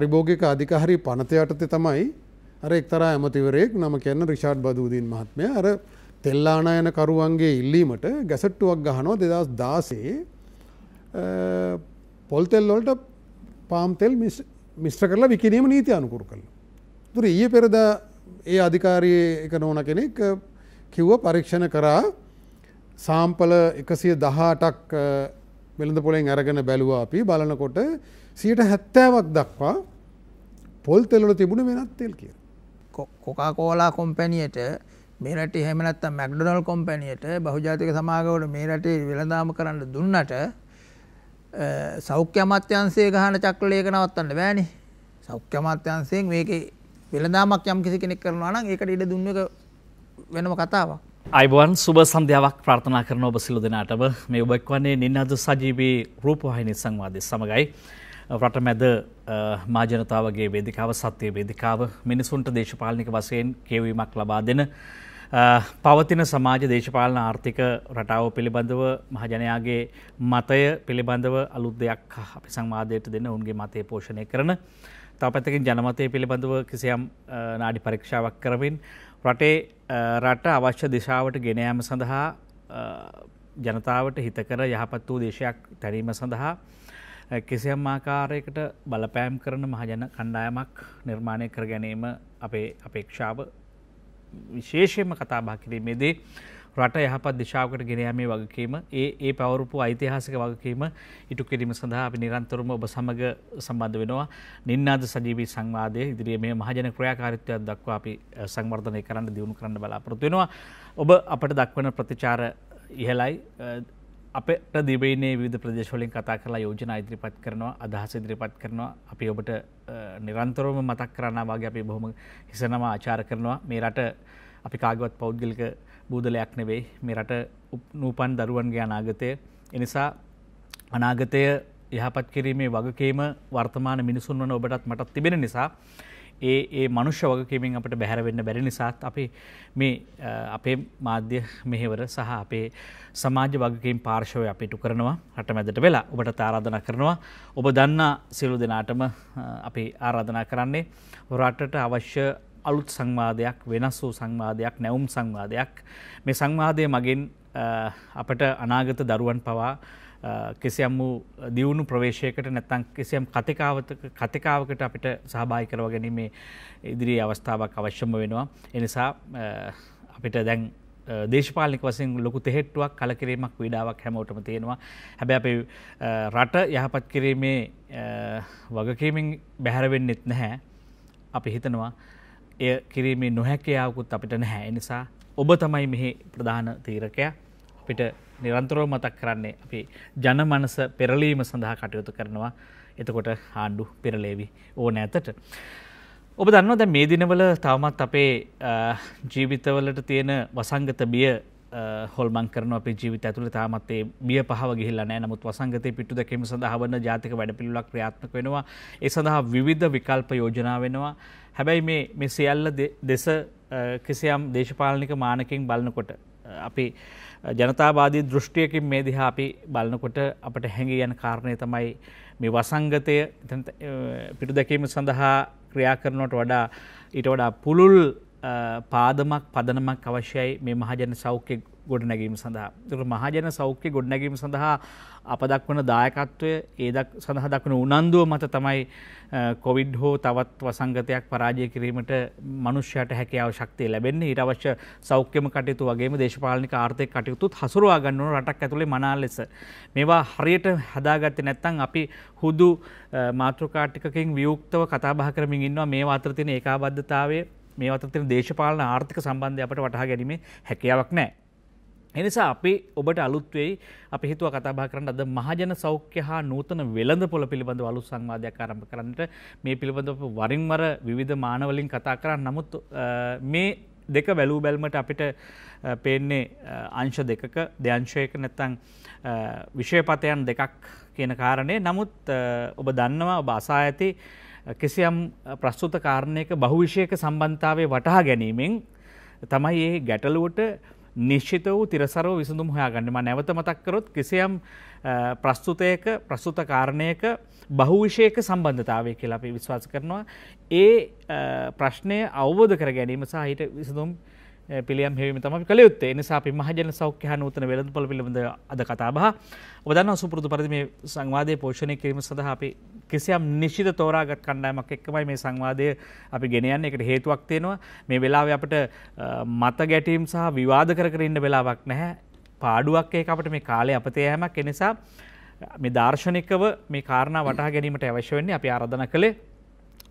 පරිභෝගික අධිකාරී පනත යටතේ තමයි අර එක්තරා ඇමතිවරයෙක් නම කියන්න රිෂාඩ් බදූදීන් මහත්මය. අර තෙල්ලානායන කරුවන්ගේ ඉල්ලීමට ගැසට්ටුවක් ගහනෝ දෙදස් දාසේ පොල්තෙල්ලොල්ට පාම්තෙල් මිස්ට්‍ර කරලා විකිනීම නීති අනුකුරු කළ. තුර ඊය පෙරද ඒ අධිකාරයේ එක නොන කෙනෙක් කිව්ව පරීක්ෂණ කරා සාම්පල එකසිය දහටක් වෙළඳ පොලෙන් අරගෙන බැලුවා අපි. බලනකොට සියට හැත්තෑවක් දක්වා පොල් තෙල්ලට තිබුණ වෙනත් තෙල් කිය. කොකා කෝලා කොම්පැනියට මේ රටේ හැමනත්ත මැක්ඩොනල් කොම්පැනියට බහුජාතික සමාගවට මේ රටේ වෙළඳාම කරන්න දුන්නට සෞඛ්‍ය අමාත්‍යන්සේ ගහන චක්‍රලයක නවත්තන්න බෑනි සෞඛ්‍ය අමාත්‍යන්සයෙන් මේක වෙළදාමක් යම් කිසි කෙනෙක් කරනවා නම් ඒකට ඉඩ දුන්න එක වෙනම කතාවක්. අයිබවන් සුබ සන්ධ්‍යාවක් ප්‍රාර්ථනා කරන ඔබ සිලු දෙනාටම මේ ඔබක් වන්නේ නින්නද සජීවී රූපවාහිනි සංවාදය සමගයි. රට මැද මාජනතාවගේ වේදිකාව සත්‍යය වේදිකාව මිනිසුන්ට දේශපාලනික වසයෙන් කියවීමක් ලබා දෙන පවතින සමාජ දේශපාලන ආර්ථික රටාව පිළිබඳව මහජනයාගේ මතය පිළිබඳව අලුත් දෙයක් අපි සංවාදයට දෙන්න උන්ගේ මතය පෝෂණය කරන තවපැතකින් ජනමතය පිළිබඳව කිසියම් නාඩි පරීක්ෂාවක් කරමින් රටේ රට අවශ්‍ය දිශාවට ගෙනයෑම සඳහා ජනතාවට හිතකර යහපත් වූ දේශයක් තැරීම සඳහා කිසියම් ආකාරයකට බලපෑම් කරන මහජන කණ්ඩායමක් නිර්මාණය කර ගැනීම අපේ අපේක්ෂාව විශේෂයෙන්ම කතා බා කිරීමේදී රට යහපත් දිශාවකට ගෙනයාමේ වගකීම ඒ ඒ පවරුපු ඓතිහාසික වගකීම ඉටු කිරීම සඳහා අපි නිරන්තරම ඔබ සමග සම්බන්ධ වෙනවා. නින්නාද සජීවී සංවාදය ඉදිරිය මේ මහජන ක්‍රියාකාරිත්වයක් දක්වා අපි සංවර්ධනය කරන්න දියුණු කරන්න බලාපොරොත්තු වෙනවා. ඔබ අපට දක්වන ප්‍රතිචාර ඉහලයි අපට දිබයිනේ විධ ප්‍රදේශවලින් කතා කරලා යෝජනා ඉදිරිපත් කරනවා අදහස ඉදිරිපත් කරනවා. අපි ඔබට නිරන්තරවම මතක් කරන්න වගේ අපි බොහොම හිසනම ආචාර කරනවා. මේ රට අපි කාගවත් පෞද්ගලික බූදලයක් නෙවෙයි. මේ රට නූපන් දරුවන්ගේ අනාගතය. එනිසා අනාගතය යහපත් කිරීමේ වගකීම වර්තමාන මිනිසුන් වන ඔබටත් මටත් තිබෙන නිසා ඒ ඒ මනුෂ්‍ය වගකීමෙන් අපට බැහැරවෙන්න බැරි නිසාත් අපි මේ අපේ මාධ්‍ය මෙහෙවර සහ අපේ සමාජ වගකීම් පාර්ශවය අපිටු කරනවා රට මැදට වෙලා ඔබට තාරාධන කරනවා. ඔබ දන්න සියලු දෙනාටම අපි ආරාධනා කරන්නේ රටට අවශ්‍ය අලුත් සංවාදයක් වෙනස් වූ සංවාදයක් නැවුම් සංවාදයක්. මේ සංවාදය මගින් අපට අනාගත දරුවන් පවා කෙසියම් වූ දියුණු ප්‍රවේශයකට නැත්තං කෙසියම් කතිකාවකට අපිට සහභායි කරව ගැනීමේ ඉදිරි අවස්ථාවක් අවශ්‍යම වෙනවා. එනිසා අපිට දැන් දේශපාලික වසින් ලොකු තෙහෙට්ටුවක් කලකිරීමක් විඩාවක් හැමෝටම තියෙනවා. හැබැ අපි රට යහපත් කිරීමේ වගකීමින් බැහැරවෙන්නෙත් නැහැ. අපි හිතනවා එය කිරීමේ නොහැකයාවකුත් අපිට නැහැ. එනිසා ඔබ තමයි මෙහි ප්‍රධාන තීරකය අපිට නිරන්තරව මතක් කරන්නේ අපි ජන මනස පෙරලීම සඳහා කටයුතු කරනවා. එතකොට ආණ්ඩු පෙරලේවි ඕන ඇතට. ඔබ දන්නවද මේ දිනවල තවමත් අපේ ජීවිතවලට තියෙන වසංගත බිය හොල්මන් කරන අප ජීවිත ඇතුළ තාමත්තේ බිය පහව ගිහිල්ල නෑ නමුත් වසංගතය පිටු දැකීම සඳහවන්න ජාතික වැඩ පිළිලක් ක්‍රියාත්මක වෙනවා. ඒ සඳහා විවිධ විකල්ප යෝජනා වෙනවා. හැබැයි මේ මෙ සියල්ල දෙස කිසියම් දේශපාලනික මානකින් බලනකොට අපි ජනතාවාදී දෘෂ්ටියකින් මේ දිහා අපි බලනකොට අපට හැඟි යන කාරණය තමයි මේ වසංගතය පිටු දැකීම සඳහා ක්‍රියා කරනට වඩා ඊට වඩා පුළුල් පාදමක් පදනමක් අවශ්‍යයි මේ මහජන සෞඛ්‍ය ගොඩනැගීම සඳහා. තුර මහජන සෞඛ්‍ය ගොඩනැගීම සඳහා අප දක්වන දායකත්වය ඒ සඳහ දක්වන උනන්දුව මත තමයි කොවිඩ් හෝ තවත් වසංගතයක් පරාජය කිරීමට මනුෂ්‍යයට හැකියාව ශක්තිය ලැබෙන්නේ ඊට අවශ්‍ය සෞඛ්‍යම කටයුතු වගේම දේශපාලනික ආර්ථය කටයුතුත් හසුරවා ගන්නවන රටක් ඇතුළේ මනා ලෙස. මේවා හරියට හදාගත්ත නැත්තං අපි හුදු මාතෘකාටිකකින් වියුක්තව කතාබහ කරමින් ඉන්නවා මේ අතර තියෙන ඒකාබද්ධතාවය මේ අතර තියෙන දේශපාලන ආර්ථික සම්බන්ධය අපට වටහා ගැනීමේ හැකියාවක් නැහැ. එනිසා අපි ඔබට අලුත්වෙයි අපි හිතුව කතාබා කරන්න අද මහජන සෞඛ්‍ය හා නූතන වෙළඳ පොළ පිළිබඳ අලු සංවාධයක් ආරම්භ කරන්නට මේ පිළිබඳ වරින්වර විවිධ මානවලින් කතා කරන්න නමුත් මේ දෙක බැලූ බැල්මට අපිට පේන්නේ අංශ දෙකක. දෙංශයක නැත්තං විෂයපතයන් දෙකක් කියන කාරණය නමුත් ඔබ දන්නවා ඔබ අසා ඇති කිසියම් ප්‍රස්තුත කාරණයක බහුවිෂයක සම්බන්ධාවේ වටහා ගැනීමෙන් තමයි ඒ ගැටලුවට නිශ්චිත වූ තිරසරව විසඳුම් හොයා ගන්නම නැවත මතක්කරොත් කිසියම් ප්‍රස්තුතයක ප්‍රස්තුත කාරණයක බහුවිෂයක සම්බන්ධතාවය කියලා අපි විශ්වාස කරනවා. ඒ ප්‍රශ්නය අවබෝධ කර ගැනීම සහ හිට විසඳුම් පිළියම් හෙවීම තමයි කළ යුත්තේ. නිසා අපි මහජන සෞඛ්‍ය හා නූතන වෙළඳපොළ පිළිබඳ අද කතා බහ. ඔබ දන්නවා සුපුරුදු පරිදි මේ සංවාදයේ පෝෂණය කිරීම සඳහා අපි කිසියම් නිශ්චිත තෝරාගත් කණ්ඩායමක් එක්කමයි මේ සංවාදය අපි ගෙන යන්නේ. ඒකට හේතුවක් තියෙනවා මේ වෙලාවේ අපිට මත ගැටීම් සහ විවාද කර කර ඉන්න වෙලාවක් නැහැ. පාඩුවක් ඒක අපිට මේ කාලේ අපතේ යෑමක් ඒ නිසා මේ දාර්ශනිකව මේ කාරණා වටහා ගැනීමට අවශ්‍ය වෙන්නේ අපි ආරාධනා කළේ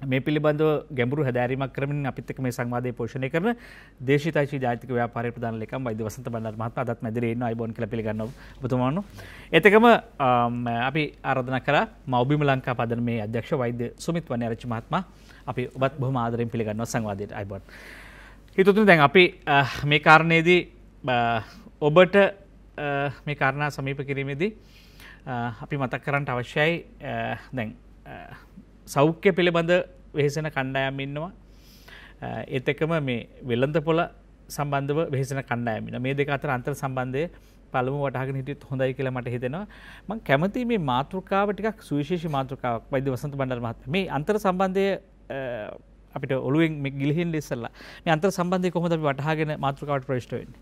මේ පිළිබඳව ගැඹුරු හැදෑරීමක් කරමින් අපිත් එක්ක මේ සංවාදය පෝෂණය කරන දේශිතයිචී ජාතික ව්‍යාපාර ප්‍රධාන ලේකම් වෛද්‍ය වසන්ත බණ්ඩාර මහත්මයා අදත් මැදිරියේ ඉන්නවා. අයිබෝන් කියලා පිළිගන්නවා. ඔබතුමාණෝ එතකම අපි ආරාධනා කරා මව්බිම ලංකා පදන මේ අධ්‍යක්ෂ වෛද්‍ය සුමිත් වනයාරච්චි මහත්මයා. අපි ඔබත් බොහොම ආදරෙන් පිළිගන්නවා සංවාදයට. අයිබෝන්. හිතුතුන් දැන් අපි මේ කාරණේදී ඔබට මේ කාරණා සමීප කිරීමේදී අපි මතක් කරන්නට අවශ්‍යයි දැන් සෞඛ්‍ය පිළිබඳ වෙහෙසෙන කණ්ඩායම් ඉන්නවා. ඒත් එකම මේ වෙළඳ පොළ සම්බන්ධව වෙහෙසෙන කණ්ඩායමින මේ දෙක අතර අන්තර් සම්බන්ධය පළමු වටහගෙන හිටියත් හොඳයි කියලා මට හිතෙනවා. මම කැමති මේ මාතෘකාව ටිකක් සුවිශේෂී මාතෘකාවක්. වෛද්‍ය වසන්ත බණ්ඩාර මහත්මයා මේ අන්තර් සම්බන්ධය අපිට ඔළුවෙන් මේ ගිලිහින් ඉස්සෙල්ලා මේ අන්තර් සම්බන්ධය කොහොමද අපි වටහාගෙන මාතෘකාවට ප්‍රවිෂ්ඨ වෙන්නේ?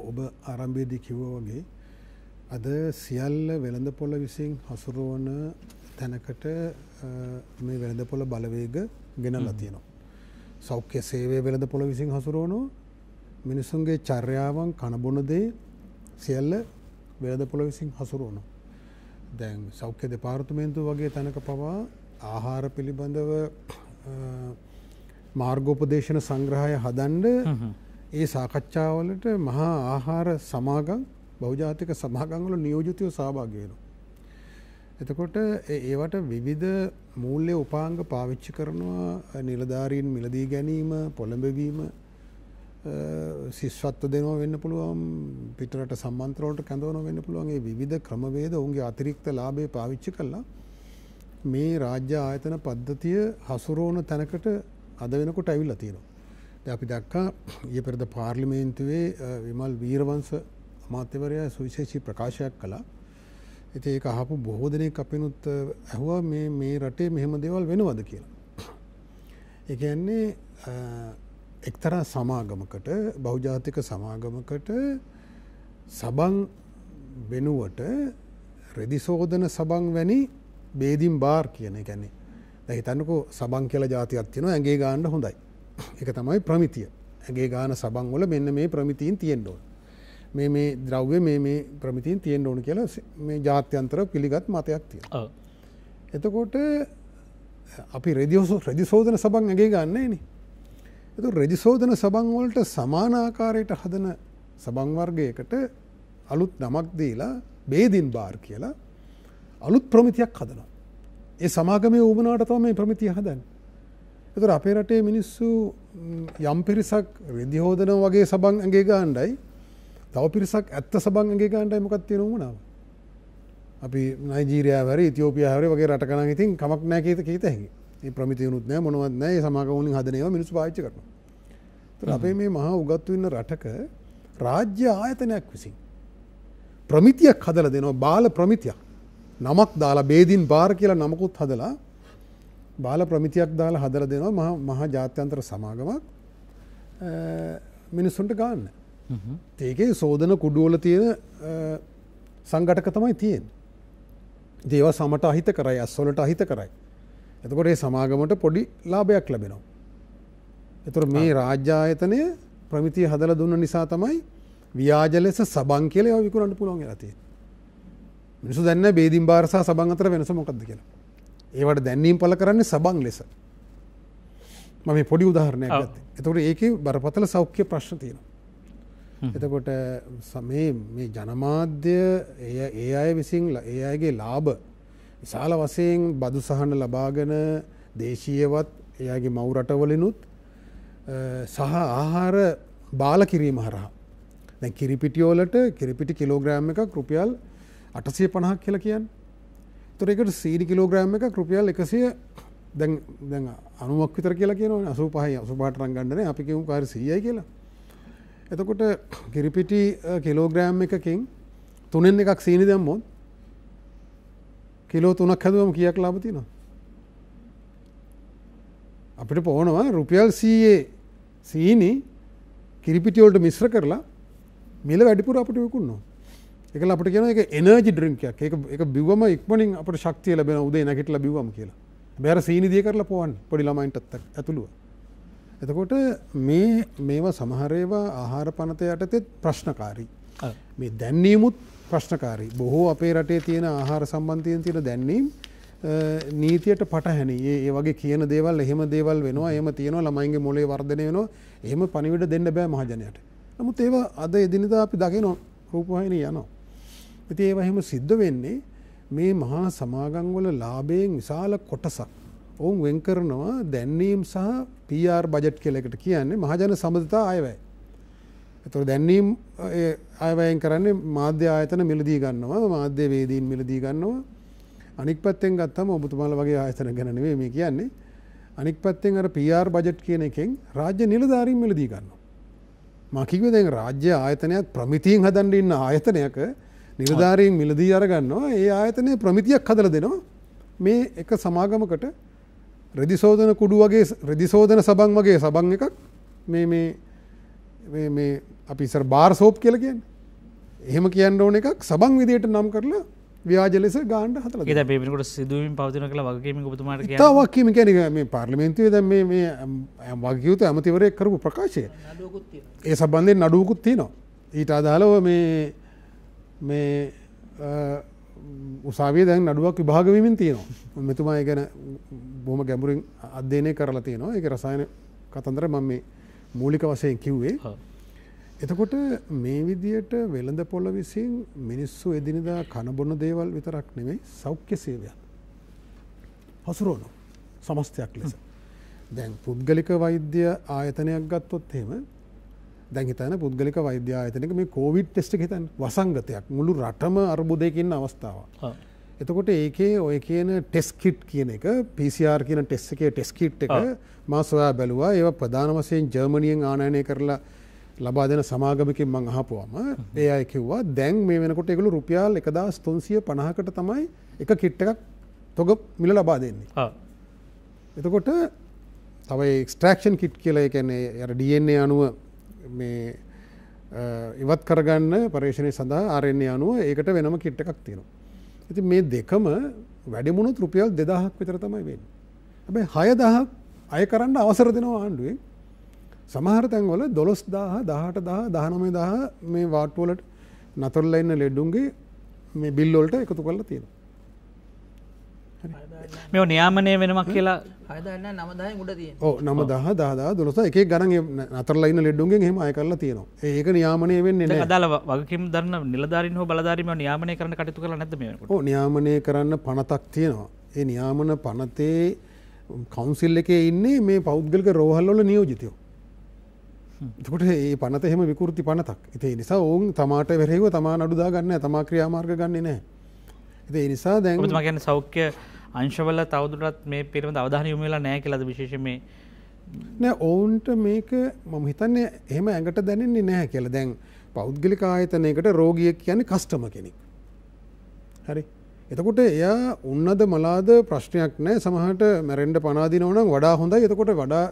ඔබ ආරම්භයේදී කිව්වා වගේ අද සියල්ල වෙළඳ පොළ විසින් හසුරුවන තැනකට මේ වෙළඳ පොළ බලවේග ගෙනල්ලා තියෙනවා. සෞඛ්‍ය සේවය වෙළඳ පොළ විසින් හසුරුවනු මිනිසුන්ගේ චර්යාවන් කණබොනදේ සියල්ල වෙළඳ පොළ විසින් හසුරුවනු. දැන් සෞඛ්‍ය දෙපාර්තමේන්තු වගේ තැනක පවා ආහාර පිළිබඳව මාර්ගෝපදේශන සංග්‍රහය හදන්ඩ ඒ සාකච්ඡාවලට මහා ආහාර සමාගම් බෞජාතික සමාගංවල නියෝජිතයෝ සභාගයනු. එතකොට ඒවට විවිධ මූල්‍ය උපාංග පාවිච්චි කරනවා නිලධාරීන් මිලදී ගැනීම පොළඹවීම සිස්වත්ව දෙනවා වෙන්න පුළුවන් පිටරට සම්මන්ත්‍රෝට කැඳවන වෙන්න පුළුවන්ගේ විධ ක්‍රමවේද ඔුන්ගේ අතිරික්ත ලාබේ පාවිච්චි කරලා මේ රාජ්‍ය ආයතන පද්ධතිය හසුරෝණ තැනකට අද වෙනකොට ඇවිල්ල තියෙනවා. අපි දක්කා ඒ පෙරද පාර්ලිමේන්තුවේ විමල් වීරවංස අමාත්‍යවරය සුවිශේෂී ප්‍රකාශයක් කලා ඇති ඒක අහපු බොහෝ දෙනෙක් අපිනුත් ඇහවා මේ මේ රටේ මෙහෙම දේවල් වෙනවද කියලා. එකන්නේ එක්තරා සමාගමකට බෞජාතික සමාගමකට සබං වෙනුවට රෙදිසෝදන සබං වැනි බේදිම් බාර් කියන ගැනෙ දැහිතන්නකෝ සබං කියල ජාතියක් තියෙන ඇගේ ගාන්න හොඳයි. එක තමයි ප්‍රමිතිය ඇගේ ගාන සබං වල මෙන්න මේ ප්‍රමිතිීන් තියෙන්ඩෝල්. මේ මේ ද්‍රව්‍ය මේ මේ ප්‍රමිතින් තියෙන් ඕන කියලා මේ ජාත්‍යන්තර පිළිගත් මතයක් තිය. එතකොට අපි රෙදියෝසු රජිසෝධන සබන් ඇගේ ගන්නේ න. එතු රජිසෝධන සබංවලට සමානාකාරයට හදන සබංවර්ගයකට අලුත් නමක් දීලා බේදින් බාර් කියලා අලුත් ප්‍රමිතියක් හදනවා. ඒ සමාගමය ඕමනාට තම මේ ප්‍රමිතිය හදන්. එතුර අපේ රටේ මිනිස්සු යම් පිරිසක් රෙදිහෝදන වගේ සබං ඇගේ ගාන්ඩයි තව පිරිසක් ඇත්ත සබන්ගේ ගන්ටයි මොකත් තියෙන වුණාව. අපි නයිජීරයාවර තිෝපිය හර වගේ රටකන ඉතින් කමක් නෑ කීත කීත හැකි ඒ ප්‍රමිතියනුත් නෑ මොනවත් නෑ සමාගමුණින් හදනව මිනිස් පාච්ච කරන අපේ මේ මහා උගත්තු ඉන්න රටක රාජ්‍ය ආයතනයක් විසින්. ප්‍රමිතියක් හදල දෙනවා බාල ප්‍රමිතියක් නමක් දාලා බේදින් බාර කියලා නමකුත් හදලා බාල ප්‍රමිතියක් දාලා හදල දෙනවා මහා ජාත්‍යන්තර සමාගමක් මිනිස්සුන්ට ගන්න. ඒකේ සෝදන කුඩුවල තියෙන සංගටක තමයි තියෙන්. දේව සමට අහිත කරයි අස්වලට අහිත කරයි. එතකොට ඒ සමාගමට පොඩි ලාභයක් ලැබෙනවා. එතුර මේ රාජ්‍යායතනය ප්‍රමිතිය හදල දුන්න නිසා තමයි ව්‍යාජ ලෙස සබං කියල විකුරට පුළුවන් ඇති. මිනිසු දැන්න බේදිම් භාරසා සබං අතර වෙනස මොකක්ද කියලා. ඒවට දැන්නීම් පල කරන්නේ සබං ලෙස. මම පොඩි උදාහරණයක් ඇත. එතකට ඒක බරපතල සෞඛ්‍ය ප්‍රශ්න තියෙනවා. එතකොට සමේ මේ ජනමාධ්‍ය ඒ අය විසින් ඒ අයගේ ලාභ විශාල වසයෙන් බදු සහන ලබාගෙන දේශීයවත් එයාගේ මවුරටවලිනුත් සහ ආහාර බාල කිරීම හරහා. දැ කිරිපිටියෝලට කිරිපිටි කිලෝග්‍රෑම් එක කෘපියල් අටසය පණහක් කියල කියන්න. තුරෙකට සීඩි කිලෝග්‍රෑම් එක කෘපියල් එකසිය දැන් අනුමක් විතර කියලා කියන අසු පහයි අසුපාට රංගන්නන අපි කිවු කාර සීයයි කියලා. එතකොට කිරිපිටි කිලෝග්‍රෑම් එකකින් තුනෙන් එකක් සීනි දැම්මොත් කිලෝ තුනක් හැදුවම කියක් ලාබතිනවා. අපිට පෝනවා රුපියල් සීයේ සීනි කිරිපිටියෝල්ට මිශ්‍ර කරලා මිල වැඩිපුර අපට විකුන්නවා. එක අපට කියන එක එනජි ඩ්‍රිංකයක් එක බිවම ඉක්මනින් අපට ශක්තිය ලැබෙන උදේ නැකිටල බිවම කියලා බැර සීනිදිය කරලා පොවන් පොඩි ළමයින්ටත් ඇතුළුව. එතකොට මේ මේවා සමහරේවා ආහාර පනත යටතෙත් ප්‍රශ්නකාරී. මේ දැන්නීමුත් ප්‍රශ්නකාරී බොහෝ අපේ රටේ තියෙන ආහාර සම්බන්ධයෙන් තියෙන දැන්නීම් නීතියට පටහැනි ඒ වගේ කියන දේවල් එහෙම දේවල් වෙනවා එම තියෙනවා ළමයින්ගේ මොලේ වර්ධනය වෙනවා එහෙම පනිවිට දෙන්න බෑ මහජනයට. නමුත් ඒවා අද එදිනිදා අපි දකින රූපවාහිනී යනවා. ඉති ඒව එහෙම සිද්ධ වෙන්නේ මේ මහා සමාගංවල ලාභයෙන් විශාල කොටසක්. ඔවුන් වෙන් කරනවා දැන්නීම් සහ PR බජට් කෙලෙකට කියන්නේ මහජන සබඳතා අයවැයි. එතුර දැන්නීම් අයවයෙන් කරන්නේ මාධ්‍ය ආයතන මිලදී ගන්නවා මාධ්‍ය වේදීන් මිලදී ගන්නවා අනික් පත්තෙන් ගත්තම ඔබතුමාල වගේ ආයතන ගැනවේ මේ කියන්නේ අනික් පත්තෙන් අර PR බජට් කියන එකෙන් රාජ්‍ය නිලධාරින් මිලදී ගන්නවා. මකිව දැන් රාජ්‍ය ආයතනයක් ප්‍රමිතියෙන් හදන්ඩ ඉන්න ආයතනයක නිලධාරීන් මිලදී අරගන්නවා ඒ ආයතනය ප්‍රමිතියක් හදල දෙනවා මේ එක සමාගමකට රෙදිසෝධන කුඩු වගේ රෙදිසෝධන සබන් වගේ සබන් එකක් මේ මේ අපි සර බාර් සෝප් කියල කියන්න. එහෙම කියන්න ඕන එකක් සබන් විදියට නම් කරලා ව්‍යාජ ලෙස ගාන්ඩ හතල පේකට සිදුවීම පවතින කළ වගේම ඔබතුමාට තාවක්කීම කැනක මේ පාර්ලිමෙන්තුවේ දැ මේ වගයුතු ඇමතිවරය කරපු ප්‍රකාශය. ඒ සබන්ධයෙන් නඩුවකුත් තියනවා. ඊට අදාළව මේ මේ උසාවිය දැන් නඩුවක් විභාගවිමින් තියෙනවා. මෙතුමා ගැන බොහම ගැඹුරින් අධ්‍යයනය කරලා තියෙනවා. එක රසායන කතන්දර මම මේ මූලික වශයෙන් කිව්වේ. එතකොට මේ විදියට වෙළඳ පොළ විසින් මිනිස්සු එදිනිදා කණබොන දේවල් විතරක් නෙවෙයි සෞඛ්‍ය සේවයක්. හසුරුවනු සමස්තයක් ලෙස. දැන් පුද්ගලික වෛද්‍ය ආයතනයක් ගත්තොත් එහෙම දැහිතන පුද්ගලික වෛද්‍ය ආයතනක මේ කෝවිඩ් ටෙස්ට හිතන් වසංගතයක්. මුළු රටම අර්බුදයකින්න අවස්ථාව. එතකොට ඒකේ ඔය කියන ටෙස්කිට් කියන එක පිසිR කියන ටෙස් එකේ ටෙස්කිට් එක මා සොයා බැලවා. ඒ ප්‍රධාන වසයෙන් ජර්මණියෙන් ආනයනය කරලා ලබා දෙන සමාගමකින් මං අහපුවම ඒ අය කිව්වා දැන් මේ වෙනකොට එකළු රුපියාල් එකදස් තුන්සිය පණහකට තමයි එක කිට්ට එකක් තොග මිල ලබා දෙන්නේ. එතකොට තව එක්ස්ට්‍රක්ෂන් කිට් කියල එකන්නේ ඩන්නේ අනුව මේ ඉවත් කරගන්න පර්ේෂණය සඳහා ආරෙන්න්නේ අනුව ඒකට වෙනම කිට්ට එකක් තියෙනවා. ඇති මේ දෙකම වැඩිමුණු රුපියල් දෙදහක් විතර තමයි වෙන්. හැබැයි හය දහක් අය කරන්න අවසර දෙනවා ආණ්ඩුවෙන් සමහර තැන්වල දොළොස් දාහ දහට දහ දහනමේ දහ මේ වාට්ටුවලට නතරල්ලඉන්න ලෙඩ්ඩුන්ගේ මේ බිල්ලොල්ට එකතු කරලා තියෙන. මෙ නියාමනය වෙනමක් කියලා හයදන්න නමදාය ගුඩ තිය ඕ නම දහ. දාදා දුලස එක ගණන් නතරලයින්න ලෙඩ්ඩුන්ගේ හෙම අය කරලා තියෙනවා. ඒක නියාමනය වෙන්නේ අදාල වගකින් දන්න නිලධාරින් හෝ බලධාරීම නියාමනය කරන කටතු කළ නැතම නියාමනය කරන්න පනතක් තියෙනවා. ඒ නියාමන පනතේ කවුන්සිල් එකේ ඉන්නේ මේ පෞද්ගලක රෝහල්ලොල නියෝජිතයෝ. කොට ඒ පනත එහෙම විකෘති පනතක්. ඉතිේ නිසා ඔවුන් තමාට වැරහෙව තමා නඩුදා ගන්න තමා ක්‍රියාමාර්ග ගන්න නෑ ඒ නිසා දැන් මගැන සෞඛ්‍ය අංශවල තවදුරත් මේ පිරිම අවධාන යොමලා නෑ කියලද විශේෂම නෑ ඔවුන්ට මේක මම හිතන්නේ එහෙම ඇඟට දැනෙන්නේ නැහැ කියල. දැන් පෞද්ගලික ආයතනයකට රෝගියක් කියන්නේ කස්ටම කෙනෙක්. හරි. එතකොට එයා උන්නද මලාද ප්‍රශ්නයක් නෑ. සමහට මැරෙන්ඩ පනාදිනවනම් වඩා හොඳ එතකොට වඩා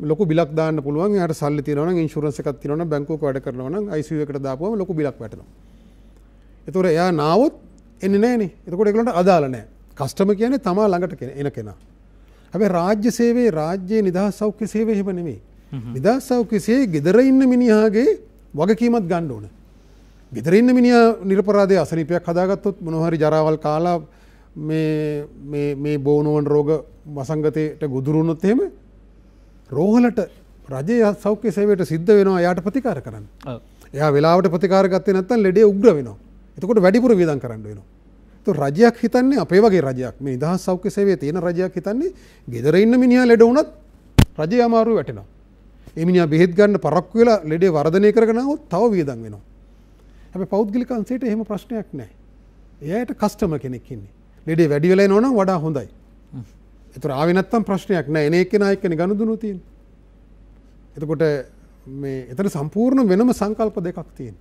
ලොක බිලක් දාන්න පුළුවන්. යට සල්ලි තිරන ඉන්ශුරන්සකත් තිරන බැංකෝක වැඩ කරනවන යිසකට දාපුම ලොක බිලක් වැටන එතුර එයා නාවත් එන්න නෑන එතකොට එකලට අදාලනෑ කස්ටම කියන්නේ තමා ළඟට එන කෙනා. හැබැ රාජ්‍ය සේවේ රාජ්‍යයේ නිදහස් සෞඛ්‍ය සේවය හෙම නෙවෙයි. නිදහස් සෞඛ්‍යසේ ගෙදර ඉන්න මිනිහාගේ වගකීමත් ගණ්ඩ ඕන. ගෙදරන්න මිනිිය නිරපරාදය අසනිපයක් හදාගත්තොත් මොනහරි ජරාවල් කාලා මේ බෝනුවන් රෝග වසංගතයට ගුදුරුණොත් එහෙම රෝහලට රජය සෞඛ්‍ය සේවයට සිද්ධ වෙනවා යායට ප්‍රතිකාර කරන්න. එයා වෙලාවට ප්‍රතිකාරගත්තය නැත්තන් ලෙඩේ උග්‍ර වෙනවා. එතකොට වැඩිපුර වියදන් කරන්න වෙනවා. රජයක් හිතන්නේ අපේ වගේ රජයක් මේ දහ සෞඛ්‍ය සේවේ තියෙන රජයක් හිතන්නේ ගෙදර ඉන්න මිනිහා ලෙඩ වුණත් රජය අමාරු වැටෙනවා. එමිනිිය බෙහෙත් ගන්න පරක් වෙලා ලෙඩේ වර්ධනය කරගෙනාවත් තව වියදන් වෙනවා. හැබ පෞද්ගලිකන්සේට එහෙම ප්‍රශ්නයක් නෑ. එයට කස්ටම කෙනෙක්කින්නේ. ලෙඩේ වැඩි වෙලා නොනම් වඩා හොඳයි. එතුර ආවිනත්තම් ප්‍රශ්නයක් නෑ එන එක්කෙන එක්කන ගණදුනු තින්. එතකොට මේ එතන සම්පූර්ණ වෙනම සංකල්ප දෙකක් තියෙන.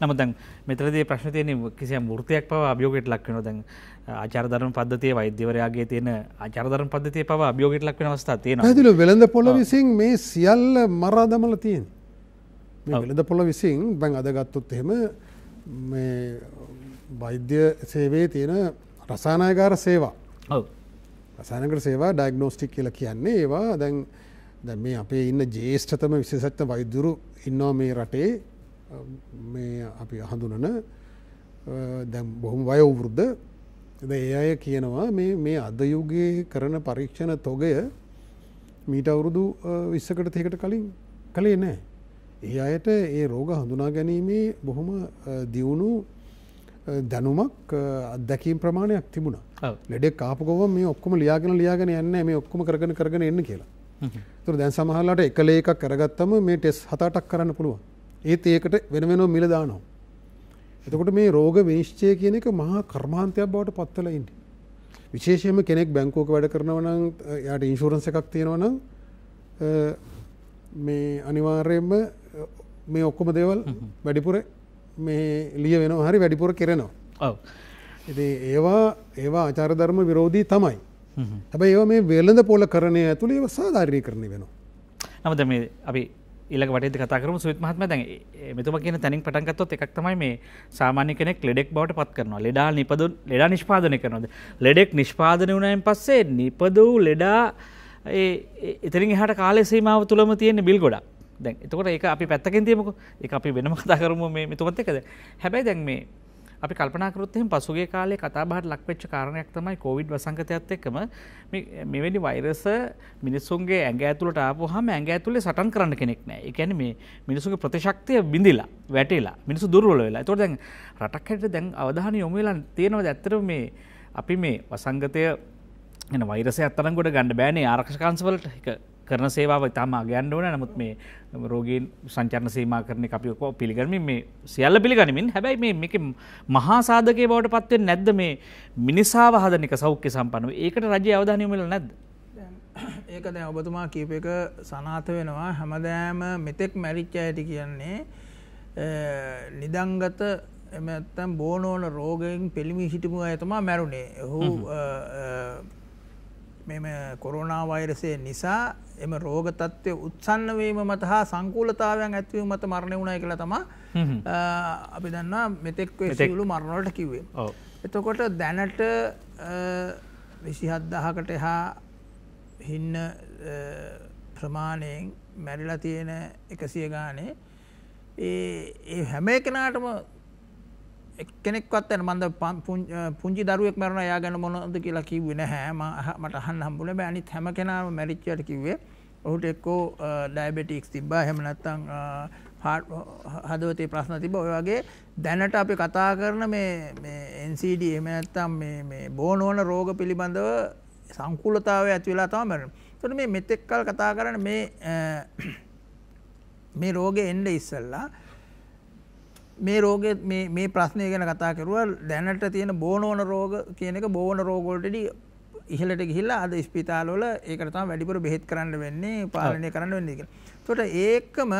නම දැන් මෙතරදේ ප්‍රශ්න තියෙන කිසිය මෘතියක් පව අභියෝගයට ලක්වෙන දැන් ආචරධරම පද්ධතිය වෛද්‍යවරයාගේ තියෙන ආචරධරම පද්ධතිය පව අභියෝගයට ලක්වෙන අවස්ථා තියෙන පැදිල වෙළඳ පොළ විසින් මේ සියල්ල මරා දමල තියෙන. වෙළඳ පොළ විසින් බැන් අදගත්තොත් එහෙම වෛද්‍ය සේවේ තියෙන රසානායකාර සේවා. රසානකට සේවා ඩයිගනෝස්ටික් කියල කියන්නේ ඒවා දැන් දැ මේ අපේ ඉන්න ජේෂ්ඨතම විශේෂත්ත වෛදුරු ඉන්නවා මේ රටේ. මේ අපි හඳුනන දැම් බොහොම වයවුරුද්ධ ඒ අය කියනවා මේ මේ අදයුගේ කරන පරීක්ෂණ තොගය මීට අවුරුදු විස්සකට තෙකට කලින් කළේ නෑ. ඒ අයට ඒ රෝග හඳුනා ගැනීමේ බොහොම දියුණු දැනුමක් අදැකීම් ප්‍රමාණයක් තිබුණ. ලෙඩෙක් කාපකොව මේ ඔක්කොම ලියාගෙන ලියාගෙන යන්න මේ ඔක්කොම කරගෙන කරගෙන එන්න කියලා. තුර දැන් සමහලට එකල එකක් කරගත්තම මේ ටෙස් හතාටක් කරන්න පුළුවන් ඒත් ඒකට වෙන වෙනෝ මිල දානවා. එතකොට මේ රෝග විනිශ්චය කියන එක මහා කර්මාන්තයක් බවට පත්වල ඉන්න. විශේෂයම කෙනෙක් බැංකෝක වැඩ කරනවනම් යට ඉන්ශූරන්ස එකක් තියෙනවනම් මේ අනිවාර්යයෙන්ම මේ ඔක්කොම දේවල් වැඩිපුර මේ ලිය වෙන හරි වැඩිපුර කෙරෙනවා. ඔව ඉති ඒවා ඒවා ආචාරධර්ම විරෝධී තමයි. හැබැ ඒව මේ වෙළඳ පොල කරණය ඇතුළේ සාධාරණය කරණය වෙනවා. නමද මේ අපි ඉලක වට කතකරම සුත් මහත්ම දැන් මෙතුම කියන තැනින් පටන්ගත්තොත් එකක් තමයි මේ සාමාන්‍ය කෙනෙක් ලෙඩෙක් බවට පත් කරනවා. ලෙඩා නිපදු ලෙඩා නිෂ්පාදනය කරනොද ලෙඩෙක් නිෂ්පාදනය වුණයෙන් පස්සේ නිපද වූ ලෙඩා එතරින් හට කාලෙ සීමාව තුළම තියෙන බිල් ගොඩක්. දැන් එතකොට ඒ අපි පැත්තකින් තියමක. එක අපි වෙනම කතා කරමු මේ මෙතුමත් එකද හැබැයි දැන් මේ අපි කල්පනාකරොත්හෙම පසුගේ කාලේ කතාබහට ලක්වෙච්ච කාරණයක් තමයි කෝවිඩ් වසංකතයත් එක්කම මෙවැනි වෛරස මිනිස්සුන්ගේ ඇඟ ඇතුළට ආපුහම ඇඟ ඇතුලේ සටන් කරන්න කෙනෙක් නෑ. එකැන මේ මිනිසුගේ ප්‍රතිශක්තිය බිඳිලා වැටලා මිනිසු දුර්වල වෙලා. තොට දැන් රටක් හැට දැන් අවධාන යොමවෙලා තියෙනවද? ඇත්තර මේ අපි මේ වසංගතය එන වෛරසය අත්තරන්ගොඩ ගණඩ බෑනේ ආරක්ෂකාන්සවලට එක කරන සේවාව තම ගැන්ඩ ඕන. නමුත් මේ රෝගීන් සංචරණ සීමා කරන අපිකෝ පිළිගරමින් මේ සියල්ල පිළිගනිමින්. හැබැයි මේ මේක මහා සාධකය බවට පත්වෙන් නැද්ද මේ මිනිසාව හදනික සෞඛ්‍ය සම්පනුව ඒකට රජය අවධානයමල නැද්ද? ඒක දැ ඔබතුමා කීප එක සනාත වෙනවා. හැමදෑම මෙතෙක් මැරිච්ච ඇති කියන්නේ නිදංගත එමත්තම් බෝනෝන රෝගයෙන් පෙළිමි හිටිපු ඇතමා මැරුණේ ඔහු මෙම කොරෝනා වෛරසය නිසා එම රෝග තත්ත්වය උත්සන්නවීම මත හා සංකූලතාවයන් ඇත්වීම මත මරණය වුණයි කළ තමා අපි දන්නා මෙතෙක් සිලු මරණවලට කිව්වේ. එතකොට දැනට විසිහත්දහකට එහා හින්න ප්‍රමාණයෙන් මැරිලා තියෙන එකසිය ගානේ ඒ හැම කෙනාටම කෙනෙක්වත් ඇන මන්ද පුංචි දරුවෙක් මරණ යා ගැන මොනොද කියලා කිව්වෙන හෑම මට හන් හම්බුල බැනිත් හැම කෙනාව මැරිච්චයට කිව්වේ ඔහුට එක්කෝ ඩයිබෙටික්ස් තිබ්බා. හෙමනත්තං හදවතේ ප්‍රශ්න තිබ ඔයගේ දැනට අපි කතා කරන මේ එන්CD එම ඇත්තම් මේ බෝනෝන රෝග පිළිබඳව සංකුලතාව ඇත්වෙලා තම මැරන තොට මේ මෙතෙක්කල් කතා කරන මේ මේ රෝග එන්ඩ ඉස්සල්ලා මේ රෝග මේ ප්‍රශ්නය ගැන කතා කරුව දැනට තියෙන බෝනෝන රෝග කියනක බෝන රෝගොල්ටඩි ඉහලට ගිහිල්ලා අද ස්පිතාලෝල ඒකටතා වැඩිපුර බෙහෙත් කරන්න වෙන්නේ පාලනය කරන්න වෙන්නේ තොට ඒකම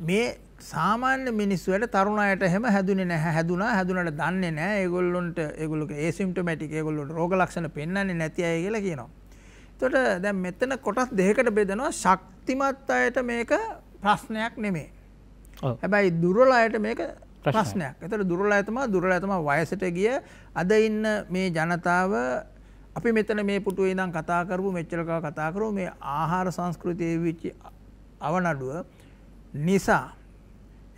මේ සාමාන්‍ය මිනිස්සුවට තරුණයට හෙම හැදුන නැහැ හැදුන හැදුනට දන්නේ නෑ ඒගොල්ලොන්ට ඒගොලක ඒසිම්ට මැටික ඒගොල්ලොට රෝග ලක්ෂණ පෙන්න්නේ නැති අය කියලා කියනවා. තොට දැන් මෙතන කොටස් දෙකට බෙදනවා ශක්තිමත් අයට මේක ප්‍රශ්නයක් නෙමේ. හැබැයි දුරල අයට මේක ප්‍රශ්නයක්. එතට දුරල ඇතම දුරල ඇතම වයසට ගිය අද ඉන්න මේ ජනතාව. අපි මෙතන මේ පුටුවේ දම් කතාකරපු මෙච්චලක කතාකරු මේ ආහාර සංස්කෘතිය විච්චි අවනඩුව නිසා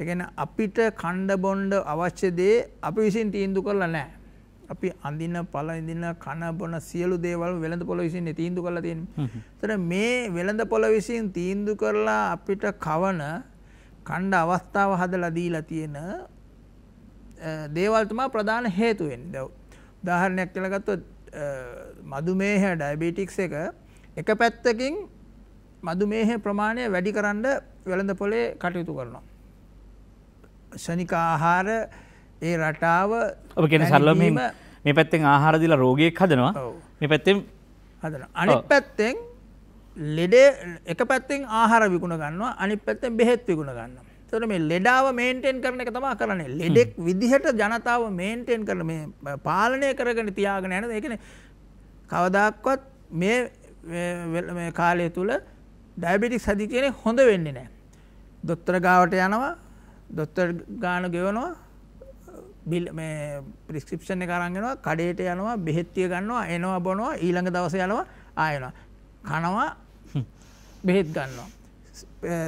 එකන අපිට කණ්ඩ බොන්්ඩ අවශ්‍යදේ අපි විසින් තීන්දු කරලා නෑ අපි අඳන්න පල ඉදින්න කණ බොන සියලු දේවල් වෙළඳ පොල විසින් තීන්දු කරලා තියෙන තර මේ වෙළඳ පොල විසින් තීන්දු කරලා අපිට කවන කණ්ඩ අවස්ථාව හදලා දීලා තියෙන දේවල්තුමා ප්‍රධාන හේතුවෙන් දව් දාහරණයක් කළගත්ව මදුමේහ ඩයිබේටික්ස එක එක පැත්තකින් මදුමේහ ප්‍රමාණය වැඩි කරන්න වෙළඳ පොලේ කටයුතු කරනවා. ෂනික ආහාර ඒ රටාව ඔබ කියෙන සල්ලම මේ පැත්තෙන් ආහාරදිල රෝගයක් හදනවා. මේ පැත්තෙන් හදන අනි පැත්තෙන් ලෙඩේ එක පැත්තෙන් ආහාර විකුණ ගන්නවා. අනි පැත්තෙන් බෙහෙත් විකුණ ගන්න තොර මේ ලෙඩාව මේන්ටෙන් කරන එක තමා කරන්නේ. ලෙඩෙක් විදිහට ජනතාව මේන්ටෙන් කරන මේ පාලනය කරගෙන තියාගෙන ඇන එකන කවදක්වත් මේ කාලය තුළ ඩයිබිටික් සදි කියන හොඳ වෙන්නේ නෑ දොත්තර ගාවට යනවා. දොත්තර් ගාන ගෙවනවා බිල් මේ ප්‍රිස්ක්‍රපෂණ කරන්ගෙනවා කඩේට යනවා බෙහෙත්තිය ගන්නවා එනවා බොනවා ඊළඟ දවස යනවා ආයනවා. කනවා බෙහෙත් ගන්නවා.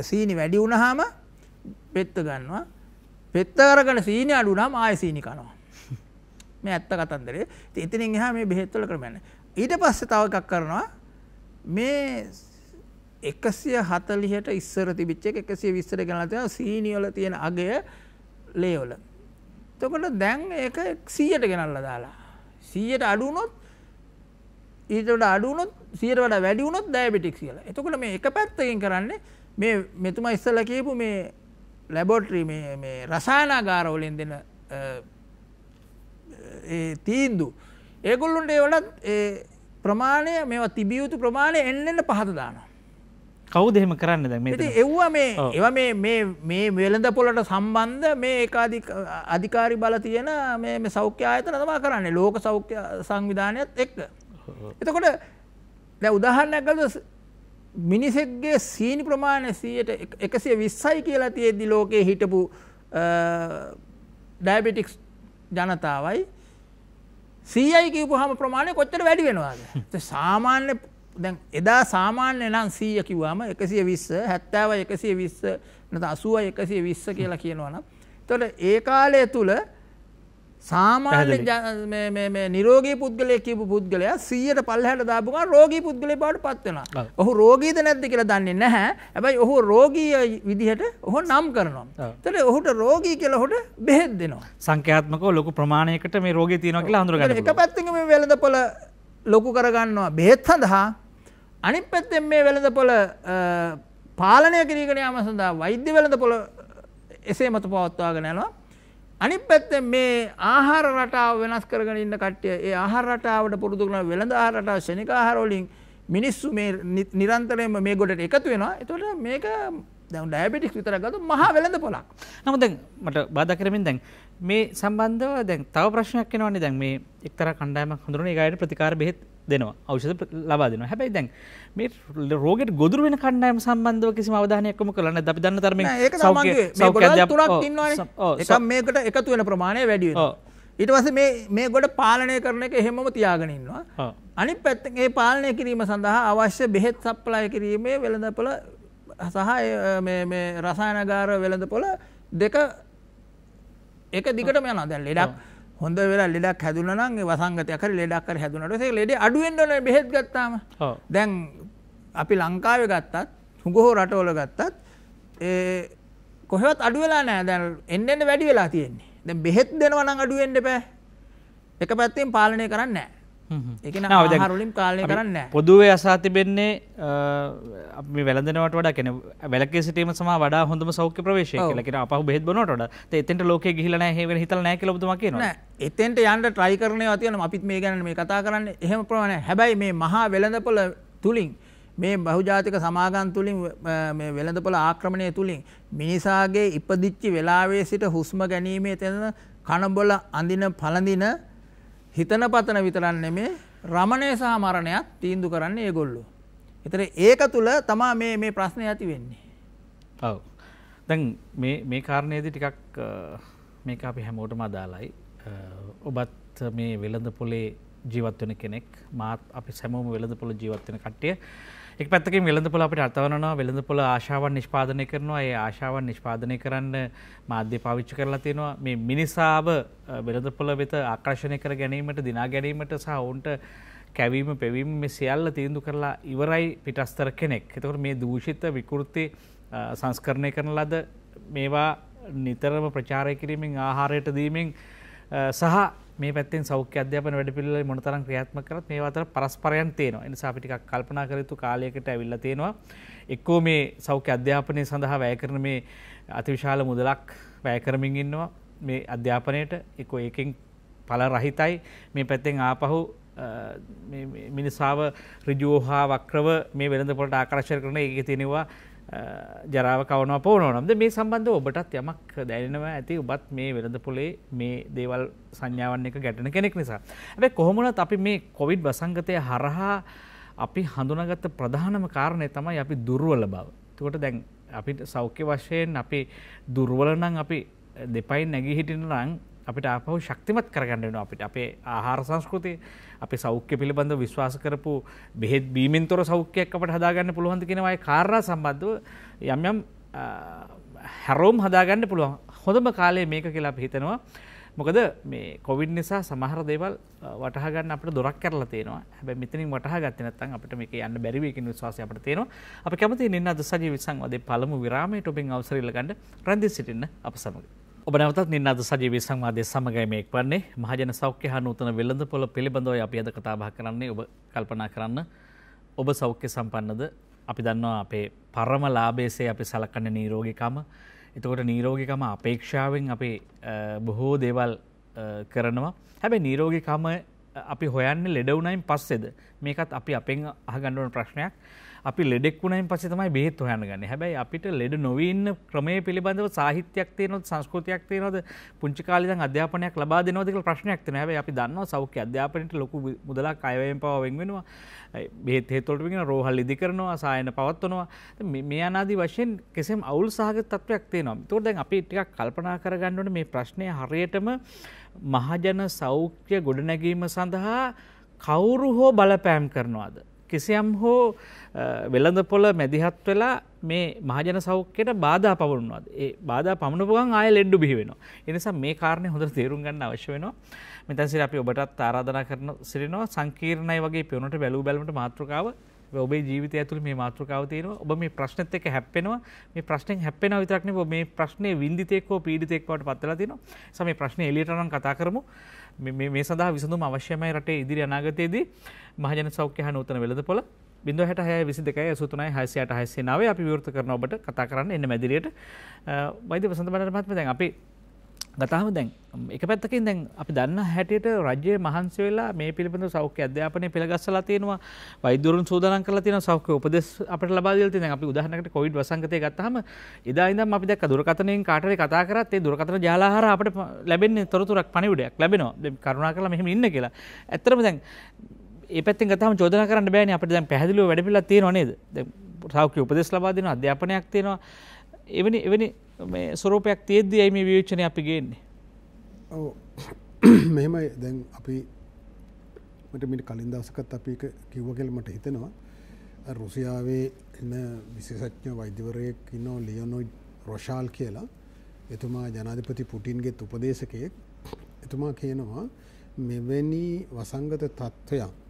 සීනි වැඩි වුණහාම පෙත්ත ගන්නවා. පෙත්ත කරගන සීනි අඩුනම් ආය සීනි කනවා. මේ ඇත්ත කතන්දරේ ඉතිනින් එහා මේ බෙහෙත්වල කරමන්න ඊට පස්සේ තව එකක් කරනවා. මේ එකසිය හතලිහට ඉස්සර තිබිච්ච එකසිය විස්සර ගනලතින සීනිවල තියෙන අගය ලේවල තකොට දැන් ඒක සීයට ගෙනල්ල දාලා. සීයට අඩුනොත් ඊටට අඩුනොත් සියට වඩ වැඩි වුණොත් දෑබිටික් කියලා. එතකොට මේ එක පැත්තකින් කරන්නේ මේ මෙතුම ඉස්සල කියපු මේ ලැබෝට්‍රී මේ රසානාගාරවලින් දෙන තීන්දු. ඒගොල්ලුන්ට ඒවලත් ප්‍රමාණය මේවා තිබියයුතු ප්‍රමාණය එන්නන්න පහත දානවා. කවු දෙහෙම කරන්න දැ එව්වා මේ ඒව මේ වෙළඳ පොලට සම්බන්ධ මේ අධිකාරි බල තියෙන මේ සෞඛ්‍ය ආයතන තමා කරන්නේ. ලෝක සෞඛ්‍ය සංවිධානයත් එක්ක. එතකොට දැ උදාහරණයක් ගද මිනිසෙක්ගේ සීනි ප්‍රමාණය සීයට එකසිය විස්සයි කියලා තියෙද්දි ලෝකයේ හිටපු ඩයිබිටික්ස් ජනතාවයි සීයයි කියපු හම ප්‍රමාණය කොච්චර වැඩි වෙනවාද සාමාන්‍ය දැන් එදා සාමාන්‍ය නම් සීය කිව්වාම එකසිය විස්ස හැත්තාව එකසිය විස්ස නත අසුව එකසිය විස්ස කියලා කියනවනම් තොට ඒ කාලය තුළ සාමාන්‍ය නිරෝගී පුද්ගලය කියපු පුද්ගලයා සීයට පල්හට දාපුග රෝගී පුද්ගලය බවට පත්වෙන ඔහු රෝගීද නැද්ද කියලා දන්නේ නැහැ. ඇබයි ඔහු රෝගී විදිහට ඔහු නම් කරනවා. තට ඔහුට රෝගී කියලහොට බෙහෙත් දෙනවා. සංඛ්‍යාත්මක ලොකු ප්‍රමාණයකට මේ රෝග තියන කියලා හඳුරග එක පැත්තිම වෙළඳ පොල ලොකු කරගන්නවා. බෙහෙත් සඳහා අනි පැත්තෙන් මේ වෙළඳ පොල පාලනය කිරීගෙන යාම සඳහා වෛද්‍ය වෙළඳ පොල එසේ මත පවත්වාගෙන යනවා. අනි පැත්තෙන් මේ ආහාර රටාව වෙනස් කරගෙන ඉන්න කට්ටිය ඒ ආහාර රටාවට පුරුදු කරන වෙළඳ ආහාර රටාව ශනික ආහාරවලින් මිනිස්සු මේ නිරන්තරයෙන්ම මේ ගොඩට එකතු වෙනවා. එතකොට මේක දැන් ඩයබටික්ස් විතර ගත්ත මහා වෙළඳ පොලක් නමුත් දැන් මට බාධා කරමින් දැන් මේ සම්බන්ධව දැන් තව ප්‍රශ්නයක් එනවනේ. දැන් මේ එක්තරා කණ්ඩායමක් හඳුනන ඒ ගායට ප්‍රතිකාර බෙහෙත් දෙනවා. අවෂධ ලබා දෙනවා. හැබැයි දැන් මේ රෝගට ගොදුර වෙන කණ්ඩයම සම්බන්ධව කිසි අවධානයක්කම කරන්න අපි දන්න තරම මේකට එකතු වෙන ප්‍රමාණය වැඩිය ඊට වස මේ ගොඩ පාලනය කරන එක එහෙමම තියාගෙනන්නවා අනි පැත්තගේ පාලනය කිරීම සඳහා අවශ්‍ය බෙහෙත් සප්පලාය කිරීමේ වෙළඳපොළ සහ රසායනගාර වෙළඳපොළ දෙක එක දිගට යන දැන් ලෙඩක් හොඳ වෙලා ලෙඩක් හැදුනනගේ වසංගතයක ලෙඩක්කර හැදුනට ලෙඩ අඩුවෙන්ඩන බෙහෙත් ගත්තාම. දැන් අපි ලංකාව ගත්තත් හුගහෝ රටවල ගත්තත් කොහෙවත් අඩුවෙලා නෑ දැන් එන්නන්න වැඩි වෙලා තියෙන්නේ. දැ බෙහෙත් දෙනවනං අඩුවෙන්ඩ පෑ එක පැත්තෙන් පාලනය කරන්න නෑ එක හරුලින් කාලය කරන්න පොදුවේ අසා තිබෙන්නේ අපි වැලදනවට වඩා කෙන වැලක සිටීම සම වඩා හොඳම සෞඛ්‍ය ප්‍රවේශය ලකෙන අපහ බෙත් බනොට එතෙන්ට ලෝක ගිහිලන හෙව හිතල නෑ ලබතුම කියන එතෙන්ට යන්ට ට්‍රයි කරනය තියන අපිත් මේ ගැන මේ කතා කරන්න. එහෙම ප්‍රවණ හැබැයි මේ මහා වෙළඳපොල තුළින් මේ බහුජාතික සමාගන් තුළින් වෙළඳපොල ආක්‍රමණය තුළින් මිනිසාගේ ඉපදිච්චි වෙලාවේ සිට හුස්ම ගැනීමේ තැන කණබොල අඳින පලඳින හිතන පතන විතරන්න නෙමේ රමණය සහ මරණයක් තීන්දු කරන්න ඒගොල්ලු. එතර ඒක තුළ තමා මේ මේ ප්‍රශ්නය ඇති වෙන්නේ. ඔව දැන් මේ කාරණයේද ටිකක් මේක අපි හැමෝටම අදාලයි ඔබත් මේ වෙළඳ පොලේ ජීවත්වන කෙනෙක් මාත් අපි සැමෝම වෙළඳ පොළ ජීවත්වන කට්ටිය එක් පැත්තකින් වෙළඳ පොළ අපිට අතවනවා වෙළඳ පොළ ආශාවන් නිෂ්පාදනය කරනවා. ඒ ආශාවන් නිෂ්පාදනය කරන්න මාධ්‍ය පාවිච්චි කරලා තියෙනවා. මේ මිනිසාව වෙළඳ පොළ වෙත ආකර්ශණය කර ගැනීමට දිනා ගැනීමට සහ ඔවුන්ට කැවීම පෙවීම මේ සියල්ල තීන්දු කරලා ඉවරයි පිටස්තර කෙනෙක්. එතකොට මේ දූෂිත විකෘති සංස්කරණය කරන ලද මේවා නිතරම ප්‍රචාරය කිරීමෙන් ආහාරයට දීමෙන් සහ මේ පැත්තෙන් සෞඛ්‍ය අධ්‍යාපන වැඩපිළිවෙල මොනතරම් ක්‍රියාත්මක කරත් මේ අතර පරස්පරයන් තියෙනවා. ඒ නිසා අපි ටිකක් කල්පනා කර යුතු කාලයකට ඇවිල්ලා තියෙනවා. එක්කෝ මේ සෞඛ්‍ය අධ්‍යාපනය සඳහා වැය කරන මේ අතිවිශාල මුදලක් වැය කරමින් ඉන්නවා මේ අධ්‍යාපනයට එක්කෝ ඒකෙන් ඵල රහිතයි මේ පැත්තෙන් ආපහු මිනිසාව රිජෝහා වක්‍රව මේ වෙළඳ පොට ආකර්ශය කරන ඒ තියෙනවා ජරාව කවන පෝනොනම්ද මේ සම්බන්ධ ඔබටත් යමක් දැනෙනවා ඇති ඔබත් මේ වෙළඳ පොලේ මේ දේවල් සංඥාවන් එක ගැටන කෙනෙක් නිසා. ඇැ කොහොමනත් අපි මේ කොවිඩ් වසංගතය හරහා අපි හඳුනගත්ත ප්‍රධානම කාරණය තමයි අපි දුර්වල බව. තුකට දැන් අපිට සෞඛ්‍ය වශයෙන් අපි දුර්වලනං අපි දෙපයි නැගී හිටින රං අපිට අපහු ශක්තිමත් කරගන්නන අපිට අපේ ආහාර සංස්කෘතිය අපි සෞඛ්‍ය පිළිබඳ විශ්වාස කරපු බෙහෙත් බීමෙන්තොර සෞඛ්‍යයක් අපට හදාගන්න පුළුවන්ද කෙනවයි කාරණ සම්බන්ධව යම් යම් හැරෝම් හදාගන්න පුළුවන්. හොඳම කාලේ මේක කියලා හිතනවා. මොකද මේ කොවිඩ් නිසා සමහර දේවල් වටහගන්න අපට දොරක් කරලා තියෙනවා. හැබැයි මෙතනින් වටහා ගත්තේ නැත්නම් අපිට මේක යන්න බැරි වෙයි කියන විශ්වාසය අපිට තියෙනවා. අපි කැමතියි නින්න අද සජීවී සංවාදයේ පළමු විරාමයට ඔබෙන් අවසර ඉල්ලගන්න. රැඳී සිටින්න අප සමග. ඔබ නැවතත් නින්නද සජීවී සංවාදය සමගයි මේක් වන්නේ. මහජන සෞඛ්‍ය හා නූතන වෙළඳ පොළ පිළිබඳව අපි අද කතා බහ කරන්නේ ඔබ කල්පනා කරන්න. ඔබ සෞඛ්‍ය සම්පන්නද? අපි දන්නවා අපේ පරම ලාබේසේ අපි සලකන්න නීරෝගිකම. එතකොට නීරෝගිකම අපේක්ෂාවෙන් අපි බොහෝ දේවල් කරනවා. හැබැ නීරෝගිකම අපි හොයන්න ලෙඩවුනයින් පස්සෙද? මේකත් අපි අපෙන් අහගණ්ඩුවන ප්‍රශ්නයක්. අපි ලෙඩෙක් වුණයින් පස්සේ තමයි බෙහෙත් හොයන්න ගන්නේ. හැබැයි අපිට ලෙඩ නොවී ඉන්න ක්‍රමයේ පිළිබඳව සාහිත්‍යයක් තියෙනවද සංස්කෘතියක් තියෙනවද පුංචි කාලේ ඉඳන් අධ්‍යාපනයක් ලබා දෙනවද කියලා ප්‍රශ්නයක් තියෙනවා. හැබැයි අපි දන්නවා සෞඛ්‍ය අධ්‍යාපනයට ලොකු මුදලක් අයවැයෙන් පවා වෙන් වෙනවා. බෙහෙත් හේත් වලට වෙන රෝහල් ඉදි කරනවා, සායන පවත්වනවා. මේ අනාදී වශයෙන් කෙසෙම අවුල් සහගත තත්වයක් තියෙනවා. ඒතකොට දැන් අපි ටිකක් කල්පනා කරගන්න ඕනේ මේ ප්‍රශ්නය හරියටම මහජන සෞඛ්‍ය ගොඩනැගීම සඳහා කවුරු හෝ බලපෑම් කරනවාද. කිසියම් හෝ වෙළඳ පොළ මැදිහත් වෙලා මේ මහජන සෞඛ්‍යයට බාධා පවරුණවාද ඒ බාධා පමණපුගන් ආය ලෙඩ්ඩු බිහි වෙනවා. එනිසා මේ කාරණය හොඳට තේරුම් ගන්න අවශ්‍ය වෙනවා. මෙතන් සිට අපි ඔබටත් ආරාධනා කරන සිරිනවා සංකීර්ණයි වගේ පියුණට බැලූ බැලමට මාතෘකාව ඔබේ ජීවිතය ඇතුළ මේ මාතෘකාව තියෙනවා ඔබ මේ ප්‍රශ්නත් එක්ක හැප්පෙනවා මේ ප්‍රශ්නෙන් හැප්පෙනවා විතරක් නෙවෙයි මේ ප්‍රශ්නේ වින්දිතෙක් හෝ පීඩිතෙක් බවට පත් වෙලා තියෙනවා. ඒ නිසා මේ ප්‍රශ්නේ එළියට නම් කතා කරමු. මේ මේ සඳහා විසඳුම අවශ්‍යමයි රටේ ඉදිරි අනාගතයේදී. මහජන සෞඛ්‍ය හා නූතන වෙළඳපොළ. බිඳ හැට හය විසි දෙකයි සුතුනයි හසියට හස්සනාවේ අපි විවෘත කරන ඔබට කතා කරන්න එන්න මැදිරියට. වෛද වසඳ බට මත්ම දැන් අපි ගතාම දැන් එක පැත්තකින් දැන් අපි දන්න හැටියට රජය මහන්ස වෙලා මේ පිළිබඳ සෞඛ්‍ය අධ්‍යාපනය පිළගස්සලා තියෙනවා වෛදුරුන් සූදානම් කරලා තියෙන සෞඛ්‍ය උපදෙස් අපට ලබා දෙලා තියෙනවා. අපි උදාහරණයකට කොවිඩ් වසංගතය ගත්තාම එදා ඉඳන් අපි දැක්ක දුරකථනයෙන් කාටරි කතා කරත් ඒ දුරකථන ජාලාහාර අපිට ලැබෙන්නේ තොරතුරක් පණිවිඩයක් ලැබෙනවා. දැන් කරුණාකරලා මෙහෙම ඉන්න කියලා. ඇත්තටම දැන් ඒ පැත්තෙන් ගත්තාම චෝදනා කරන්න බෑනේ. අපිට දැන් පැහැදිලිව වැඩපිළිවෙලක් තියෙනව නේද? දැන් සෞඛ්‍ය උපදෙස් ලබා දෙනවා අධ්‍යාපනයක් තියෙනවා. එවැනි එවැනි මේ ස්වරූපයක් තියෙද්දී ඇයි මේ විවේචනය අපි ගේන්නේ? ඔව්. මෙහෙමයි. දැන් අපි මට මිට කලින් දවසකත් අපි කිව්ව කියලා මට හිතෙනවා. රුසියාවේ එන්න විශේෂඥ වෛද්‍යවරයෙක් ඉන්නෝ ලියනොයිඩ් රොෂාල් කියලා. එතුමා ජනාධිපති පුටින්ගෙත් උපදේශකයෙක්. එතුමා කියනවා මෙවැනි වසංගත තත්ත්වයක්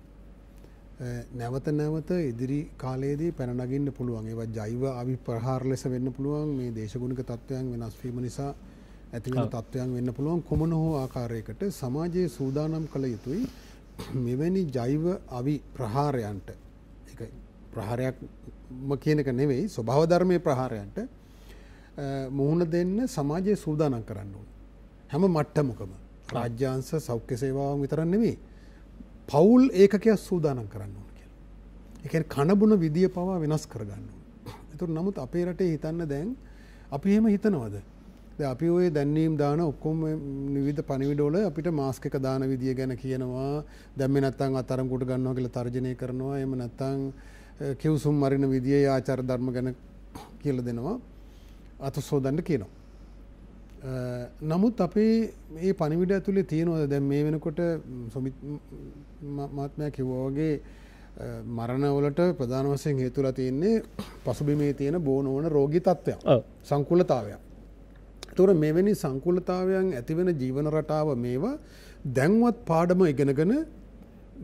නැවත නැවත ඉදිරි කාලයේදී පැනනගින්න පුළුවන්. ඒවත් ජෛව අවි ප්‍රහාර ලෙස වෙන්න පුළුවන්. මේ දේශගුණික තත්ත්වයන් වෙනස්වීම නිසා ඇතිවෙන තත්ත්වයන් වෙන්න පුළුවන්. කොමන හෝ ආකාරයකට සමාජයේ සූදානම් කළ යුතුයි. මෙවැනි ජෛව අවි ප්‍රහාරයන්ට ප්‍රහාරයක්ම කියනක නෙවෙයි ස්වභාවධර්මය ප්‍රහාරයන්ට මුහුණ දෙන්න සමාජයේ සූදානම් කරන්න ඕන. හැම මට්ටමකම. රාජ්‍යාන්ස සෞඛ්‍ය සේවාවන් විතරන් නෙවෙයි පවුල් ඒකකයක් සූදානම් කරන්න ඕන කියලා. එකන් කණබුණ විදිය පවා වෙනස් කරගන්න. එතුර නමුත් අපේ රටේ හිතන්න දැන් අපි එහෙම හිතනවද. අපි ඔය දැන්නීම් දාන ඔක්කොම නිවිධ පනිවිඩෝල අපිට මාස්ක දාන විදිිය ගැන කියනවා දැම්ම නත්තං අතරම්කුට ගන්නවා කියල තර්ජනය කරනවා එම නැත්තං කිවසුම් මරින විදිිය ආචර ධර්ම ගැන කියල දෙනවා අත සෝදන්න කියනවා. නමුත් අපේ ඒ පනිවිඩ ඇතුළේ තියෙනවද? දැන් මේ වෙනකොට සොමිත් මාත්මය කිව්වාගේ මරණවලට ප්‍රධාන වසයෙන් හේතුලා තියෙන්නේ පසුබිමේ තියෙන බෝනෝන රෝගි තත්ත්වයක් සංකුලතාවයක්. තුර මෙවැනි සංකුලතාවයන් ඇතිවෙන ජීවන රටාව මේවා දැන්වත් පාඩම ඉගෙනගෙන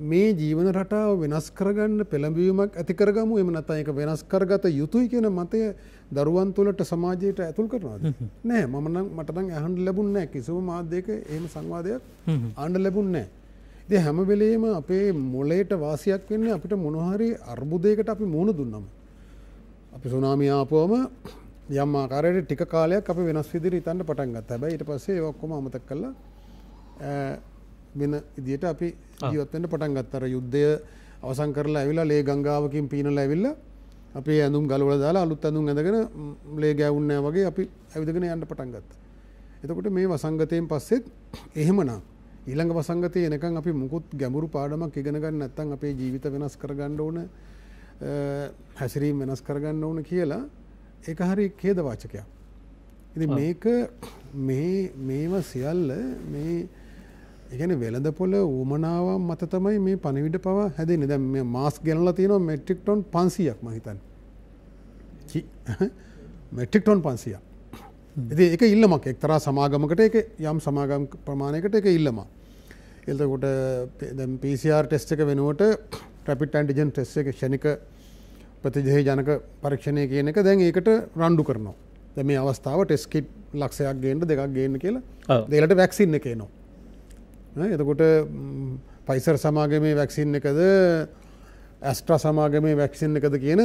මේ ජීවන රටාව වෙනස් කරගන්න පෙළඹවීමක් ඇතිකරගමු එම නත එක වෙනස් කරගත යුතුයි කියන මතය දරුවන් තුළට සමාජයට ඇතුල් කරනවාද? නෑ මමනම් මටනම් ඇහන්ඩ ලැබුන්නෑ කිසිව මාධ්‍යක එම සංවාදයක් ආණ්ඩ ලැබුන්නෑ ද හැමවෙලේම අපේ මොලේට වාසියක් වෙන්න අපිට මොනහරි අර්බුදයකට අපි මුණ දුන්නම. අපි සුනාමියාපුවම යම් ආකාරයට ටික කාලයක් අප වෙනස් විදිරි ඉතන්න පටන්ගත් හැබයි ඊට පස්සේ ඔක්කොම අමතක් කල්ලා වෙන ඉදිට අපි ජීවත්වන්න පටන් ගත්තර යුද්ධය අවසං කරලා ඇවිලා ලේ ගංගාවකින් පීනල ඇවිල්ල අපේ ඇඳුම් ගලවල දාලා අලුත් ඇඳුම් ඇඳගෙන ලේ ගැවුන්නෑ වගේ අපි ඇවිදගෙන යන්න පටන් ගත්ත. එතකොට මේ වසංගතයෙන් පස්සෙත් එහෙමනම් ඊළඟ වසංගතය එනකන් අපි මුකුත් ගැඹුරු පාඩමක් ඉගෙනගන්න නැත්තන් අපේ ජීවිත වෙනස් කරගන්න ඕන හැසිරීම් වෙනස් කරගන්න ඕන කියලා ඒක හරි කේද වාචකයක්. ඉති මේක මේම සියල්ල මේ එකන වෙළඳ පොල ඌමනාවම් මත තමයි මේ පණවිඩ පව හැදෙන දැ මේ මාස් ගැනල තියෙනවා මෙට්‍රික්ටොන් පන්සියක් මහිතන් මෙට්‍රික්ටොන් පන්සිය එති එක ඉල්ලමක්. එක්තරා සමාගමකට එක යම් සමාගම් ප්‍රමාණයකට එක ඉල්ලම එල්තකොට පිසිR ටෙස්ට එක වෙනුවට ට්‍රපිට ඇන්ටිජන් ටෙස් එක ෂණික ප්‍රතිජහහි ජනක පරීක්ෂණය කියන එක දැන් ඒකට රණ්ඩු කරනවා. දැ මේ අවස්ථාව ටෙස්කිට් ලක්ෂයක් ගේන්ට දෙකක් ගේන්න කියලා. දෙලට වැක්සින්න එකනවා එතකොට පයිසර් සමාගමේ වැක්සින් එකද ඇස්ට්‍ර සමාගමේ වැක්සින් එකද කියන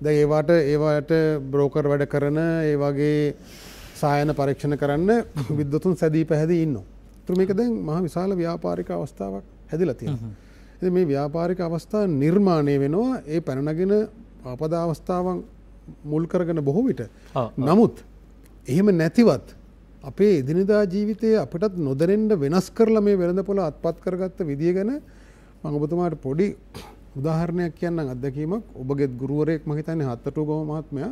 ද ඒවාට ඒවාට බ්‍රෝකර් වැඩ කරන ඒ වගේ සායන පරීක්ෂණ කරන්න විද්වතුන් සැදී පැහැදී ඉන්න. තුරමක දැන් මහ විශාල ව්‍යාපාරික අවස්ථාවක් හැදිල තියෙන. මේ ව්‍යාපාරික අවස්ථා නිර්මාණය වෙනවා ඒ පැනනගෙන ආපද අවස්ථාවන් මුල් කරගෙන බොහෝ විට නමුත් එහෙම නැතිවත් අපේ එදිනිදා ජීවිතය අපටත් නොදරෙන්ට වෙනස් කරලා මේ වෙළඳ පොළ අත්පත් කරගත්ත විදිිය ගැන මඟබතුමාට පොඩි උදාහරණයක් කියන්න අත්දැකීමක්. ඔබගෙත් ගුරුවරයෙක් මහිතන්නේ හත්තටු ගව මහත්මය.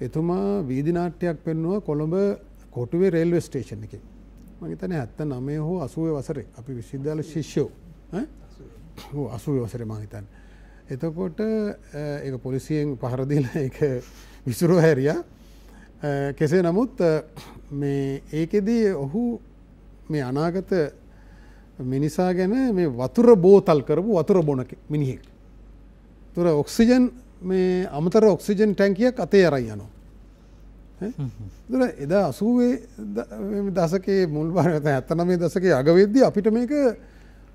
එතුමා වීදිනාට්‍යයක් පෙන්නවා කොළඹ කොටුවේ රේල්ව ස්ටේෂන් එක. මහිතන ඇත්ත නමය හෝ අසුව වසරේ. අපි විශ්විද්‍යාල ශිෂ්‍යෝ. අසුව වසර මහිතන්. එතකොට ඒ පොලිසියෙන් පහරදිල එක විසුරු හැරියා Eh, කෙසේ නමුත් eh, මේ ඒකෙදී ඔහු මේ අනාගත මිනිසා ගැන මේ වතුර බෝතල් කරපු වතුර බොන මිනිහෙක්. තුර ඔක්සිජන් මේ අමතර ඔක්සිජන් ටැන්කියක් අතේ අරයි යනවා. දුර එදා අසුවේ දසකේ මුල් භාරත ඇත්තනමේ දසකේ අගවෙද්දී අපිට මේක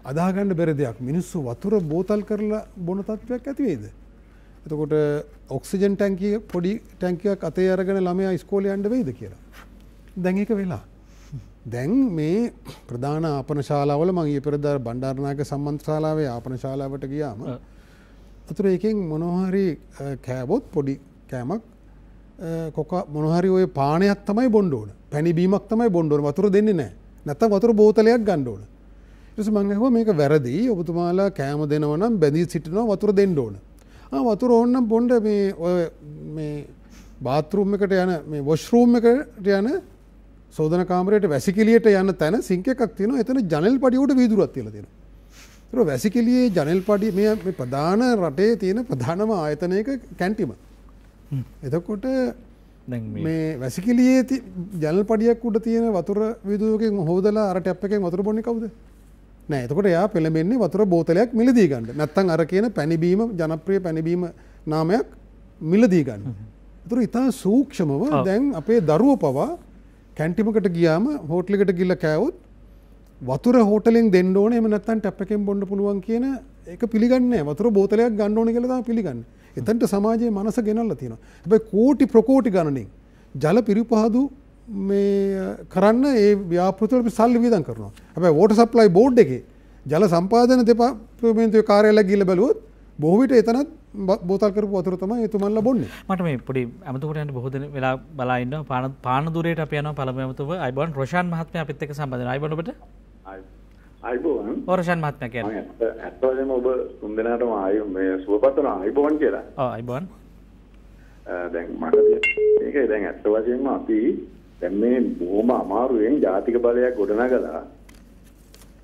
අදාගණ්ඩ බෙර දෙයක් මිනිස්සු වතුර බෝතල් කරලා බොන තත්ත්වයක් ඇතිවේද. එතකොට ඔක්සිජන් ටැන්කිය පොඩි ටැන්කියක් අතේ අරගෙන ළමයා ස්කෝලය අන්ඩ වෙයිද කියලා. දැන් එක වෙලා. දැන් මේ ප්‍රධාන ආපන ශාලාවල මගේ පෙරදර බණ්ඩාරනාක සම්බන්ධ ශාලාවේ ආපන ශාලාවට ගියාම අතුර එකෙන් මොනොහරි කෑබොත් පොඩි කෑමක් කොක මොනහරි ඔය පානයක් තමයි බොන්්ඩෝන පැණිබීමක් තමයි බොන්්ඩෝන වතුර දෙන්නේ නෑ නැත වතුර බෝතලයක් ගණ්ඩෝන ස මංහව මේක වැරදි. ඔබතුමාලා කෑම දෙනවනම් බැඳී සිටිනවා වතුර දෙන්නඩෝන වතුර ඕන්නම් බොන්්ඩ මේ ඔය මේ බාතරුම් එකට යන මේ වොශ්රූම් එකට යන සෝදන කාමරයට වැසිකිලියට යන්න තැන සිංකයක් තින එතන ජනල් පඩියට වීදුරත් තිල තියෙන. වැසිකිලියේ ජනල් පඩි මේ ප්‍රධාන රටේ තියෙන ප්‍රධානම ආයතනයක කැන්ටිම. එතකොට මේ වැසිකිලියේ ජනල් පඩියක් උඩ තියෙන වතුර විදුවකින් හෝදලා අරට අප් එකෙන් වතුර බොන්නේ කවුද නෑ එතකොට යා පෙළඹෙන්නේ වතුර බෝතලයක් මිලදී ගන්න. නැත්තං අර කියන පැණිබීම ජනප්‍රිය පැණිබීම නාමයක් මිලදී ගන්න. තුර ඉතා සූක්ෂමව දැන් අපේ දරුව පවා කැන්ටිමකට ගියාම හෝටලිකට ගිල්ල කෑවුත් වතුර හෝටලෙන් දෙන්නඩෝන එම නැත්තන් ටැප්පකෙන් බොඩ පුළුවන් කියන එක පිළිගන්න වතුර බෝතලයක් ගණ්ඩෝන කළදා පිළිගන්න. එතන්ට සමාජයේ මනස ගෙනල්ල තියෙන හැබයි කෝටි ප්‍රකෝටි ගණනින් ජල පිරිපහදු මේ කරන්න ඒ ව්‍යාපෘතුවල සල්ලි විදන් කරනවා. හැබයි ෝට සප්ලයි බෝඩ් එක ජල සම්පාදන දෙපා ප්‍රමේන්තුව කාරයල ගිල බැලුවත් බොහවිට එතනත් බෝතල් කරපු වතුර තමයි එතුමල්ල බොන්න. මට මේ පොඩි ඇමතුකටට බොහද වෙලා බලාන්න පාන පානදුරයට අපයන පළමතුව අයිබන් රෝෂන් මහත්ම අපිත් එක සම්බඳ අයිබනට අයිබෝන් ඕරෂන් මහත්ම කිය ඇත්තවම ඔබ තුන්දෙනටම ආය මේ සුවපත්තන අයිබෝන් කියලා. අයිබෝන්. දැන් මට ඒක දැන් ඇත්ත වශයෙන්ම අපි දැන් මේ බොහොම අමාරුවෙන් ජාතික බලයක් ගොඩනගලා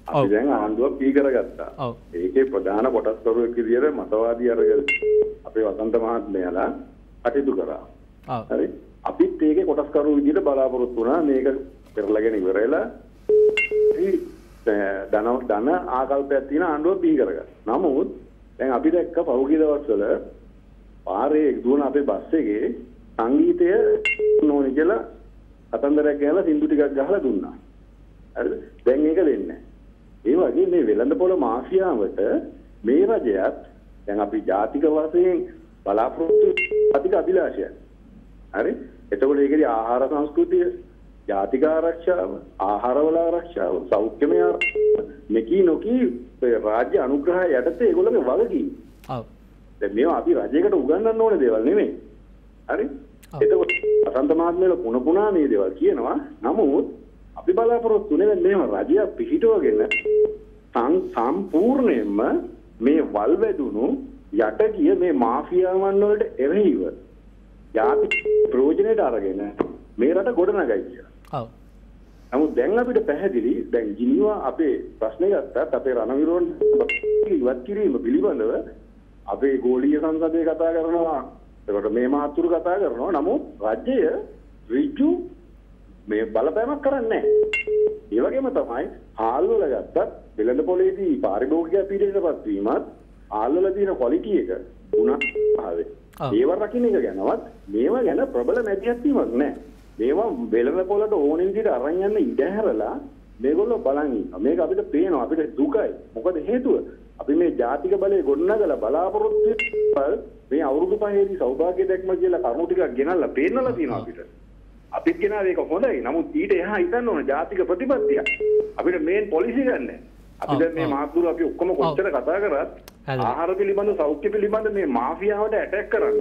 අපි දැන් ආණ්ඩුවක් පී කරගත්තා. ඒකේ ප්‍රධාන කොටස් කරුවෙක් විදියට මතවාදී අරගෙන අපේ වසන්ත මහත්මයාලා කටයුතු කරා. හරි. අපිත් ඒකේ කොටස් කරුවෝ විදියට බලාපොරොත්තු වුණා මේක පෙරලගෙන ඉවරලා ධන ධන ආකල්පයක් තියෙන ආණ්ඩුව පී කරගත්තා. නමුත් දැන් අපි දැක්ක පහුගිය දවස්වල පාරේ දුවන අපේ බස් එකේ සංගීතය ඕනේ කියලා කතන්දරයක් ගහලා සින්දු ටිකක් ගහලා දුන්නා. හරිද? දැන් ඒක නැහැ. ඒ වගේ මේ වෙළඳ පොළ මාෆියාවට මේ රජයත් දැන් අපි ජාතික වශයෙන් බලාපොරොත්තු අධික අභිලාෂයක්. හරි? එතකොට ඒකේ ආහාර සංස්කෘතිය ජාතික ආරක්ෂාව ආහාරවල ආරක්ෂාව සෞඛ්‍යමය මෙකී නොකී රාජ්‍ය අනුග්‍රහය යටතේ ඒගොල්ලගේ වගකීම් ඔව් දැන් මේවා අපි රජයකට උගන්වන්න ඕන දේවල් නෙමෙයි හරි එතකොට අසන්ත මහත්මයලා පුන පුනා මේ දේවල් කියනවා. නමුත් අපි බලාපොරොත්තු වෙන්නේ මේව රජය පිහිටවගෙන සම්පූර්ණයෙන්ම මේ වල් වැදුණු යට ගිය මේ මාෆියාවන් වලට එරෙහිව ජාති ප්‍රයෝජනයට අරගෙන මේ රට ගොඩනගයි කියලා. ඔව්. නමුත් දැන් අපිට පැහැදිලි දැන් ජිනීවා අපේ ප්‍රශ්නේ ගත්තත් අපේ රණවිරුවන් ඉවත් කිරීම පිළිබඳව අපේ ගෝලීය සංසදයේ කතා කරනවා එතකොට මේ මහත්තුරු කතා කරනවා නමුත් රජය ඍජු මේ බලපෑමක් කරන්නේ. ඒ වගේම තමයි හාල්වල ගත්තත් වෙළඳ පොලේදී පාරිභෝගික පීඩනයටපත් වීමත් හාල්වල තියෙන ක්වලිටි එක උනත්. ඔව්. ඒව රකින්න එක ගැනවත් මේවා ගැන ප්‍රබල මැදිහත් වීමක් නැහැ. මේවා වෙළඳ පොලට ඕන විදිහට අරන් යන්න ඉඩ හැරලා මේගොල්ලෝ බලන් ඉන්නවා. මේක අපිට පේනවා අපිට දුකයි. මොකද හේතුව අපි මේ ජාතික බලය ගොඩනගලා බලාපොරොත්තු මේ අවුරුදු පහේදී සෞභාග්‍ය දැක්ම කියලා කරුණු ටිකක් ගෙනල්ලා පේන්නලා තියෙනවා අපිට. අපිත් ගෙනාවේ ඒක හොඳයි. නමුත් ඊට එහා හිතන්න ඕන ජාතික ප්‍රතිපත්තිය. අපිට මේන් පොලිසි ගන්න. අපි දැන් මේ. මාත්තුරු අපි ඔක්කොම කොච්චර කතා කරත් හරි. ආහාර පිළිබඳ සෞඛ්‍ය පිළිබඳ මේ මාෆියාවට ඇටැක් කරන්න.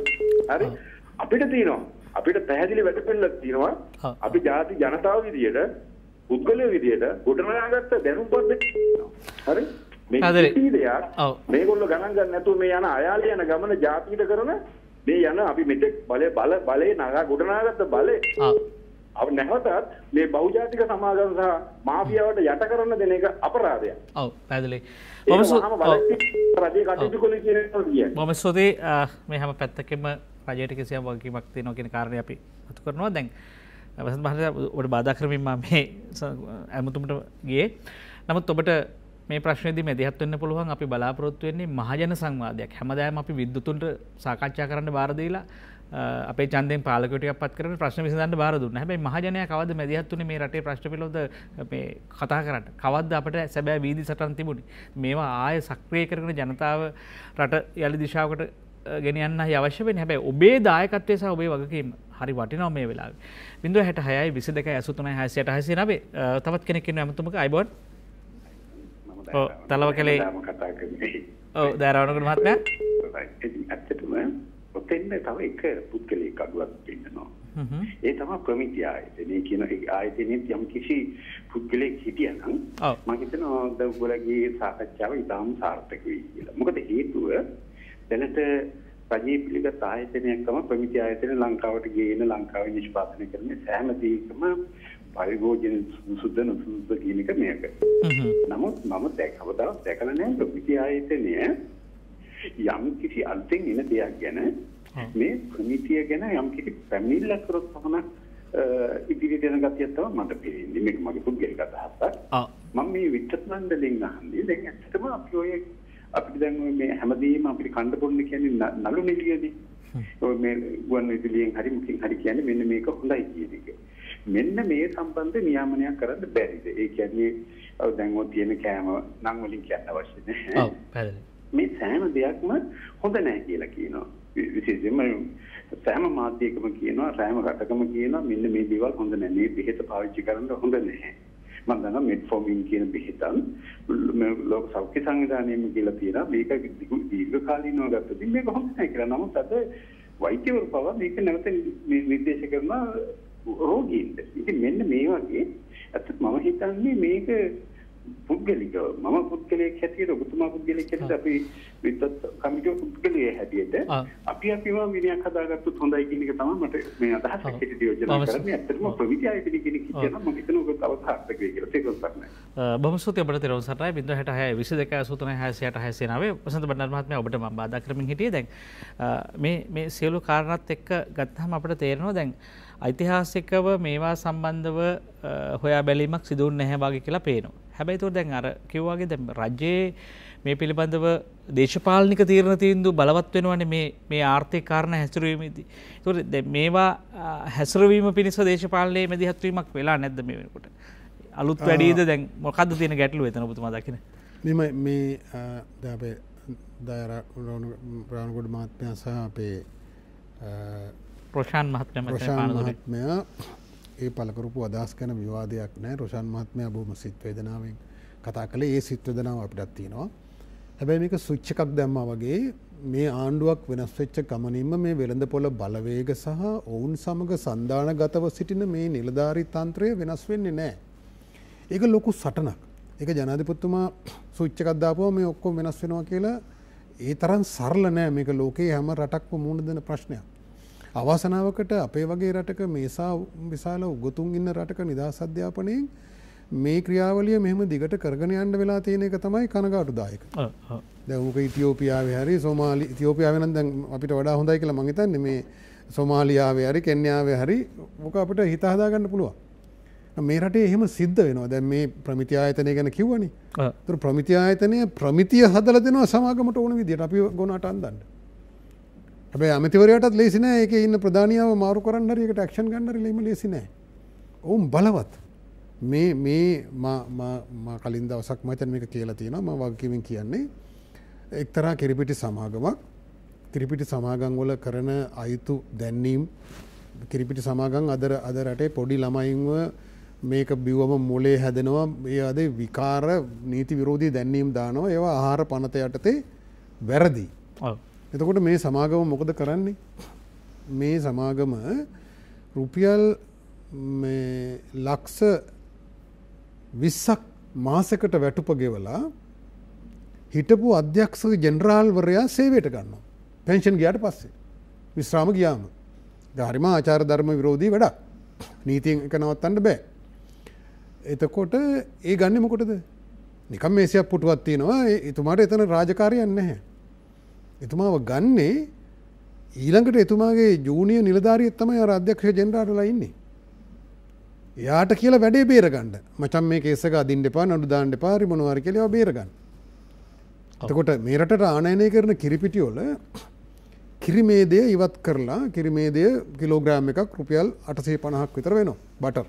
හරි? අපිට තියෙනවා. අපිට පැහැදිලි වැටපෙන්නක් තියෙනවා. අපි ජාති ජනතාව විදියට පුද්ගලයෝ විදියට ගොඩනගාගත්ත දැනුම් පද්ධතිය. හරි? මේ පැහැදිලි. දෙයක්. මේගොල්ලෝ ගණන් ගන්න නැතුව මේ යන අයාලේ යන ගමන ජාතියට කරන මේ යන අපි මෙතෙක් බලය බල බලේ නගා ගොඩනගාගත්ත බලේ අප නැවතත් මේ බහුජාතික සමාගම් සහ මාෆියාවට යට කරන්න දෙන එක අපරාධයක්. ඔව් පැදිලි ඒක මම රජය කටයුතු කළේ කියන එක කියන්නේ. ස්තුතියි අ, මේ හැම පැත්තකෙම රජයට කිසියම් වගකීමක් තියෙනවා කියන කාරණය අපි අතු කරනවා දැන් වසන් මහත ඔබට බාධා කරමින් මම මේ ඇමතුමට ගියේ නමුත් ඔබට මේ ප්‍රශ්නයේදී මැදිහත් වෙන්න පුළුවන් අපි බලාපොරොත්තු වෙන්නේ මහජන සංවාදයක් හැමදාම අපි විද්‍යුතුන්ට සාකච්ඡා කරන්න බාර දීලා අ, අපේ ඡන්දයෙන් පාලකයෝටියක් පත් කරන ප්‍රශ්න විසඳන්න බාර දුන්නා. හැබැයි මහජනයා කවද මැදිහත් වුණේ මේ රටේ ප්‍රශ්න පිළිබඳ මේ කතා කරන්න? කවද්ද අපිට සැබෑ වීදි සටන් තිබුණේ? මේවා ආය සක්‍රිය කරගෙන ජනතාව රට යලි දිශාවකට අ, ගෙනියන්න අවශ්‍ය වෙන්නේ. හැබැයි ඔබේ දායකත්වය සහ ඔබේ වගකීම හරි වටිනවා මේ වෙලාවේ. බිඳුව හැට හයයි විසි දෙකයි ඇසුතුනයි හයසයට හයසි නබේ තවත් කෙනෙක් ඉන්න ඇමතුමක අයිබෝන් ඔව්, තලව කළේ- ඔව දෑරවනකට මහත්මය ඇත්තටම ඔතෙන්න තව එක පුද්ගලයෙක් අඩුවක් පෙන්නනවා. ඒ තමයි ප්‍රමිති ආයතනය කියන ඒ ආයතනයේ යම් කිසි පුද්ගලයෙක් හිටියනම් ඔව්. මම හිතනවා දැන් ඔයගොල්ලෝගේ සාකච්ඡාව ඉතාම සාර්ථක වෙයි කියලා. මොකද හේතුව දැනට රජයේ පිළිගත් ආයතනයක් තමයි ප්‍රමිති ආයතනය ලංකාවට ගේන ලංකාවේ නිෂ්පාදනය කරන සෑම දෙයකම පරිභෝජන සුද්ධ නුසුද්ධ කියන එක මේක. නමුත් මම දැකවදා දැකලා නැහැ ප්‍රමිති ආයතනය යම් කිසි අලුතෙන් එන දෙයක් ගැන මේ ප්‍රමිතිය ගැන යම් කිසි පැමිණිල්ලක් කරොත් පමණ අ, ඉදිරියට යන ගතියක් තමයි මට පේන්නේ. මේක මගේ පුද්ගලික අදහසක්. මම මේ විත්ත මණ්ඩලෙන් අහන්නේ. දැන් ඇත්තටම අපි ඔය අපිට දැන් මේ හැමදේම අපිට කණ්ඩ බොන්න කියන්නේ නළු නිලියනේ. ඔය මේ ගුවන් විදුලියෙන් හරි මොකකින් හරි කියන්නේ මෙන්න මේක හොඳයි කියන එක මෙන්න මේ සම්බන්ධ නියාමනයක් කරන්න බැරිද ඒ කියන්නේ දැන් තියෙන කෑම නම් වලින් කියන්න අවශ්‍ය නැහැ මේ සෑම දෙයක්ම හොඳ නැහැ කියලා කියනවා. විශේෂයෙන්ම සෑම මාධ්‍යයකම කියනවා සෑම රටකම කියනවා මෙන්න මේ දේවල් හොඳ නැහැ. මේ බෙහෙත පාවිච්චි කරන්න හොඳ නැහැ. මම දන්නවා මෙට්ෆෝමින් කියන බෙහෙතන් ලෝක සෞඛ්‍ය සංවිධානයෙම කියලා තියෙනවා මේක දිගු- දීර්ඝකාලීනව ගත්තොත් මේක හොඳ නැහැ කියලා. නමුත් අද වෛද්‍යවරු පවා මේක නැවත නිර්දේශ කරන රෝගීන්ට. ඉතින් මෙන්න මේ වගේ ඇත්තට මම හිතන්නේ මේක පුද්ගලිකව මම පුද්ගලයෙක් හැටියට ඔබතුමා පුද්ගලයෙක් හැටියට අපි විද්වත් කමිටුව පුද්ගලයෙක් හැටියට. අපි අපිම විනයක් හදාගත්තොත් හොඳයි කියන එක තමයි මට මේ අදහස. හැටියට යෝජනා. කරන්නේ ඇත්තටම ප්‍රවිති ආයතන කියන කියනවා මම හිතනවා ඔබ තව සාර්ථක වෙයි කියලා තේරුම් ගන්න. බොම ස්තුතියි ඔබට තෙරුවන් සරණයි බිඳුව හැට හය විසි දෙක සූතනයි හයසයට හයසේනාවේ වසන්ත බණ්ඩාර මහත්මයා ඔබට මම බාධා කරමින් හිටියේ දැන් මේ මේ සියලු කාරණාත් එක්ක ගත්තහම අපිට තේරෙනවා දැන් ඓතිහාසිකව මේවා සම්බන්ධව හොයා බැලීමක් සිදු වුනේ නැහැ වගේ කියලා පේනවා. හැබැයි ඒක දැන් අර කිව්වාගේ දැන් රජයේ මේ පිළිබඳව දේශපාලනික තීරණ තීන්දුව බලවත් වෙනවනේ මේ මේ ආර්ථික කාරණා හැසිරවීමේදී. ඒතකොට දැන් මේවා හැසිරවීම පිණිස දේශපාලනයේ මැදිහත් වීමක් වෙලා නැද්ද මේ වෙනකොට? අලුත් වැඩීද දැන් මොකක්ද තියෙන ගැටලුව එතන ඔබතුමා දකින? මෙම මේ ද අපේ දයර ප්‍රාණගොඩ මහත්මයා සහ අපේ මැද ප්‍රශාන් පානදුරේ. මහත්මයා ඒ පලකරපු අදහස් කන විවාදයක් නෑ රොෂන් මහත්මය බොහම සිත්වේදනාවෙන් කතා කළේ ඒ සිත්වදනාව අපිටත් තියෙනවා හැබැයි මේක සුච්චකක් දැම්ම වගේ මේ ආණ්ඩුවක් වෙනස් වෙච්ච ගමනින්ම මේ වෙළඳ පොළ බලවේග සහ ඔවුන් සමඟ සන්ධාන ගතව සිටින මේ නිලධාරි තන්ත්‍රය වෙනස් වෙන්නේ නෑ. ඒක ලොකු සටනක් එක ජනාධිපත්තුමා සුච්චකක්දාපුව මේ ඔක්කොම වෙනස් වෙනවා කියලා ඒ තරන් සරල නෑ මේක ලෝකයේ හැම රටක්ම මුණ දෙන ප්‍රශ්නයක්. අවසනාවකට අපේ වගේ රටක මේසා විශාල උගතුන් ඉන්න රටක නිදහස් අධ්‍යාපනයෙන් මේ ක්‍රියාවලිය මෙහම දිගට කරගෙන යන්න වෙලා තියෙන එක තමයි කනගාටු දායක දැවක ඉතිෝපියාව හරි සෝමාලි තිෝපියාවෙන දැන් අපිට වඩා හොඳයි කියලා මහිතන්න මේ සොමාලියාව හරි කෙන්යාව හරි මොක අපිට හිතහදාගන්න පුළුවන්. මේ රටේ එහෙම සිද්ධ වෙනවා. දැන් මේ ප්‍රමිති ආයතනය ගැන කිව්වනි. තුර ප්‍රමිති ආයතනය ප්‍රමිතිය හදල දෙනවා සමාගමට ඕන විදිට අපි ගොනට අන්දන්න හැබැ අමතිවරයටත් ලේසින එක ඉන්න ප්‍රධානියාව මාරු කරන්න එකට ක්ෂන් ගන්නර ලීම ලේසිනෑ ඔවුන් බලවත්. මේ මේ කලින් දවසක් මතන් මේක කියලා තියෙන ම වගකිවින් කියන්නේ එක්තරා කිරිපිටි සමාගමක්. කිරිපිටි සමාගංවල කරන අයුතු දැන්නීම් කිරිපිටි සමාගං අදර අද රටේ පොඩි ළමයින්ව මේක බිවම මොලේ හැදෙනවා. ඒ අද විකාර නීති විරෝධී දැන්නීම් දානවා. ඒවා ආහාර පනත යටතේ වැරදිී. එතකොට මේ සමාගම මොකද කරන්නේ. මේ සමාගම රුපියල් ලක්ස විස්සක් මාසකට වැටුප ගෙවලා හිටපු අධ්‍යක්ෂ ජෙනරාල්වරයා සේවයට ගන්න. පැන්ෂන් ගයාට පස්සේ. විශ්‍රාම ගියාම. ධරිම ආචාර ධර්ම විරෝධී වැඩක් නීතියෙන් එක නවත්තන්න බෑ. එතකොට ඒ ගන්න මොකොටද නිකම් මේසයක් පුටුවත්තියෙනවා එතුමාට එතන රාජකාරයන්න නැහැ. එතුමාව ගන්නේ ඊළඟට එතුමාගේ ජූනිය නිලධාරියත් තමයි අධ්‍යක්ෂ ජෙනරාටලා ඉන්නේ. යාට කියලා වැඩේ බේරගන්න මචන් මේ කේසක අදින් දෙපා නඩු දාන්න පාරි මොනවාර කෙලව බේරගන්න. එතකොට මේරට ආනයනය කරන කිරිපිටියෝල කිරිමේදය ඉවත් කරලා කිරිමේදය කිලෝග්‍රෑම් එකක් රුපියල් අටසේ පණහක් විතර වෙනවා බටර්.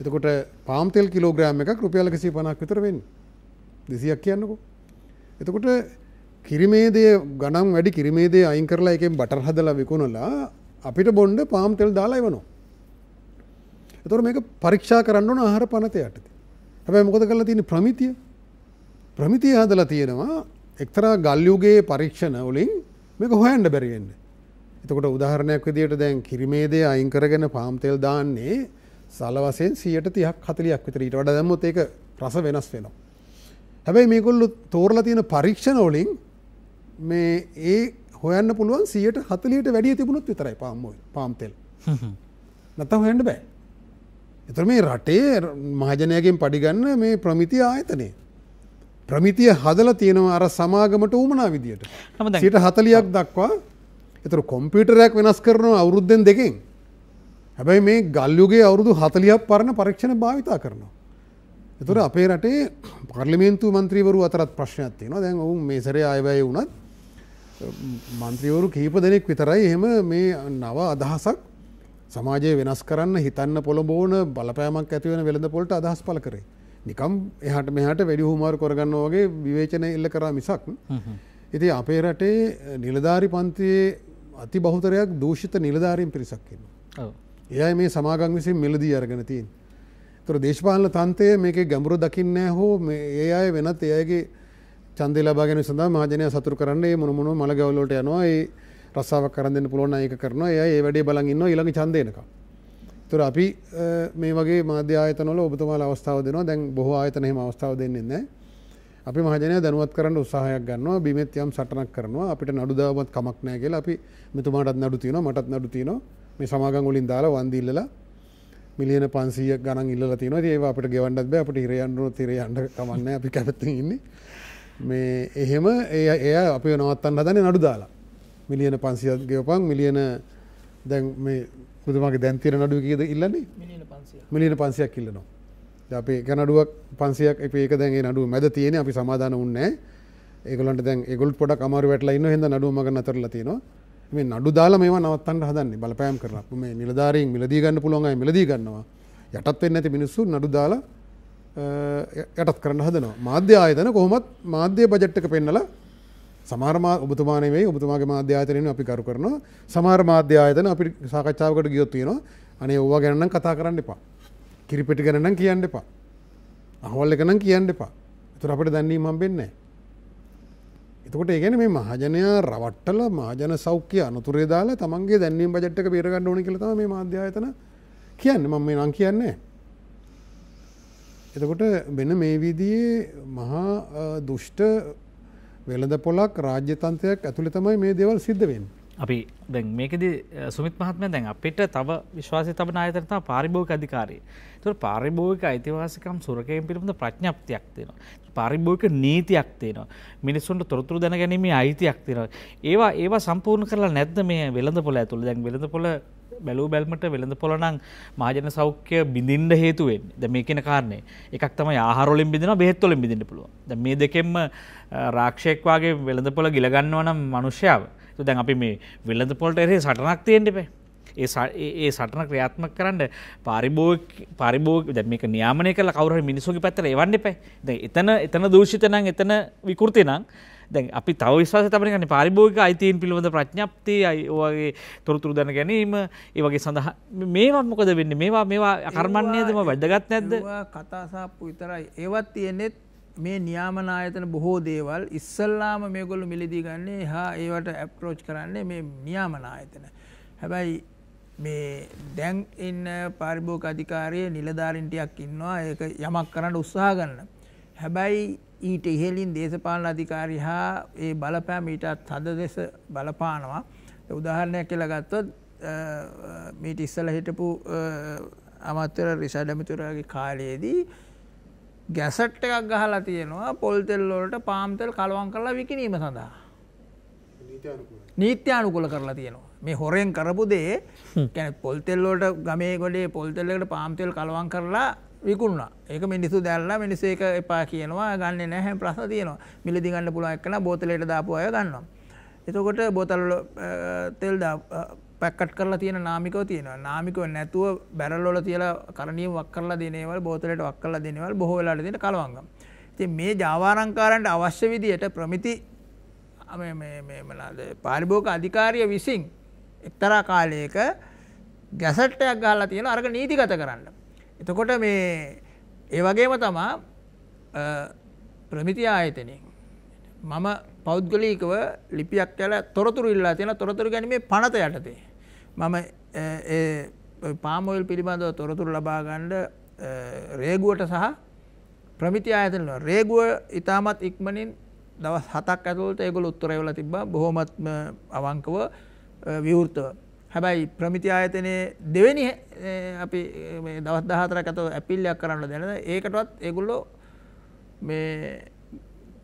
එතකොට පාම්තෙල් කිලෝග්‍රෑම් එකක් රුපියල් එකසි පනක් විතර වෙන් දෙසියක් කියන්නකෝ. එතකොට කිරිමේදය ගනම් වැඩි කිරිමේදේ අයින් කරලා එකෙන් බටර් හදලා විකුණලා අපිට බොන්්ඩ පාම් තෙල් දාලා වනවා. එතොර මේක පරීක්ෂා කරන්න ඕන ආහාර පනත යටති. හැබැයි මොකද කරලා තියෙන ප්‍රමිතිය ප්‍රමිතිය හදලා තියෙනවා එක්තරා ගල්යුගේ පරීක්ෂණ වලින් මේක හොයන්න බැරිවෙන්න. එතකොට උදාහරණයක් විදියට දැන් කිරිමේදය අයින් කරගෙන පාම් තෙල් දාන්නේ සල වසයෙන් සියට තියක් හතලියක් විතර ඊට වඩා දැම්මොත් ඒක රස වෙනස් වෙනවා. හැබැයි මේගොල්ලු තෝරලා තියෙන පරීක්ෂණ වලින් මේ ඒ හොයන්න පුළුවන් සියට හතලියට වැඩිය තිබුණොත් විතරයි පාම්මෝ පාම්තෙල් නැත හොයන්න බෑ. එතර මේ රටේ මහජනයගෙන් පඩිගන්න මේ ප්‍රමිති ආයතනය. ප්‍රමිතිය හදල තියෙනවා අර සමාගමට උමනා විදියට. සිට හතලියක් දක්වා එතර කොම්පියටරයක් වෙනස් කරනවා අවුරුද්ධෙන් දෙකෙන්. හැබැයි මේ ගල්යුගේ අවුරුදු හතලියක් පරණ පරීක්ෂණ භාවිතා කරනවා. එතුර අපේ රටේ පර්ලිමේන්තු මන්ත්‍රීවරු අතරත් ප්‍රශ්නයක් තියෙනවා. දැන් ඔවුන් මේ සරේ අයවැය වුණත් මන්ත්‍රීවරු කීප දෙනෙක් විතරයි. එහෙම මේ නව අදහසක් සමාජය වෙනස් කරන්න හිතන්න පොළබෝන බලපෑමක් ඇතිවෙන වෙළඳ පොලට අදහස් පල කරේ. නිකම් එහට මෙහට වැඩි හුමාරු කරගන්න වගේ විවේචන එල්ල කරා මිසක් ඉති අපේ රටේ නිලධාරි පන්තියේ අති බහුතරයක් දූෂිත නිලධාරීම් පිරිසක්කින්න එයයි මේ සමාගං විසින් මිලදී අරගෙන තින් තුර දේශපාලන තන්තය මේක ගැඹුරු දකින්නෑ හෝ ඒ අය වෙනත් එයගේ චන්දය ලබාගෙන සඳහා මහජනය සතුර කරන්නේ මොනමුණ මළ ගවලට යනවා ඒ රස්සාාව කරන්න පුළුවන් ඒක කරනවා. ඒ ඒ වැඩේ බලගන්න ඉළඟ චන්දයනක. තුර අපි මේ වගේ මාධ්‍ය ආයතනල ඔබතුමාල අවස්ථාව දෙනවා. දැන් බොහෝ ආයතනහෙම අවස්ථාව දෙන්නේ අපි මහජනය දැනුවත් කරන්න උත්සාහයක් ගන්නවා. බිමත් යම් සටනක් කරනවා. අපිට නඩුදාවත් කමක් නෑ කියලා අපි මෙතුමාටත් නඩු තියන මටත් නඩු තියන මේ සමාගන් වලින් දාලා වන්දිල්ලලා මිලියන පන්සීය ගන ඉල්ල තින ඒ අපට ගෙවන්නත් බෑ. අපට හිරයන්නුව තිරයන්ට කමන්න අපි කැපත්තිඉන්නේ මේ එහෙම ඒ එය අපි නවත්තන්න හදන නඩු දාලා. මිලියන පන්සියත් ගෙවපන් මිලියන දැන් මේ පුදුමගේ දැන්තිර නඩු කියද ඉල්ලන්නේ? මිලියන පන්සියක්. කිල්ලනවා අපේ ගැනඩුවක් පන්සියක් ඒක දැන්ගේ නඩුව මැද තියෙන අපි සමාධාන උන්නෑ ඒගලන්ට දැන් එගොල් පොඩ අමාරු වැටලා ඉන්න හෙද නඩුව මග අතරලා තියෙනවා. මේ නඩු දාලා මේවා නවත්තන්න හදන්නේ බලපෑම් කරලා. මේ නිලධාරීන් මිලදී ගන්න පුළුවන් අය මිලදී ගන්නවා. යටත් වෙන්නේ නැති මිනිස්සු නඩු දාලා යටත් කරන්න හදනවා මාධ්‍ය ආයතන කොහොමත් මාධ්‍ය බජට්ක පෙන්නල සමාරමා ඔබතුමානවේ ඔබතුමාගේ මාධ්‍යාතනයෙන් අපි කරු කරනවා සමාර මාධ්‍ය ආයතන අපි සාකච්ඡාවකට ගියොත් තියෙනවා අනේ ඕවා ගැනනම් කතා කරන්න එපා. කිරිපෙටි ගැනනම් කියන්න එපා. අහවල් එකනම් කියන්න එපා. එතුර අපට දැන්නීම හම්බෙන්නේ. එතකොට ඒගැන මේ මහජනය රවට්ටල මාජන සෞඛ්‍ය අනතුරේ දාලා තමන්ගේ දැන්නීම් බජට්ක පේරගන්න ඕනි කලතම මේ මාධ්‍යායතන කියන්න මම මේ නං කියන්නේ. එතකොට වෙන මේ විදියේ මහා දුෂ්ට වෙළඳ පොලක් රාජ්‍යතන්තයක් ඇතුළි තමයි මේ දෙවල් සිද්ධවෙන්. අපි දැන් මේකද සුමිත් මහත්ම දැන් අපිට තව විශ්වාසය තබන අයතරතා පාරිභෝග අධිකාරී තුර පාරිභෝගික අයිතිවාසිකම් සුරකයෙන් පිළිබඳ ප්‍රඥප්තියක් තියෙනවා. පාරිභෝගික නීතියක් තියෙනවා. මිනිස්සුන්ට තොරතුරු දැන ගැනීමේ අයිතියක් තියෙනවා. ඒවා ඒවා සම්පූර්ණ කරලා නැද්ද මේ වෙළඳ පොළ ඇතුළ දැන් වෙළඳ පොළ බැලූ බැල්මට වෙළඳ පොළනං මාජන සෞඛ්‍ය බිඳින්ඩ හේතුවෙන් ද මේ කෙන කාරණය එකක් තම ආහරොලින් බිදින බෙහෙත්වොලින් බිඳිට පුළුව ද මේ දෙකෙන්ම රාක්ෂයෙක්වාගේ වෙළඳ පොළ ගිලගන්නවනම් මනුෂ්‍යාව දැන් අපි මේ වෙළඳ පොල්ට එරේ සටනක් තියෙන්ටපේ ඒ සටන ක්‍රියාත්මක කරන්න පාරිභෝග පරිභෝග දැ මේක නියාමනය කල කවර මිනිසුගේ පැත්තර එවන්න එපයි ද එතන එතන දූෂිතනං එතන විකෘති නං දැන් අපි තව විශවාස තමනගන්න පාරිභෝගික අයිතීන් පිළිබඳ ප්‍රඥප්ති අයිගේ තොරතුරු දැන ගැනීම ඒවගේ සඳහ මේවත් මොකද වෙන්න? මේවා මේවා අකර්මණ්‍යයදම වැදගත් නැද්ද? කතාසාප්පු විතරයි. ඒවත් තියෙනෙත් මේ නියාමනායතන බොහෝ දේවල් ඉස්සල්ලාම මේගොල්ලු මිලදී ගන්නේ හා ඒවට ඇප්‍රෝච් කරන්නේ මේ නියාමනායතන. හැබැයි මේ දැන් ඉන්න පාරිභෝක අධිකාරය නිලධාරින්ටයක් ඉන්නවා. ඒක යමක් කරන්න උත්සාහ ගන්න. හැබැයි ඊට ඉහෙලින් දේශපාලන අධිකාරි හා ඒ බලපෑම ඊටත් හද දෙස බලපානවා. උදාහරණයක් කියලා ගත්තොත් මීට ඉස්සල හිටපු අමත්තර රිසාඩමිතුරගේ කාලයේදී ගැසට් එකක් ගහලා තියෙනවා පොල්තෙල්ලෝලට පාම්තෙල් කලවන් කරලා විකිනීම සඳහා. නීත්‍යානුකුල කරලා තියෙනවා මේ හොරෙන් කරපු දේ කැන පොල්තෙල්ලෝට ගමේ ගොඩේ පොල්තෙල්ලකට පාම්තෙල් කලවන් කරලා විකුණා ඒක මිනිසු දැල්ලා මිනිස ඒක එපා කියනවා ගන්න නැහැ ප්‍රස තියනවා මිලදි ගන්න පුළුව එක්කන බෝතලයට දාපු අය ගන්නවා. එතකොට බෝතල්ල තෙල් පැක්කට් කරලා තියෙන නාමිකව තියෙනවා නාමිකව නැතුව බැරල්ලොල තියලා කරණීය වක් කරලා දෙනවල් බෝතලට වක් කරලා දෙනවල් බොහෝ වෙලාට දෙන කලවංගම්. ඉතින් මේ ජාවාරංකාරන්ට අවශ්‍ය විදියට ප්‍රමිති මනාද පාරිභෝග අධිකාරිය විසින් එක්තරා කාලයක ගැසට්ටයක් ගාලා තියෙන අරග නීතිගත කරන්න. එතකොට මේ ඒ වගේම තමා ප්‍රමිති ආයතනින් මම පෞද්ගලීකව ලිපියක් කැල තොරතුරු ඉල්ලා තියෙන තොරතුරු ගැනීමේ පනත යටතේ. මම පාමොයිල් පිළිබඳව තොරතුරු ලබාගණ්ඩ රේගුවට සහ ප්‍රමිති ආයතන රේගුව ඉතාමත් ඉක්මනින් දවස් හතක් ඇතුළට ඒගොල උත්තරයවල තිබ බොහොමත්ම අවංකව විවෘතව. හැබැයි ප්‍රමිති ආයතනය දෙවැනි අපි දවස් දහතරක් ඇත ඇපිල්ලයක් කරන්න දැනද ඒකටවත් ඒගොල්ලෝ මේ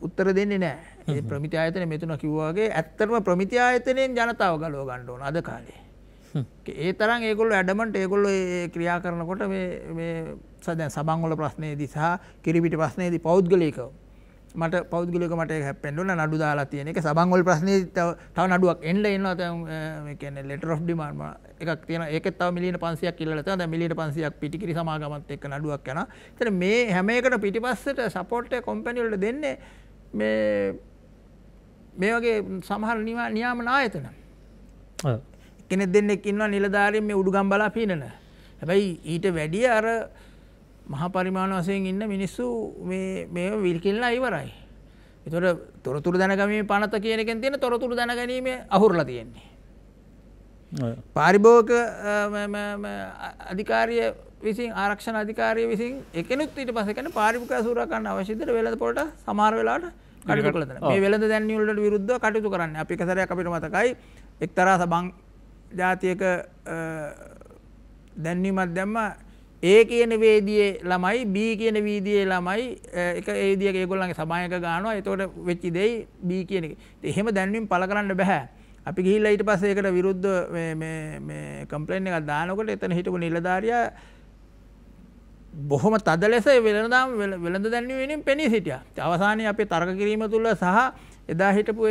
උත්තර දෙන්නේ නෑ ඒ ප්‍රමිති ආයතන මෙතුන කිව්වාගේ ඇත්තරම ප්‍රමිති ආයතනයෙන් ජනතාව ගලෝ ගණ්ඩෝන අද කාලේ. ඒ තරම් ඒගොල්ල ඇඩමට ඒගොල්ල ක්‍රියා කරනකොට සද සබංගොල ප්‍රශ්නයේදී සහ කිරිපිට ප්‍රශ්නයේදී පෞද්ගලයකව මට පෞද්ගලක මට හැපෙන්ඩුල නඩු දාලා තියෙන එක. සබංගොල් ප්‍රශ්නය තව නඩුවක් එන්ඩ එන්නවා තැන ලෙට රෝ ඩිමාර්ම එකක් තියෙන ඒක තව මිලියන පන්සියක් කිල්ලත ද මිලිට පන්සියක් පිටිකිරි සමාගමත් එක් නඩුවක් යන තර මේ හැමේකට පිටිපස්සට සපෝට්ට කොම්පැනිවල්ට දෙන්නේ මේ මේ වගේ සමහර නිවා නියාම නායතන කෙනෙ දෙන්නෙක් ඉන්න නිලධාරින් මේ උඩුගම් බලා පිනන. හැබැයි ඊට වැඩිය අර මහ පරිමාණ වසයෙන් ඉන්න මිනිස්සු මේ විල්කිල්ලා ඉවරයි. එතොට තොරතුර දැනගමීම පනත කියනකෙන් තියෙන තොරතුර දැනගැනීම අහුරලා තියෙන්නේ. පාරිභෝග අධිකාරිය විසින් ආරක්ෂණ අධිකාරය විසින් එකනුත් ඊට පසකන පාරිභක සූරකන්න අවශ්‍යතර වෙලද පොට සමාර වෙලාට කටු කලන මේ වෙලද දැන්නිවලට විරුද්ධ කටයුතු කරන්න අපි කසරය අපිට මතකයි එක්තරා සබං ජාතියක දැන්වීමත් දැම්ම ඒ කියන වේදියේ ළමයි බී කියන වීදියේ ළමයි එක ඒදිය ඒගොල්ලන්ගේ සමායක ගානවා එතවට වෙච්චි දෙයි බී කියන එක. එහෙම දැන්වීම් පල කරන්න බැහැ අපි ගිහිල්ල ඊට පස්සේකට විරුද්ධ කම්පලේන් එක දානකොට එතන හිටපු නිලධාරය බොහොම තද ලෙස වෙළඳම් වෙළඳ දැන්වීමෙන් පෙනී සිටිය. අවසානය අපේ තර්ක කිරීම තුළ සහ එදා හිටපු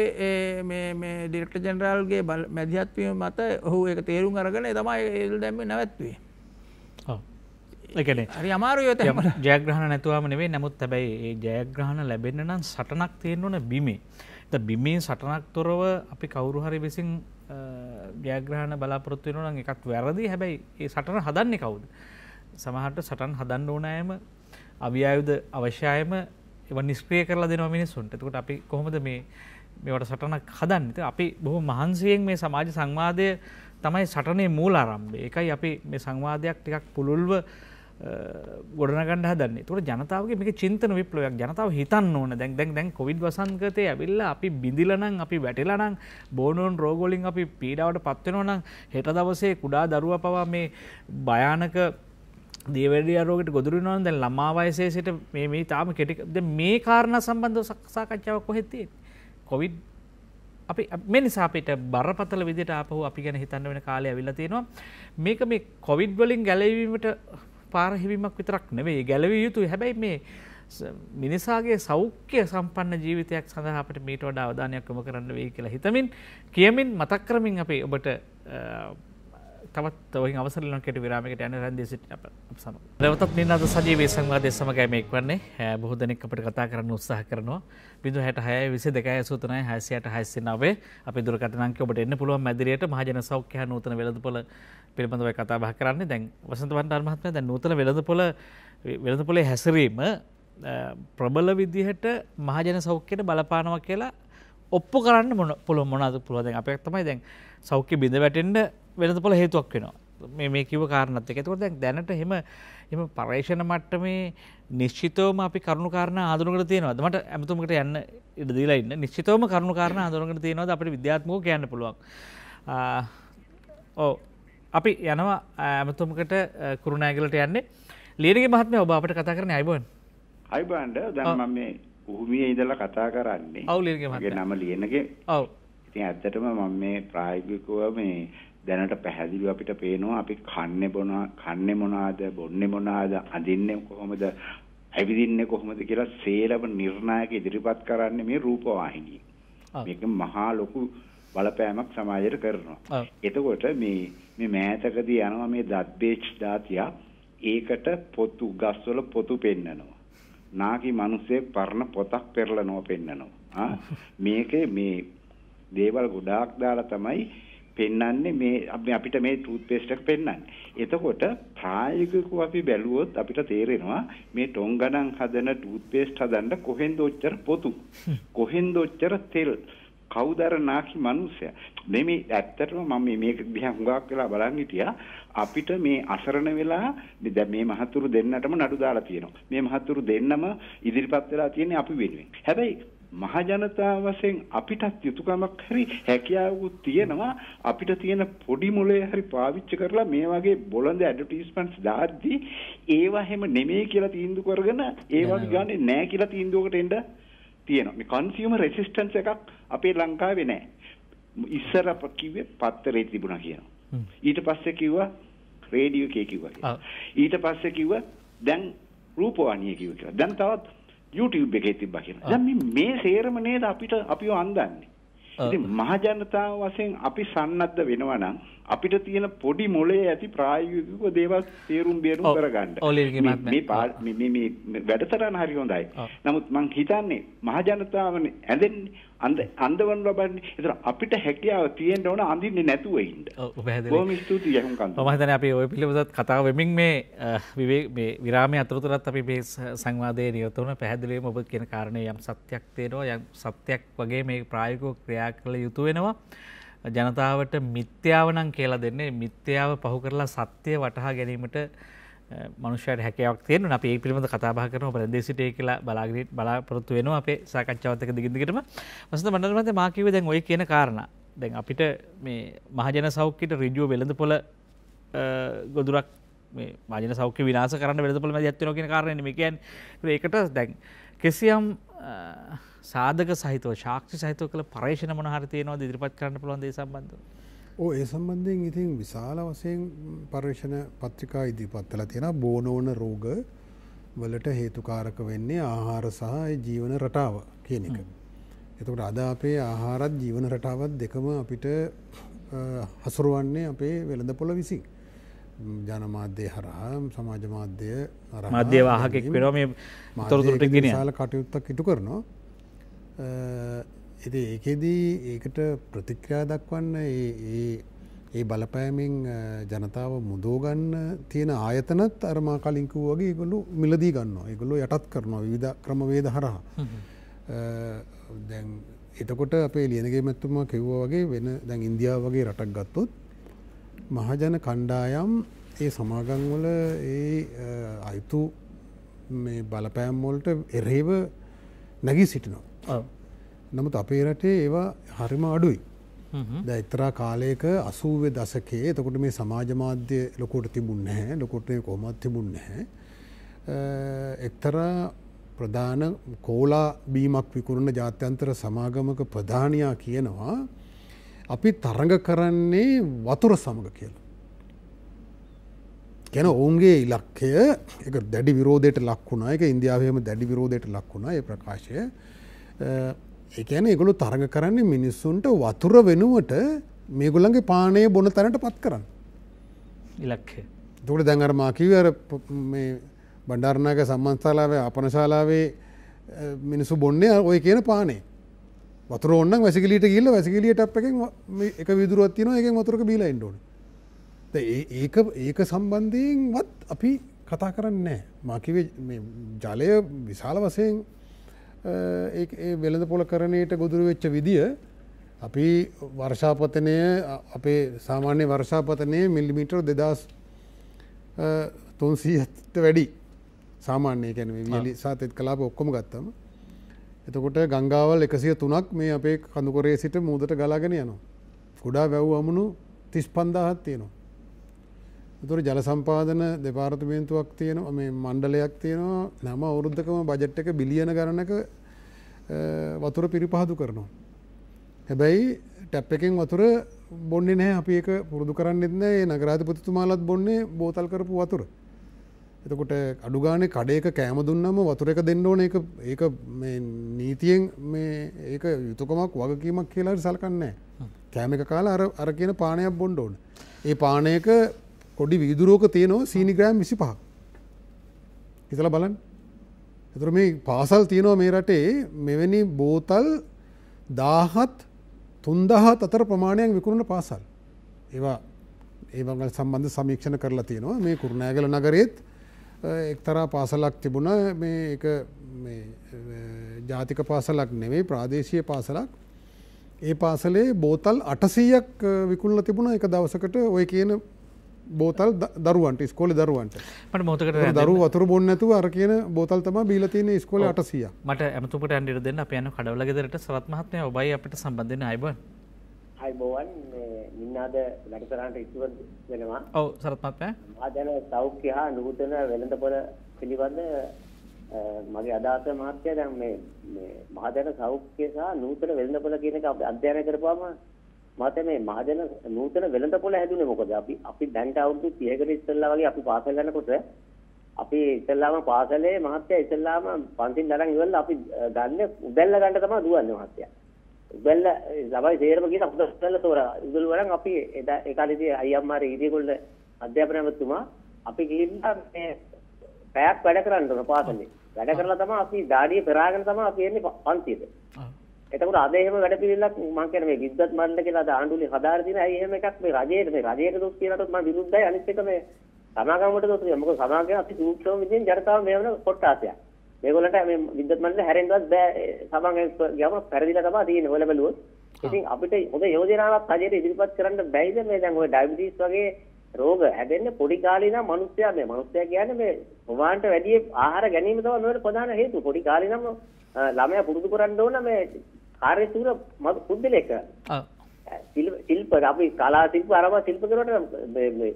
ඩිරක්ට ජනරල්ගේ බල මැදිහත්වීම මත ඔහු එක තේරුම් අරගෙන තමයි එල් දැම්ම නැවැත්වේ එකන හරි අමාරු යොත ජයග්‍රහණ නැතුවම නෙවේ නමුත් හැබැයි ඒ ජයග්‍රහණ ලැබෙන්න්න නම් සටනක් තියෙන්වන බිමේ. ද බිමේ සටනක් තොරව අපි කවුරු හරි විසින් ජයග්‍රහණ බලාපොරොත්තු වෙනවා නම් එකක් වැරදි. හැබැයි ඒ සටන හදන්නේ කවුද? සමහරට සටන් හදන්න ඕනෑම අවියායුද අවශ්‍යයම එව නිස්ක්‍රිය කරලා දෙනවා මිනිස්සුන්ට. එතකොට අපි කොහොමද මේ මේවට සටනක් හදන්නත අපි බොහෝ මහන්සියෙන් මේ සමාජ සංවාදය තමයි සටනේ මූල ආරම්භය එකයි අපි මේ සංවාදයක් ටිකක් පුළුල්ව ගොඩනගන්න හදන්නේ. තුට ජනතාවගේ මේක චින්තන විප්ලවයක්. ජනතාව හිතන්න ඕන. දැන් දැන් දැන් කොවිඩ් වසංගතය ඇවිල්ල අපි බිඳිලනං අපි වැටිලනං බෝනුවන් රෝගොලින් අපි පීඩාවට පත්වෙනවනම් හෙට දවසේ කුඩා දරුව පවා මේ භයානක දේවැඩි අරෝගට ගොදුරනවන් දැන් ළමාවයසේ සිට මේ මේ තාම කෙටිද මේ කාරණ සම්බන්ධව සක්සාකච්ඡාවක් කොහෙත්තේ කොවිඩ් අපි මේ නිසාපිට බරපතල විදිට අපහු අපි ගැන හිතන්න වෙන කාලය ඇවිල්ල තියෙනවා. මේක මේ කොවිඩ් වලින් ගැලවීමට පාරහිවීමක් විතරක් නෙවෙයි. ගැලවිය යුතු හැබැයි මේ මිනිසාගේ සෞඛ්‍ය සම්පන්න ජීවිතයක් සඳහා අපට මීට වඩා අවධානයක් යොමු කරන්න වෙයි කියලා හිතමින් කියමින් මතක් කරමින් අපි ඔබට තවත් ඔයි අවසරලන කෙට විරාමකට යන රැන්දේ සිට අප සම. දවතත් නින්නද සජීවී සංවාදය සමගෑමෙක් වන්නේ. බොහෝ දෙනෙක් අපට කතා කරන්න උත්සාහ කරනවා. බිඳු හැට හය විසි දෙකයි සූතනයි හැසියට හැසිනාවේ අපි දුරකටනංක ඔබට එන්න පුළුවන් මැදිරියට මහජන සෞඛ්‍ය නූතන වෙළඳපොළ පිළිබඳව කතා බහ කරන්නේ. දැන් වසන්ත වන්ට මහත්ම දැන් නූතන වෙළඳපොළ වෙළඳපොලේ හැසිරීම ප්‍රබල විදිහට මහජන සෞඛ්‍යයට බලපානවා කියලා ඔප්පු කරන්න මොන පුළුව මොනාද පුළුව දැන් අපයක් තමයි දැන් සෞඛ්‍ය බිඳ වැටෙන්ට වෙළඳපොළ හේතුවක් වෙනවා. මේ මේ කිව කාරණත් එක තුර දැන් දැනට හෙම එම පර්ේෂණ මට්ටමේ නිශ්චිතවම අපි කරුණු කාරණ ආදුරකට තියෙනවද? මට ඇමතුමට යන්න ඉඩ දීලා ඉන්න. නිශ්චිතවම කරුණු කාරණ ආදුරකට තියෙනවද? අපට විද්‍යාත්මක කියන්න පුළුවන්. ඕ අපි යනවා ඇමතුමකට කුරුණෑගලට යන්නේ. ලේරගේ මහත්ම ඔබ අපට කතා කරන අයිබෝන්. අයිබන්ඩ දැන් මම මේ උහුමිය ඉඳලා කතා කරන්නේ. අවුලගේ මගේ නම ලියනගේ ඔව්. ඉතින් ඇත්තටම මම මේ ප්‍රායෝගිකව මේ දැනට පැහැදිලිව අපිට පේනවා අපි කන්නේ බොන කන්නේ මොනවාද බොන්නේ මොනවාද අඳින්නේ කොහොමද ඇවිදින්නේ කොහොමද කියලා සේලම නිර්ණායක ඉදිරිපත් කරන්නේ මේ රූපවාහිනිය. මේක මහා ලොකු බලපෑමක් සමාජයට කරනවා. එතකොට මේ මේ මෑතකදී යනවා මේ දත් බේච් දාතිය ඒකට පොතු ගස්වල පොතු පෙන්නනවා. නාකි මිනිස්සේ පරණ පොතක් පෙරලනවා පෙන්නනවා. මේකේ මේ දේවල් ගොඩාක් දාලා තමයි පෙන්වන්නේ මේ අපිට මේ ටූත් පේස්ට් එක පෙන්වන්නේ. එතකොට ප්‍රායෝගිකව අපි බැලුවොත් අපිට තේරෙනවා මේ ටොං ගණන් හදන ටූත් පේස්ට් හදන්න කොහෙන්ද ඔච්චර පොතු? කොහෙන්ද ඔච්චර තෙල්? කවුද අර නාකි මිනිස්සයා? නෙමෙයි ඇත්තටම මම මේක දිහා හුඟක් වෙලා බලන් හිටියා. අපිට මේ අසරණ වෙලා දැන් මේ මහතුරු දෙන්නටම නඩු දාලා තියෙනවා. මේ මහතුරු දෙන්නම ඉදිරිපත් වෙලා තියෙන්නේ අපි වෙනුවෙන්. හැබැයි මහජනතාව වශයෙන් අපිටත් යුතුයකමක් හරි හැකියාවකුත් තියෙනවා. අපිට තියෙන පොඩි මොලේ හරි පාවිච්චි කරලා මේ වගේ බොළඳ ඇඩ්වර්ටයිස්මන්ට්ස් දාද්දි ඒවා හැම නෙමෙයි කියලා තීන්දුව කරගෙන ඒවා ගන්නේ නැහැ කියලා තීන්දුවකට එන්න තියෙනවා. මේ කන්සියුමර් රෙසිස්ටන්ස් එකක් අපේ ලංකාවේ නැහැ ඉස්සර කිව්වේ පත්තරේ තිබුණා කියනවා ඊට පස්සේ කිව්වා රේඩියෝ එකේ කිව්වා ඊට පස්සේ කිව්වා දැන් රූපවාහිනිය කිව්වා කියලා. දැන් තවත් YouTube එකේ තිබ්බා කියලා. දැන් මේ මේ සේරම නේද අපිට අපිව අන්දන්නේ. ඉතින් මහ ජනතාව වශයෙන් අපි සන්නද්ධ වෙනවා නම් අපිට තියෙන පොඩි මොලේ ඇති ප්‍රායෝගික දේවල් තේරුම් බේරුම් කරගන්න. මේ මේ වැඩසටහන හරි හොඳයි. නමුත් මං හිතන්නේ මහ ජනතාවනේ ඇඳෙන්නේ අන්ද අන්දවන් ලබන්නේ. ඒතර අපිට හැකියාව තියෙන්න ඕන අඳින්නේ නැතුව ඉන්න. බොහොම ස්තුතියි යහුම්කන්ත. මම හිතන්නේ අපි ওই පිළිවෙලත් කතාව වෙමින් මේ විවේක මේ විරාමයේ අතරතුරත් අපි මේ සංවාදයේ නිරත වුණ පැහැදිලිවම ඔබ කියන කාරණේ යම් සත්‍යක් තියෙනවා යම් සත්‍යක් වගේ මේ ප්‍රායෝගිකව ක්‍රියා කළ යුතු වෙනවා. ජනතාවට මිත්‍යාවනං කියලා දෙන්නේ මිත්‍යාව පහු කරලා සත්‍යය වටහා ගැනීමට මනුෂයට හැකයක් තියෙන අප ඒ පිළිබඳ කතාබා කරන ප්‍රදේශිටය කියලා බලාගට බලාපොරොත්තු වෙන අපේ සාකච්ඡාවතක දිගිදිකටම වසත මඩල්මත මාකිව දැන් ඔය කියන කාරණ. දැන් අපිට මේ මහජන සෞඛ්‍යට රිජුව වෙළඳ පොල ගොදුරක් මේ මජන සෞඛ්‍ය විනාස කරන්න වෙළඳ පොළ ඇත්වන කියෙන කාරණ මේකයන් ඒකට දැන් කෙසියම් සාධක සහිතව ශාක්ෂි සහිතව කළ පර්ේෂණ මොනහරතියනවා ඉදිරිපත් කරන්න පුළුවන් දේ සම්බන්ධ. ඕ ඒ සම්බන්ධයෙන් ඉතින් විශාල වසයෙන් පර්ේෂණ පත්‍රිකා ඉදිරිපත්තල තියෙන බෝනෝන රෝග වලට හේතුකාරක වෙන්නේ ආහාර සහ ජීවන රටාව කියන එක. එතකට අද අපේ ආහාරත් ජීවන රටාවත් දෙකම අපිට හසුරුවන්නේ අපේ වෙළඳ පොළ විසින්. ජනමාධ්‍යය හරහා සමාජ මාධ්‍යය මධ්‍ය වාහකෙක් වෙන මේ තොරතුරට ගෙන සාල කටයුත්තක් ඉටු කරනවා. ඉති ඒකෙදී ඒකට ප්‍රතික්‍රියා දක්වන්න ඒ බලපෑමින් ජනතාව මුදෝගන්න තියෙන ආයතනත් අරමා කලින්කු වගේ ගොලු මිලදී ගන්නවා. ඒගොල්ලු යටත් කරනවා විධ ක්‍රමවේද හරහා. දැන් එතකොට අපේ ලියනගේ මැත්තුමා කිව්ව වගේ වෙන දැන් ඉන්දියාව වගේ රටක් ගත්තොත් මහජන කණ්ඩායම් ඒ සමාගංවල ඒ අයිතු මේ බලපෑම්වොල්ට එරේව නැගී සිටිනවා. නමුත් අපේ රටේ ඒවා හරිම අඩුයි. ද එතරා කාලයක අසූවේ දසකේ එතකොට මේ සමාජ මාධ්‍ය ලොකොට තිබුණ නැහැ ලොකොට කොමත් තිබුණ නැහැ. එක්තරා ප්‍රධාන කෝලා බීමක් විකුණන ජාත්‍යන්තර සමාගමක ප්‍රධානයා කියනවා අපි තරඟ කරන්නේ වතුර සමග කියලා. ගැන ඔවුන්ගේ ඉලක්කය එක දැඩි විරෝධයට ලක්වුණා එක ඉන්දියාවම දැඩි විරෝධයට ලක්වුණා ඒ ප්‍රකාශය එකන එගොලු තරඟ කරන්නේ මිනිස්සුන්ට වතුර වෙනුවට මේගොල්ලන්ගේ පානය බොන තැනට පත් කරන්න. ඉලක්කය. තුට දැඟර මාකිවර බණ්ඩාරණක සම්මන්ස්ථාලාවේ අපනශාලාවේ මිනිසු බොන්නේ ඔය කියන පානේ. වතුර ඔන්න වැසිකලිට ගිල්ල වැසිකලියට අප එක විදුරුවත් තින එක වතුරක බීල එන්ඩෝන ඒක ඒක සම්බන්ධයෙන් වත් අපි කතා කරන්නේ මාකිවේ ජලය විශාල වසයෙන් ඒ වෙළඳ පොල කරණයට ගොදුරු වෙච්ච විදිිය අපි වර්ෂාපතනය අපේ සාමාන්‍ය වර්ෂාපතනය මිල්ලිමිටර් දෙදස් තුන්සීහට වැඩි සාමාන්‍යය කැන වියලි සාතත් කලාප ඔක්කොම ගත්තම එතකොට ගංගාවල් එකසිය තුනක් මේ අපේ කඳුකොරේ සිට මූදට ගලාගෙන යනවා. කුඩා වැව් අමුණු තිස් පන්දාහත් තියෙනවා. තුර ජල සම්පාදන දෙපාර්තමේන්තුවක් තියෙන මේ මණ්ඩලයක් තියෙනවා නම අවුරුද්ධකම බජට් එක බිලියන ගණනක වතුර පිරිපහදු කරනවා. හැබැයි ටැප් එකෙන් වතුර බොන්නේ නෑ අපි එක පුරුදු කරන්න එන්න ඒ නගරාධපතිතුමාලත් බොන්නේ බෝතල් කරපු වතුර. එතකොට අඩුගානේ කඩේක කෑම දුන්නම වතුර එක දෙන්න ඕන එක ඒක නීතියෙන් මේ ඒක යුතුකමක් වගකීමක් කියලා සලකන්නේ කෑම එක කාලා අර අර කියන පානයක් බොන්ඩ ඕන. ඒ පානයක පොඩි වීදුරුවක තියෙනවා සීනිග්‍රෑම් විසි පහ. හිතල බලන් එතුර මේ පාසල් තියෙනවා මේ රටේ මෙවැනි බෝතල් දාහත් තුන්දහත් අතර ප්‍රමාණයක් විකුණන පාසල්. ඒවා ඒවගල් සම්බන්ධ සමීක්ෂණ කරලා තියෙනවා. මේ කුරුණෑගල නගරේත් එක්තරා පාසලක් තිබුණ. මේ ජාතික පාසලක් නෙවෙයි ප්‍රාදේශය පාසලක්. ඒ පාසලේ බෝතල් අටසීයක් විකුල්ල තිබුණ. එක දවසකට ඔය කියන බෝතල් දරුවන්ට ස්කෝල දරුවන්ට. මට මොතකට දරු වතුර බොන්න ඇතු අර කියන බෝතල් තම බීලතින ස්කෝල අටසිය. මට ඇමතුකට ඇන්ඩිර දෙන්න. අප යන කඩවලගෙදරට සරත්මහත්නය ඔබයි අපට සම්බන්ධන අයිබන්. අයිබෝවන් මින්නාද වැඩසරන්ට ඉතුව වෙනවා. ඔව සරත්මත්ය ආදන සෞඛ්‍ය හා නූතන වෙළඳපොල පිළිබඳ මගේ අදාස මහත්‍යය දැන් මේ මහදන සෞඛ්‍ය සහ නූතන වෙළඳපොල කියන එක අධ්‍යයනය කරපුවාම මට මේ මහජන නූතන වෙළඳපොළ හැදුනේ මොකද අපි අපි දැන්ට අවුරුදු 30කට ඉස්සෙල්ලා වගේ අපි පාසල් යනකොට අපි ඉස්සෙල්ලාම පාසලේ මහත්තයා ඉස්සෙල්ලාම පන්තින් දරන් ඉවරලා අපි ගන්න උදැල්ල ගන්න තමයි දුවන්නේ මහත්තයා. උදැල්ල ළමයි තේරම කියන උදැල්ල තෝරා. උදැල්ල වරන් අපි එදා ඒ කාලේදී අයියම්මාර ඊරියගොල්ල අධ්‍යාපනයතුමා අපි ගිහිල්ලා මේ පැයක් වැඩ කරන්න ඕන පාසලේ. වැඩ කරලා තමයි අපි දාඩිය පෙරාගෙන තමයි අපි එන්නේ පන්තියට. එතකොට අද එහෙම වැඩ පිළිවෙලක් මම කියන්නේ මේ විද්වත් මණ්ඩල කියලා අද ආණ්ඩුවේ හදාලා තියෙන ඇයි එහෙම එකක් මේ රජයේ මේ රජයට දොස් කියනකොට මම විරුද්ධයි. අනිත් එක මේ සමාගමකට දොස් කියනවා මොකද සමාගම අපි සූක්ෂම විදිහෙන් ජනතාව මේ වෙන කොට්ටාසයක්. මේගොල්ලන්ට මේ විද්වත් මණ්ඩල හැරෙන්නවත් බෑ. සමාගම ගියාම පෙරදිලා තමයි තියෙන්නේ ඔය බැලුවොත්. ඉතින් අපිට හොඳ යෝජනාවක් රජයට ඉදිරිපත් කරන්න බැයිද? මේ දැන් ඔය ඩයබටිස් වගේ රෝග හැදෙන්න පොඩි කාලේ නම් මිනිස්සයා මේ මිනිස්සයා කියන්නේ මේ ප්‍රමාණයට වැඩි ආහාර ගැනීම තමයි මේකට ප්‍රධාන හේතුව. පොඩි කාලේ නම් ළමයා පුරුදු කරන්න ඕන මේ කාර්යසූර මතු පුද්ගලෙක්. ශිල්ප අපි කලා ශිල්ප අරම ශිල්ප කරුවට මේ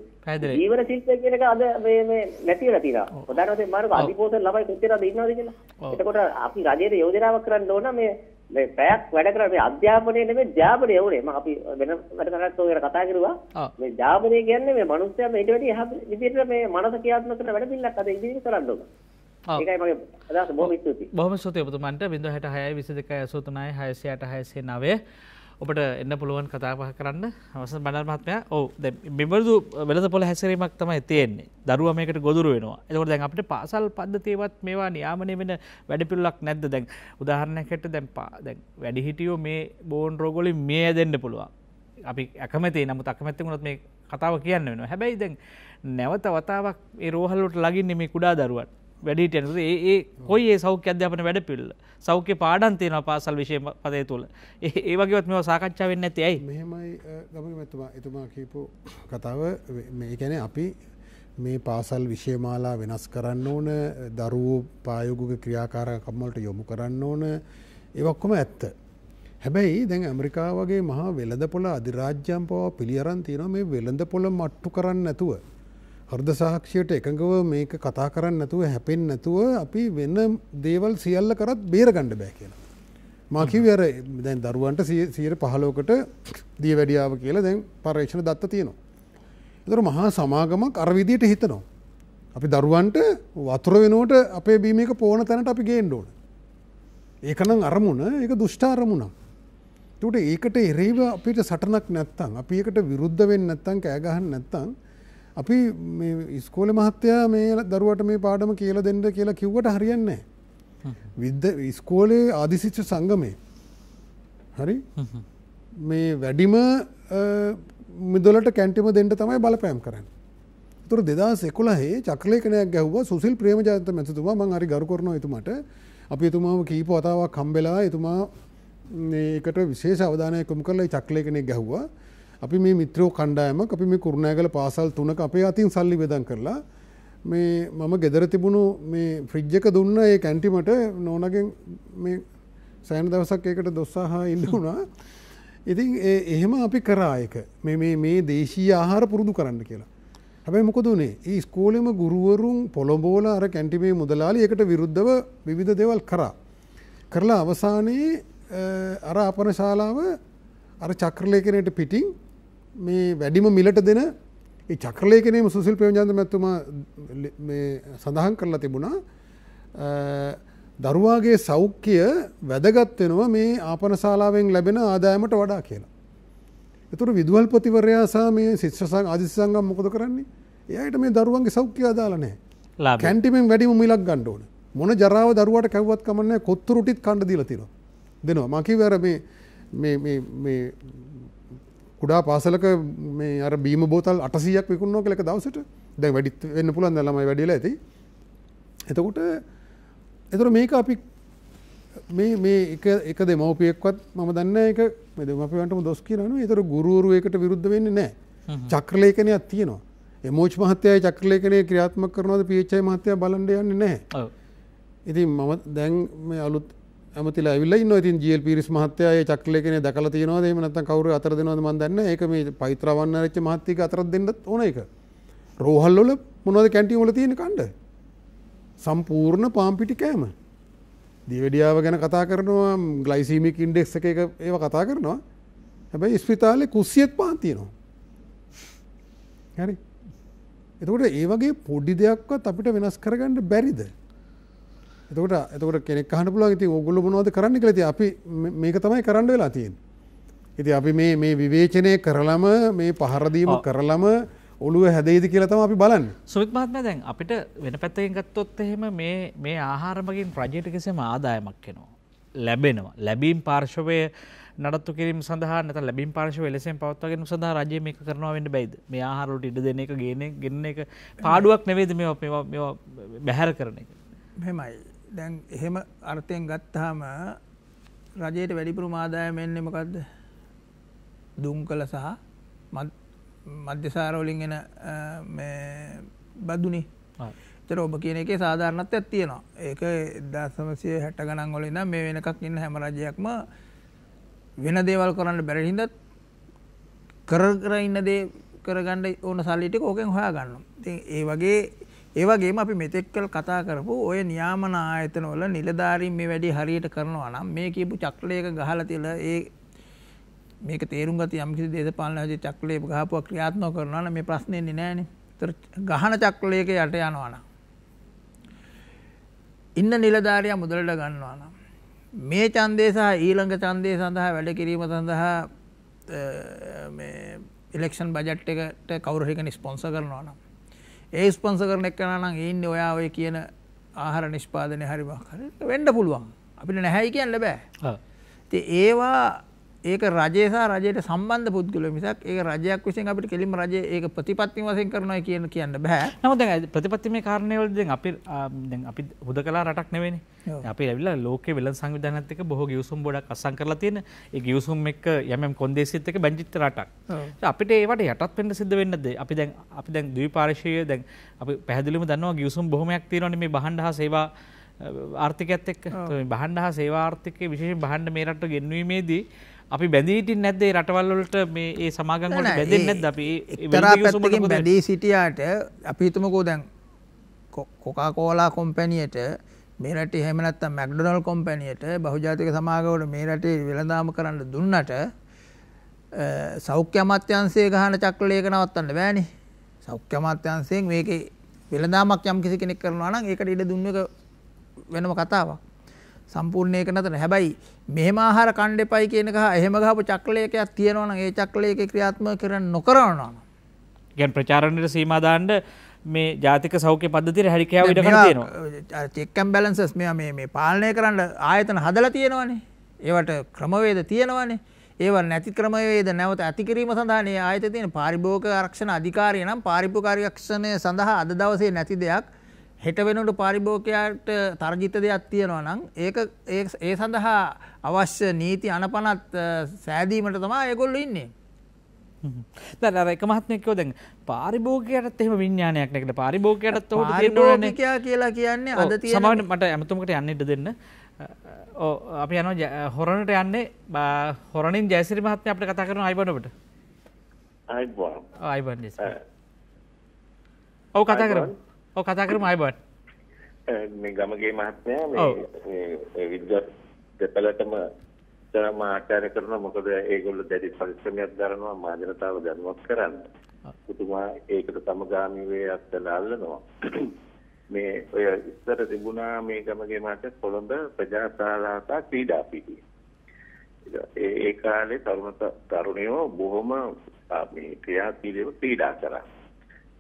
ජීවන ශිල්ප කියන එක අද මේ මේ නැති වෙලා තියෙනවා. ප්‍රධාන වශයෙන් මානක අධිපෝෂණ ළමයි කොච්චරද ඉන්නවද කියලා. එතකොට අපි රජයේ යෝජනාවක් කරන්න ඕන මේ මේ පැයක් වැඩ කරලා මේ අධ්‍යාපනය නෙමෙයි ධ්‍යාපනය උනේ. මම අපි වෙන වැඩ කරලා කතා කරුවා. මේ ධ්‍යාපනය කියන්නේ මේ මිනිස්සයා මේට වැඩි එහා විදිහට මේ මනස ක්‍රියාත්මක කරන වැඩ පිළිලක් අද ඉදිරියට කරන්න ඕන. ඒකයි මගේ අදහස. බොහොම ස්තුතියි. බොහොම ස්තුතියි ඔබතුමන්ට. 0.66 22 83 600 9 ඔබ ඔබට එන්න පුළුවන් කතාපහ කරන්න. අවස බඩල් මහත්මය. ඕ බිබරදු වෙලද පොල හැසිරීමක් තමයි තියෙන්නේ. දරුව මේකට ගොදුරු වෙනවා. එතකොට දැන් අපිට පාසල් පද්ධතියවත් මේවා නියාමනය වෙන වැඩිපිල්ලක් නැද්ද? දැන් උදාහරණයකට දැන් දැන් වැඩිහිටියෝ මේ බෝන් රෝගොලින් මේ දෙන්න පුළුවන්. අපි ඇකමති නමුත් අකමැත්ති වුණත් මේ කතාව කියන්න වෙනවා. හැබැයි දැන් නැවත වතාවක් ඒ රෝහල්ලොට ලගින් මේ කුඩා දරුවන් වැඩිටන ඒ කොයි ඒ සෞඛ්‍ය අධ්‍යාපන වැඩ පිල්ල සෞඛ්‍ය පාඩන් තියෙන පාසල් විශෂය පදය තුළ ඒ වගේවත් මෙ සාකච්ඡා වෙන්න ඇති ඇයි? මෙහෙමයි ගමතුමා එතුමා කීපු කතාව. මේ ගැන අපි මේ පාසල් විශයමාලා වෙනස් කරන්න ඕන දරුවෝ පායුගුක ක්‍රියාකාරකම්මලට යොමු කරන්න ඕන. ඒවක්කොම ඇත්ත. හැබැයි දැන් ඇමරිකාවගේ මහා වෙළඳ පොළ අධිරාජ්‍යම් පවා පිළියරන් තියෙන මේ වෙළඳ පොළ මට්ටු කරන්න නැතුව. හර්ද සාක්ෂයට එකඟව මේක කතා කරන්න නැතුව හැපෙන් නැතුව අපි වෙන්න දේවල් සියල්ල කරත් බේරගණ්ඩ බෑ කියලා. මකිවර දැන් දරුවන්ට සීර පහලෝකට දිය වැඩියාව කියලා දැන් පර්ේෂණ දත්ත තියෙනවා. එතර මහා සමාගමක් අරවිදියට හිතනවා. අපි දරුවන්ට වතුර වෙනුවට අපේ බීමක පෝන තැනට අපි ගේන්ඩෝන. ඒකනම් අරමුණ ඒක දුෂ්ඨාරමුණක්. තුට ඒකට එරේව අපිට සටනක් නැත්තං අපි එකට විරුද්ධ වෙන්න නැත්තං කෑගහන් නැත්තං අපි ඉස්කෝල මහත්තයා මේ දරුවට මේ පාඩම කියල දෙන්න කියලා කිව්වට හරියන්නේ. විද්ද ඉස්කෝලේ ආදිසිච්ච සංගමේ. හරි? මේ වැඩිම මිදලට කැන්ටිම දෙන්නට තමයි බලපෑම් කරන්න. තුර දෙදා සෙකුලහේ චක්ලේකනයක් ගැහ්ව සුසිල් ප්‍රේම ජාත මැතුතුමා. මං හරි ගරු කරන එතුමට. අපි එතුමාව කීප අතාවක් කම්බෙලා එතුමා ඒකට විශේෂ අවධානය කොම කරලා චක්ලේකනෙක් ගැහ්වා. අපි මේ මිත්‍රෝ කණ්ඩායමක් අපි මේ කුරුණෑගල පාසල් තුනක අපේ අතින් සල්ලි වෙදන් කරලා මේ මම ගෙදර තිබුණු මේ ෆ්‍රිජ්ජක දුන්න ඒ කැන්ටිමට නෝනගෙන් මේ සෑන දවසක් ඒකට දොස්සාහා ඉන්න වුණා ඉතින් එහෙම අපි කරායක මේ දේශී ආහාර පුරුදු කරන්න කියලා. හැබැයි මොකදුනේ ඒ ස්කෝලෙම ගුරුවරුන් පොළොබෝල අර කැන්ටිමේ මුදලාලි එකට විරුද්ධව විවිධ දෙවල් කරා. කරලා අවසානයේ අර අපන ශාලාව අර චක්‍රලේකනයට පිටිං මේ වැඩිම මිලට දෙන චක්‍රලේකනේම සුසිල් ප්‍රයෝජන්ත මැත්තුමා සඳහන් කරලා තිබුණා. දරුවාගේ සෞඛ්‍ය වැදගත්වෙනවා මේ ආපනශාලාවෙන් ලැබෙන ආදායමට වඩා කියලා. එතුර විදුවල්පතිවරයාසා මේ සිත්සසං අධිසංගම් මොකද කරන්නේ? එයට මේ දරුවන්ගේ සෞඛ්‍ය අදාලනෑ කැන්ටිමෙන් වැඩිම මිලක් ගණ්ඩෝන මොන ජරාව දරුවට කැවත් කමන්න කොත්තුරුටිත් කණ්ඩ දීලතින දෙනවා. මකිවර මේ කුඩා පාසලක මේ අර බීම බෝතල් අටසියක් විකුණෝ කලක දවසට. දැ වැඩිත් වෙන්න පුළන් ළමයි වැඩිල ඇති. එතකොට එතුර මේක අපි මේ මේ එක දෙමවපියෙක්වත් මම දන්න එක මෙදමපිවන්ටම දොස් කියනනු එතර ගුරුවරුවකට විරුද්ධ වෙන්නේ නෑ චක්‍රලේකනයක් තියෙනවා. එමෝච් මහත්තය චක්‍රලේකනය ක්‍රියාත්ම කරනවද? පිච්චයි මහත්තය බලන්ඩ යන්න නෑ ඉතින් මම දැන් මේ අලුත් ඇමතිල ඇවිල්ල ඉන්න ඉතින් ජියල් පිරිස් මහත්තය චක්ලේකන දකල තියනවද? එමනත කවරු අතර දෙනවද මන්දන්න ඒක මේ පෛත්‍රවන්න රච්ච මහත්තික අතර දෙන්නත් ඕන එක රෝහල්ලොල මොනවද කැන්ටිවල තියෙන කණ්ඩ? සම්පූර්ණ පාම්පිටි කෑම. දිවඩියාව ගැන කතා කරනවා ගලයිසීමික ඉන්ඩෙක්ස් එක ඒව කතා කරනවා. හැබැයි ස්පිතාලෙ කුස්සියත් පාන්තියනවා හැරි. එතකොට ඒ වගේ පොඩ්ඩි දෙයක්වත් අපිට වෙනස් කරගන්න බැරිද? එතකට එතකට කෙනෙක් හන පුල ති ඔගුල මොනවද කරන්න කලති අපි මේක තමයි කරන්න වෙලා තියෙන්. ඉති අපි මේ මේ විවේචනය කරලම මේ පහරදීම කරලම ඔළුව හැදේද කියලතම අපි බලන්න සුවිත්මාත්ම දැන් අපිට වෙන පැත්තෙන් ගත්තොත් එහෙම මේ මේ ආහාරමගින් ප්‍රජයට කෙසෙම ආදායමක් කෙනවා. ලැබෙනවා ලැබීම් පාර්ශවය නඩත්තු කිරීම සඳහා නත ලැබින් පාර්ශව වෙලෙසෙන් පවත්වගෙන සඳහා රජය මේක කරනවා වෙන්න බයිද මේ ආහාරට ඉඩ දෙන එක ගෙන ගෙන්න එක පාඩුවක් නෙවේද මේ බැහැර කරන එක. මෙමයි දැන් එහෙම අර්ථයෙන් ගත්තාම රජයට වැඩිපුරු ආදායම එන්නේ මොකද්ද? දුම් කළ සහ මධ්‍යසාරවලින් එන මේ බදුනේ. ඒතර ඔබ කියන එකේ සාධාරණත්වයක් තියෙනවා. ඒක 1960 ගණන් වල ඉඳන් මේ වෙනකක් ඉන්න හැම රජයක්ම වෙන දේවල් කරන්න බැරි හින්දා කර කර ඉන්න දේ කරගන්න ඕන සල්ලි ටික ඕකෙන් හොයා ගන්නවා. ඉතින් ඒ වගේ ඒවගේම අපි මෙතෙක්කල් කතා කරපු ඔය නියාමන ආයතනවල නිලධාරීන් මේ වැඩි හරියට කරනවා නම් මේ කියපු චක්‍රයක ගහලා තියලා ඒ මේක තේරුම් ගත යම්කිසි දේශපාලන ආදී චක්‍රයක ගහපුවා ක්‍රියාත්මක කරනවා නම් මේ ප්‍රශ්නේ ඉන්නේ නැහනේ. ඒතර ගහන චක්‍රයක යට යනවා නම් ඉන්න නිලධාරියා මුදලට ගන්නවා නම් මේ චන්දේ සහ ඊළඟ චන්දය සඳහා වැඩ කිරීම සඳහා ඉලෙක්ෂන් බජට් එකට කවුරහික නිස්පොන්ස කරනවා නම්. ඒ ස්පොන්ස කරන එක්කන නම් ඉන්න ඔයා ඔය කියන ආහර නිෂ්පාදනය හරිමක් හරි වෙන්ඩ පුළුවන් අපිට නැහැයි කියන්න බෑ. ඒවා ඒක රජේසා රජයට සම්බන්ධ පුද්ගල මිසක් ඒ රජයක් විසින් අපිට කෙලිම රජ ඒක ප්‍රතිපත්ති වසයෙන් කරනවා කියන කියන්න බෑ. නමුද ප්‍රතිපත්තිම කාරණයවලද අපි අපි හුද කලා රටක් නෙවෙන අපි ඇවිල ලෝක වෙල සංවිධානතක බොහ ගියවසුම් බොඩක් අසං කරලා තියෙන. ඒ ගියවසුම් එක් යම කොන්දේසිත් එක බැංචිත්ත රටක්. අපිට ඒවට යටත් පෙන්ට සිද්ධ වෙන්නද අපි දැන් අපි දැන් දවී පාර්ශය දැන් අපි පැහදිලිම දන්නවා ගියවසුම් බොහොමයක් තියෙනවන මේ බහන්ඩ හා සේවා ආර්ථිකත් එක් බහන්ඩ හා සේවාර්ථිකය විශේෂ බහන්ඩ මේ රට ගෙන්වීමේදී අපි බැඳීටින් නැද්දේ රටවල්ලොලට මේ ඒ සමාගන්වට බැඳෙන් නැද අපි? තරාපැත්තකින් බැඳී සිටියාට අපිතුමකෝ දැන් කොකා කෝලා කොම්පැනියට මේ රට හෙමනත්ත මැක්ඩනල් කොම්පැනියට බහුජාතික සමාගවට මේ රටේ වෙළදාම කරන්න දුන්නට සෞඛ්‍ය අමත්‍යන්සේ ගහන චක්ලයක නවත්තන්න බෑනි. සෞඛ්‍ය අමත්‍යන්සයෙන් මේක වෙළදාමක් යම් කිසි කෙනෙක් කරනවා නම් ඒකට ඉඩ දුන්න එක වෙනම කතාවක් සම්පූර්ණයක නතන හැබැයි මෙහෙම ආහාර කණ්ඩෙපයි කියනක එහෙම ගහපු චක්ලයකයක් තියෙනවන ඒ චක්ලයක ක්‍රියාත්ම කරන්න නොකරනවා. ගැන් ප්‍රචාරණයට සීමදාන්ඩ මේ ජාතික සෞඛ්‍ය පද්ධතිර හැරිකෑව ඉට තියෙනවා. චෙක්කම් බැලන්සස් මෙ මේ පාලනය කරන්න ආයතන හදල තියෙනවනේ. ඒවට ක්‍රමවේද තියෙනවනේ. ඒව නැති ක්‍රමවේද නැවත ඇතිකිරීම සඳහනේ ආයත තියෙන පාරිභෝග ආරක්ෂණ අධිකාරය නම් පාරිභෝකාරයක්ෂණය සඳහා අද දවසේ නැති දෙයක් හෙට වෙනට පාරිභෝකයාට තර්ජිත දෙයක් තියෙනවා නම් ඒක ඒ සඳහා අවශ්‍ය නීති අනපනත් සෑදීමට තමා ඒගොල්ල ඉන්නේ. දර එක මහත්මයකෝ දැන් පාරිභෝගයටත් එහම විඤ්ඥානයක් නැකට පාරිභෝගයටත් පාරිභෝගකයා කියලා කියන්නේ අද සමට මට ඇමතුමට යන්නට දෙන්න. අපි යන හොරණට යන්නේ හොරනින් ජයසිරි මහත්ය අපට කතා කරන අයිබනට අයිබන්. ඔව කතා කරම ඔව් කතා කරමු අයබෝන්. මේ ගමගේ මහත්මයා මේ විද්වත් දෙපළටම තරම ආචාර්ය කරනවා මොකද ඒගොල්ලෝ දැඩි පරිශ්‍රමයක් දරනවා මා ජනතාව දැනුවත් කරන්න. පුතුමා ඒකට සමගාමී වේ අත්දලා අල්ලනවා. මේ ඔය ඉස්සර තිබුණා මේ ගමගේ මහත්මයා කොළඹ ප්‍රජා ශාලාවක ක්‍රීඩා පිටිය. ඒ කාලේ තරුණ තරුණයෝ බොහොම මේ ක්‍රියාශීලීව ක්‍රීඩා කරා.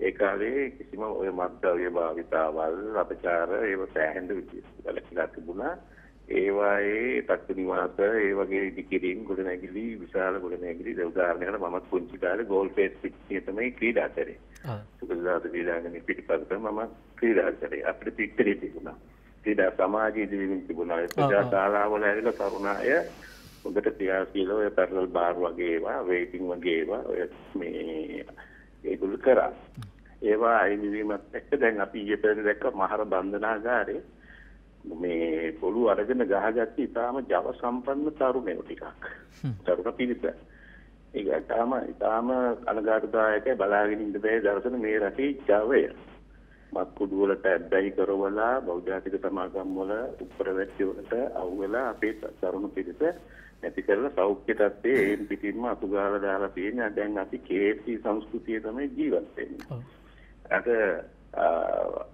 ඒ කාලේ කිසිම ඔය මත්ද්‍රව්‍ය භාවිතාවල් අපචාර ඒව සෑහෙන විදිහට තිබුණා. ඒවායේ තත්ත්ව නිවාස ඒ වගේ ඉදිකිරීම් ගොඩනැගිලි විශාල ගොඩනැගිලි උදාහරණයකට මම පුංචි කාලේ ගෝල් පේස් පිටියේ තමයි ක්‍රීඩා කරේ. සුගතදාස ක්‍රීඩාංගනේ පිටිපස්සට මම ක්‍රීඩා කරේ. අපිට පිටරේ තිබුණා. ක්‍රීඩා සමාජයේ දිවිමින් තිබුණා. ඒ ප්‍රජා ශාලාවල ඇවිල්ලා තරුණ අය හොඳට ක්‍රියාශීලව ඔය පැරලල් බාර් වගේ ඒවා, වේටිං වගේ ඒවා ඔය මේ ඒගොල්ලෝ කරා. ඒවා අයින්වීමත් එක්ක දැන් අපි ඊයේ පෙරේද දැක්ක මහර බන්ධනාගාරේ මේ පොළු අරගෙන ගහගත්ත ඉතාලම ජව සම්පන්න තරුණයෝ ටිකක්. තරුණ පිරිස. ඒක ඉතාලම ඉතාලම අනගාටුදායකයි බලාගෙන ඉන්න බෑ දර්ශන මේ රටේ ජවය. මත් කුඩු වලට ඇබ්බැහි කරවලා බෞද්ධාතික සමාගම් වල උප්පරවැට්ටි වලට අහුවෙලා අපේ තරුණ පිරිස නැති කරලා සෞඛ්‍ය තත්ත්වයේ ඒන් පිටින්ම අතුගාලා දාලා තියෙන දැන් අපි කේසී සංස්කෘතිය තමයි ජීවත් වෙන්නේ. අද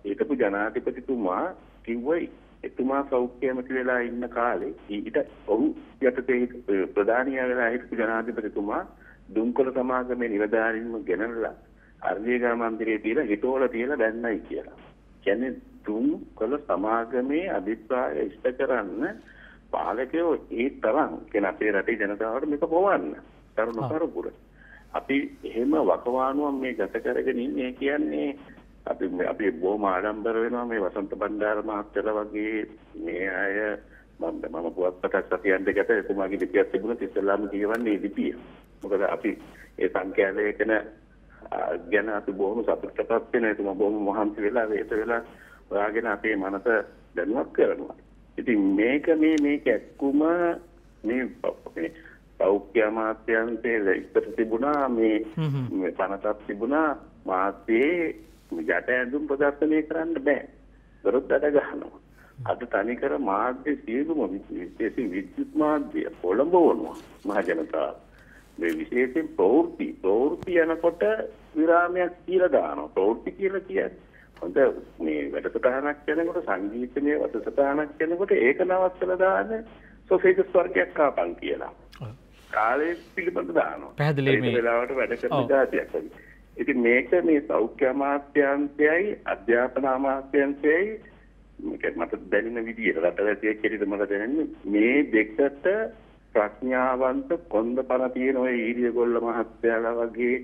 හිටපු ජනාධිපතිතුමා කිව්වයි එතුමා සෞඛ්‍යමති වෙලා ඉන්න කාලේ ඊට ඔහු යටතේ ප්‍රධානියා වෙලා හිටපු ජනාධිපතිතුමා දුම්කොළ සමාගමේ නිලධාරීන්ව ගෙනල්ලා අර්ධේගා මන්දිරයේ තියලා හිටෝල තියලා දැන්නයි කියලා. කියන්නේ දුම්කොළ සමාගමේ අභිප්‍රාය ඉෂ්ට කරන්න පාලකයෝ ඒ තරම් කියන අපේ රටේ ජනතාවට මේක පොවන්න. තරුණ පරපුර. අපි එහෙම වකවානුවක් මේ ගත කරගෙන ඉන්නේ කියන්නේ අපි අපි බොහොම ආඩම්බර වෙනවා මේ වසන්ත බණ්ඩාර මහත්තයලා වගේ මේ අය මම මම පුවත්පතක් සතියන් දෙකට එතුමාගේ ලිපියක් තිබුණා ඉස්සෙල්ලාම කියවන්නේ ලිපිය. මොකද අපි ඒ සංඛ්‍යාලේඛන ගැන අපි බොහොම සතුටටපත් වෙන එතුමා බොහොම මහන්සි වෙලා වේත වෙලා ඔයාගෙන අපේ මනස දැනුවත් කරනවා. ඉතින් මේක මේ මේක එක්කුම මේ සෞඛ්‍ය අමාත්‍යංශයේ ඉස්සර තිබුණා මේ පනතක් තිබුණා මාත්‍යේ යට ඇඳුම් ප්‍රදර්ශනය කරන්න බෑ. දොරත් අඩ ගහනවා. අද තනිකර මාධ්‍ය සියලුම විශේෂයෙන් විද්‍යුත් මාධ්‍ය පොළඹවනවා මහ ජනතාව. මේ විශේෂයෙන් ප්‍රවෘත්ති ප්‍රවෘත්ති යනකොට විරාමයක් කියලා දානවා. ප්‍රවෘත්ති කියලා කියන්නේ හොඳ මේ වැඩසටහනක් කරනකොට සංගීතමය වැඩසටහනක් කරනකොට ඒක නවත්තලා දාන්න සොසේජස් වර්ගයක් කාපන් කියලා. කාලය පිළිබඳ දානවා. පැහැදිලි මේ වෙලාවට වැඩ කරන જાතියක්. ඉතින් මේක මේ සෞඛ්‍ය අමාත්‍යාංශයයි අධ්‍යාපන අමාත්‍යාංශයයි මේක මට දැනෙන විදිහට රටවැසියෙක් හැටියට මට දැනෙන්නේ මේ දෙකට ප්‍රඥාවන්ත කොන්ද පණ තියෙන ඔය ඊරියගොල්ල මහත්තයාලා වගේ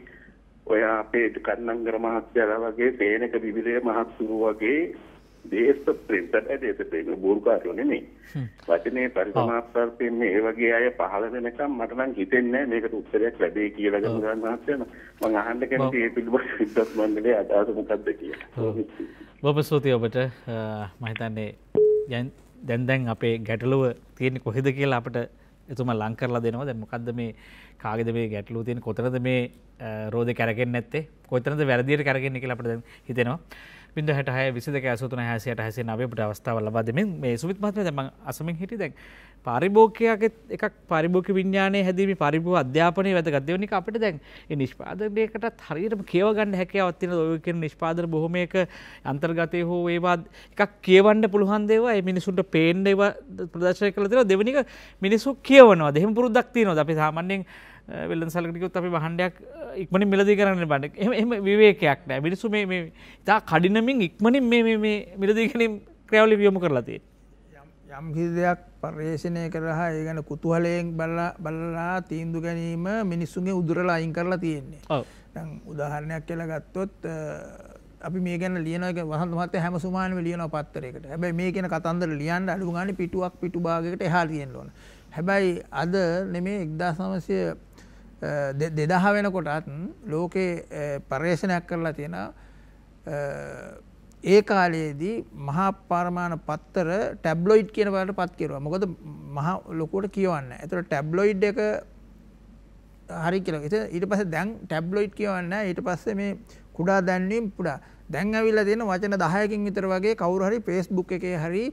ඔය අපේ කන්නංගර මහත්තයාලා වගේ සේනක විවිධ මහත්තුරු වගේ දේශ ප්‍රේමයට දේශ ප්‍රේම බෝරුකාරයෝ නෙමෙයි. වචනේ පරිසමාප්තාර්ථයෙන් මේ වගේ අය පහළ වෙනකම් මට නම් හිතෙන්නේ මේකට උත්තරයක් ලැබෙයි කියලා ගන්න මහත්තයා. මම අහන්න කැමති ඒ පිළිබඳ විද්වත් මණ්ඩලයේ අදහස මොකක්ද කියලා. බොහොම ස්තුතියි ඔබට. මම හිතන්නේ දැන් දැන් අපේ ගැටලුව තියෙන්නේ කොහෙද කියලා අපිට එතුම ලං කරලා දෙනවා. දැන් මොකද්ද මේ කාගෙද මේ ගැටලුව තියෙන කොතනද මේ රෝදේ කැරගෙන්නේ නැත්තේ? කොතනද වැරදියට කැරගෙන්නේ කියලා අපිට දැන් හිතෙනවා බිඳ හැට හය විසිදක ඇසුතුන හැසියට හැසේ නවයට අවස්ථාව ලබා දෙමින් මේ සුවිත් මහත්ම දැම අසමින් හිටි දැන් පරිභෝකයක් එකක් පරිභෝක විඤ්ඥානය හැදීම පරිභූ අධ්‍යාපනය වැදගත්දවනික අපිට දැන් නිෂ්පාදනයකට හරියට කියවගන්න හැකවත්තින ඔයකෙන නිෂ්පාදන බොහොමයක අන්තර්ගතය හෝ ඒවාද එකක් කියවන්න පුළුවන් දේවා මිනිසුන්ට පේන්ඩව ප්‍රදර්ශය කළ දෙව දෙවනික මිනිස්සු කියවනවා දෙහෙම පුරුද්දක් තියනවා අපි සාමන්‍යෙන් වෙල්ලන් සලකටිකුත් අපි වහන්ඩයක් ඉක්මනින් මිලදී කරන්න බඩ එම විවේකයක් නෑ. මිනිසු මේ ඉතා කඩිනමින් ඉක්මනින් මේ මිලදීගනින් ක්‍රවලි වියොම කරලතිේ යම් කිසිදයක් පර්යේෂණය කරහා ඒ ගැන කුතුහලයෙන් බලලා තීන්දු ගැනීම මිනිස්සුන්ගේ උදුරලා අයින් කරලා තියෙන්නේ. උදාහරණයක් කියලා ගත්තොත් අපි මේ ගැන ලියනක වහන් මත හැම සුමානම ලියන පත්තරයකට හැබැයි මේ කියන කතන්දර ලියන්න අඩු ගනි පිටුවක් පිටු භාගකට එහා තියෙන්න ඕන. හැබැයි අද නෙමේ එක්දා සමසය දෙදහ වෙනකොටත් ලෝකේ පර්යේෂණයක් කරලා තියෙන ඒ කාලයේදී මහා පරමාණ පත්තර ටැබ්ලොයිඩ් කියනවට පත් කිරවා. මොකද මහ ලොකුවට කියවන්න. ඇතර ටැබ්ලොයිඩ් එක හරි කියල. ඊට පස දැන් ටැබ්ලොයිඩ් කියවන්න ඊට පස්සේ මේ කුඩා දැන්වීම් පුඩා. දැන් ඇවිල්ල දෙන වචන දහයකින් විතර වගේ කවුරු හරි පේස්බුක් එක හරි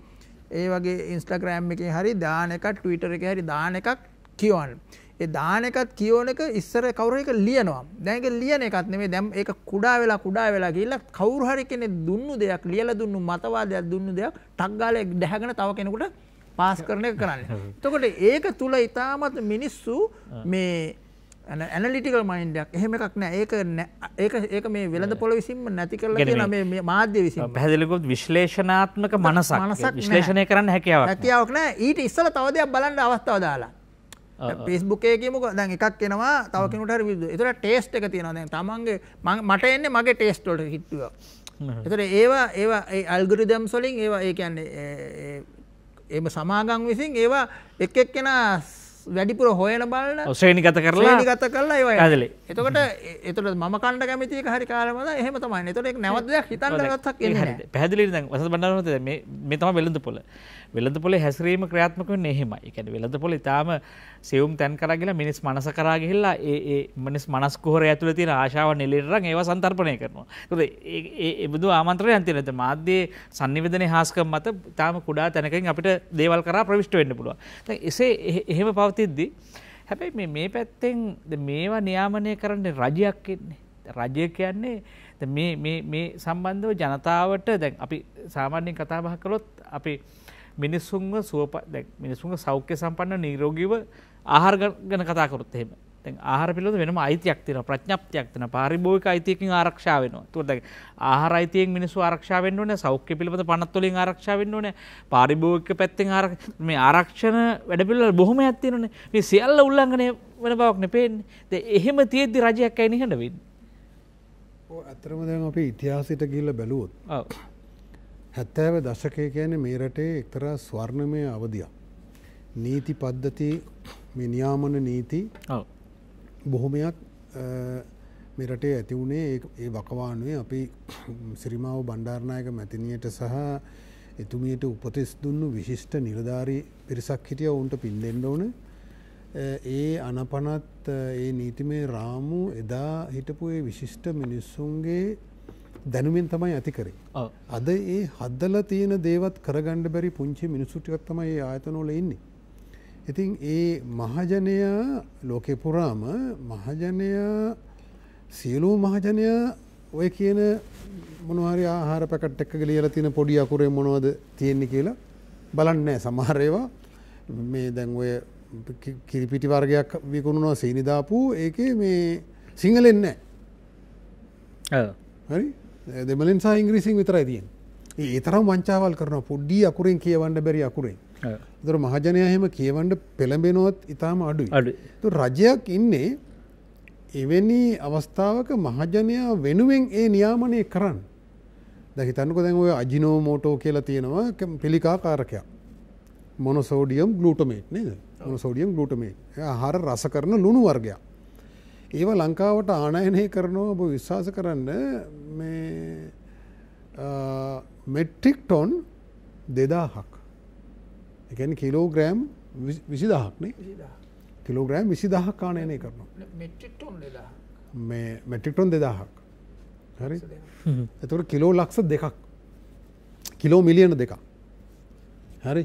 ඒ වගේ ඉන්ස්ටග්‍රෑම් එක හරි දාන එකක් ටවිටර එක හරි දාන එකක් කියවන්න. ඒ දාන එකත් කියෝන එක ඉස්සර කවුර එක ලියනවා. දැක ලියන එකත් නෙමේ දැම් එක කුඩා වෙලා කුඩා වෙලා කියලා කවුරු හරි කෙනෙ දුන්නු දෙයක් ලියල දුන්නු මතවාදයක් දුන්නු දෙයක් ටක්ගාලයක් දැහගෙන තව කෙනෙකුට පාස් කරන එක කරන්න. තකොට ඒක තුළ ඉතාමත් මිනිස්සු මේ ඇනලිටිකල් මයින්ඩයක් එහෙම එකක් නෑ. ඒක ඒක ඒක මේ වෙළඳ පොල විසින්ම නැති කරලා කියන මේ මාධ්‍ය විසින් පැහැදිලිකුත් විශ්ලේෂනාත්මක මනසක් විශ්ලේෂණය කරන්න හැකියාවක් හැකියාවක් නෑ. ඊට ඉස්සල තව දෙයක් බලන්න අවස්ථාව දාලා පිස්බුකේ කියමුක දැන් එකක් එනවා තව කෙනට විද එතර ටේස්ට එක තියෙන දැන් තමන්ගේ මට එන්න මගේ ටේස්ටෝට හිටුව එතර ඒවා ඒවා අල්ගුරිදම් සොලින් ඒවා ඒ කියන්නේ එම සමාගං විසින් ඒවා එක් එක් කෙන වැඩිපුර හොයන බලන ශ්‍රේණි ගත කරලා ගත කරලා ඒවා ඇදලේ එතකට එතට ම කණ්ඩ කැමති හරි කාරමද එහෙම තමයි. එතට නැවදයක් හිතන්න ගත්තක් පැදිලි වස බන්නවත මේ තම වෙළඳ පොල වෙළඳ පොල හැසිරීම ක්‍රියාත්මක එහෙම එකැන වෙළඳ පොල ඉතාම සෙවුම් තැන් කරගලා මිනිස් මනස කරාගහිල්ලා ඒ මනිස් මනස්කෝර ඇතුළ තියෙන ආශාව නිලෙරක් ඒව සන්තර්පනය කරනවා. එබදු ආමන්ත්‍රය අන්තිනත මාධ්‍යයේ සන්නිවිධන හාස්ක මත තාම කුඩා තැනකින් අපිට දේවල් කර ප්‍රවිෂ්ට වෙන්න පුළුව එසේ එහෙම පවතිද්දී හැබැයි මේ පැත්තෙන් මේවා නියාමනය කරන්න රජයක් එන්නේ. රජය කියන්නේ මේ සම්බන්ධව ජනතාවට දැන් අපි සාමාන්‍යෙන් කතාබහ කළොත් අපි මිනිස්සුන්ව සුවප මිනිසුන්ගේ සෞඛ්‍ය සම්පන්න නීරෝගීව ආහාර ගැන කතාකරොත් එහෙම ආහාර පිළිබඳ වෙනම අයිතියක් තියෙනවා ප්‍රඥප්තියක් තියෙනවා පාරිභෝගික අයිතියකින් ආරක්ෂා වෙනවා. ඒකට දැන් ආහාර අයිතියෙන් මිනිස්සු ආරක්ෂා වෙන්න ඕනේ, සෞඛ්‍ය පිළිබඳ පනත් වලින් ආරක්ෂා වෙන්න ඕනේ, පාරිභෝගික පැත්තෙන් මේ ආරක්ෂණ වැඩපිළිවෙල බොහොමයක් තියෙනවානේ. මේ සියල්ල උල්ලංඝනය වෙන බවක් නෙපෙන්නේ. දැන් එහෙම තියෙද්දි රජයක් ඇයි නිහඬ වෙන්නේ? ඔව් අතරම දැන් අපි ඉතිහාසයට ගිහිල්ලා බැලුවොත්. ඔව්. හැත්තෑව දශකය කියන මේ රටේ එක්තරා ස්වර්ණමය අවධියක්. නීති පද්ධති මිනියාමන නීති බොහොමයක් මෙරටේ ඇති වුණේ ඒ වකවානුවේ. අපි සිරිමාව බණ්ඩාරණයක මැතිනියට සහ එතුමියට උපතිස් දුන්නු විශිෂ්ට නිලධාරී පිරිසක් හිටිය ඔවුන්ට පින්දෙන්ඩ ඕන. ඒ අනපනත් ඒ නීතිමේ රාමු එදා හිටපු ඒ විශිෂ්ට මිනිස්සුන්ගේ දැනුවෙන් තමයි ඇති කරේ. අද ඒ හද්දල තියෙන දේවත් කරගණ්ඩ බැරි පුංචි මිනිසුටිකත් තමයි ආයතනෝල ඉන්නේ. ඉතින් ඒ මහජනය ලෝකෙ පුරාම මහජනය සියලූ මහජනය ඔය කියන මොනහරි ආහාර පැකට් එක්ක ලියලා තියෙන පොඩි අකුරේ මොනවද තියෙන්නේ කියලා බලන්නේ සමහර ඒවා මේ දැන් ඔය කිරිපිටි වර්ගයක් විකුණුනවා සීනිදාපු ඒක මේ සිංහලෙන්නෑ හරි දෙමලින් සහ ඉංග්‍රීසින් විතරයි තියෙන් ඒ තරම් වංචාවල් කරන පොඩ්ඩී අකුරෙන් කියවන්න බැරි අකුරෙන්. දර මහජනය හෙම කියවන්ඩ පෙළඹෙනොත් ඉතාම අඩු අඩු රජයක් ඉන්නේ එවැනි අවස්ථාවක මහජනයා වෙනුවෙන් ඒ නියාමනය කරන්න. දැහිතන්නක දැන් ඔය අජිනෝ මෝටෝ කියලා තියෙනවා පිළිකාකාරකයක්. මොනසෝඩියම් ගලුටමේට් නේද? මොනසෝඩියම් ගලුටමේට්. ආහාර රස කරන ලුණු වර්ගයක් ඒව ලංකාවට ආනයනය කරනවා ඔබ විශ්වාස කරන්න. මේ මෙට්‍රික් ටොන් දෙදාහක්. එකැන කිලෝග්‍රෑම් විසිදහක්නේ කිලෝග්‍රෑම් විසි දහක් කානයනය කරනවා. මේ මෙට්‍රික්ටොන් දෙදාහක්. හරි? එතුට කිලෝ ලක්ෂ දෙකක්. කිලෝ මිලියන දෙකක්. හරි?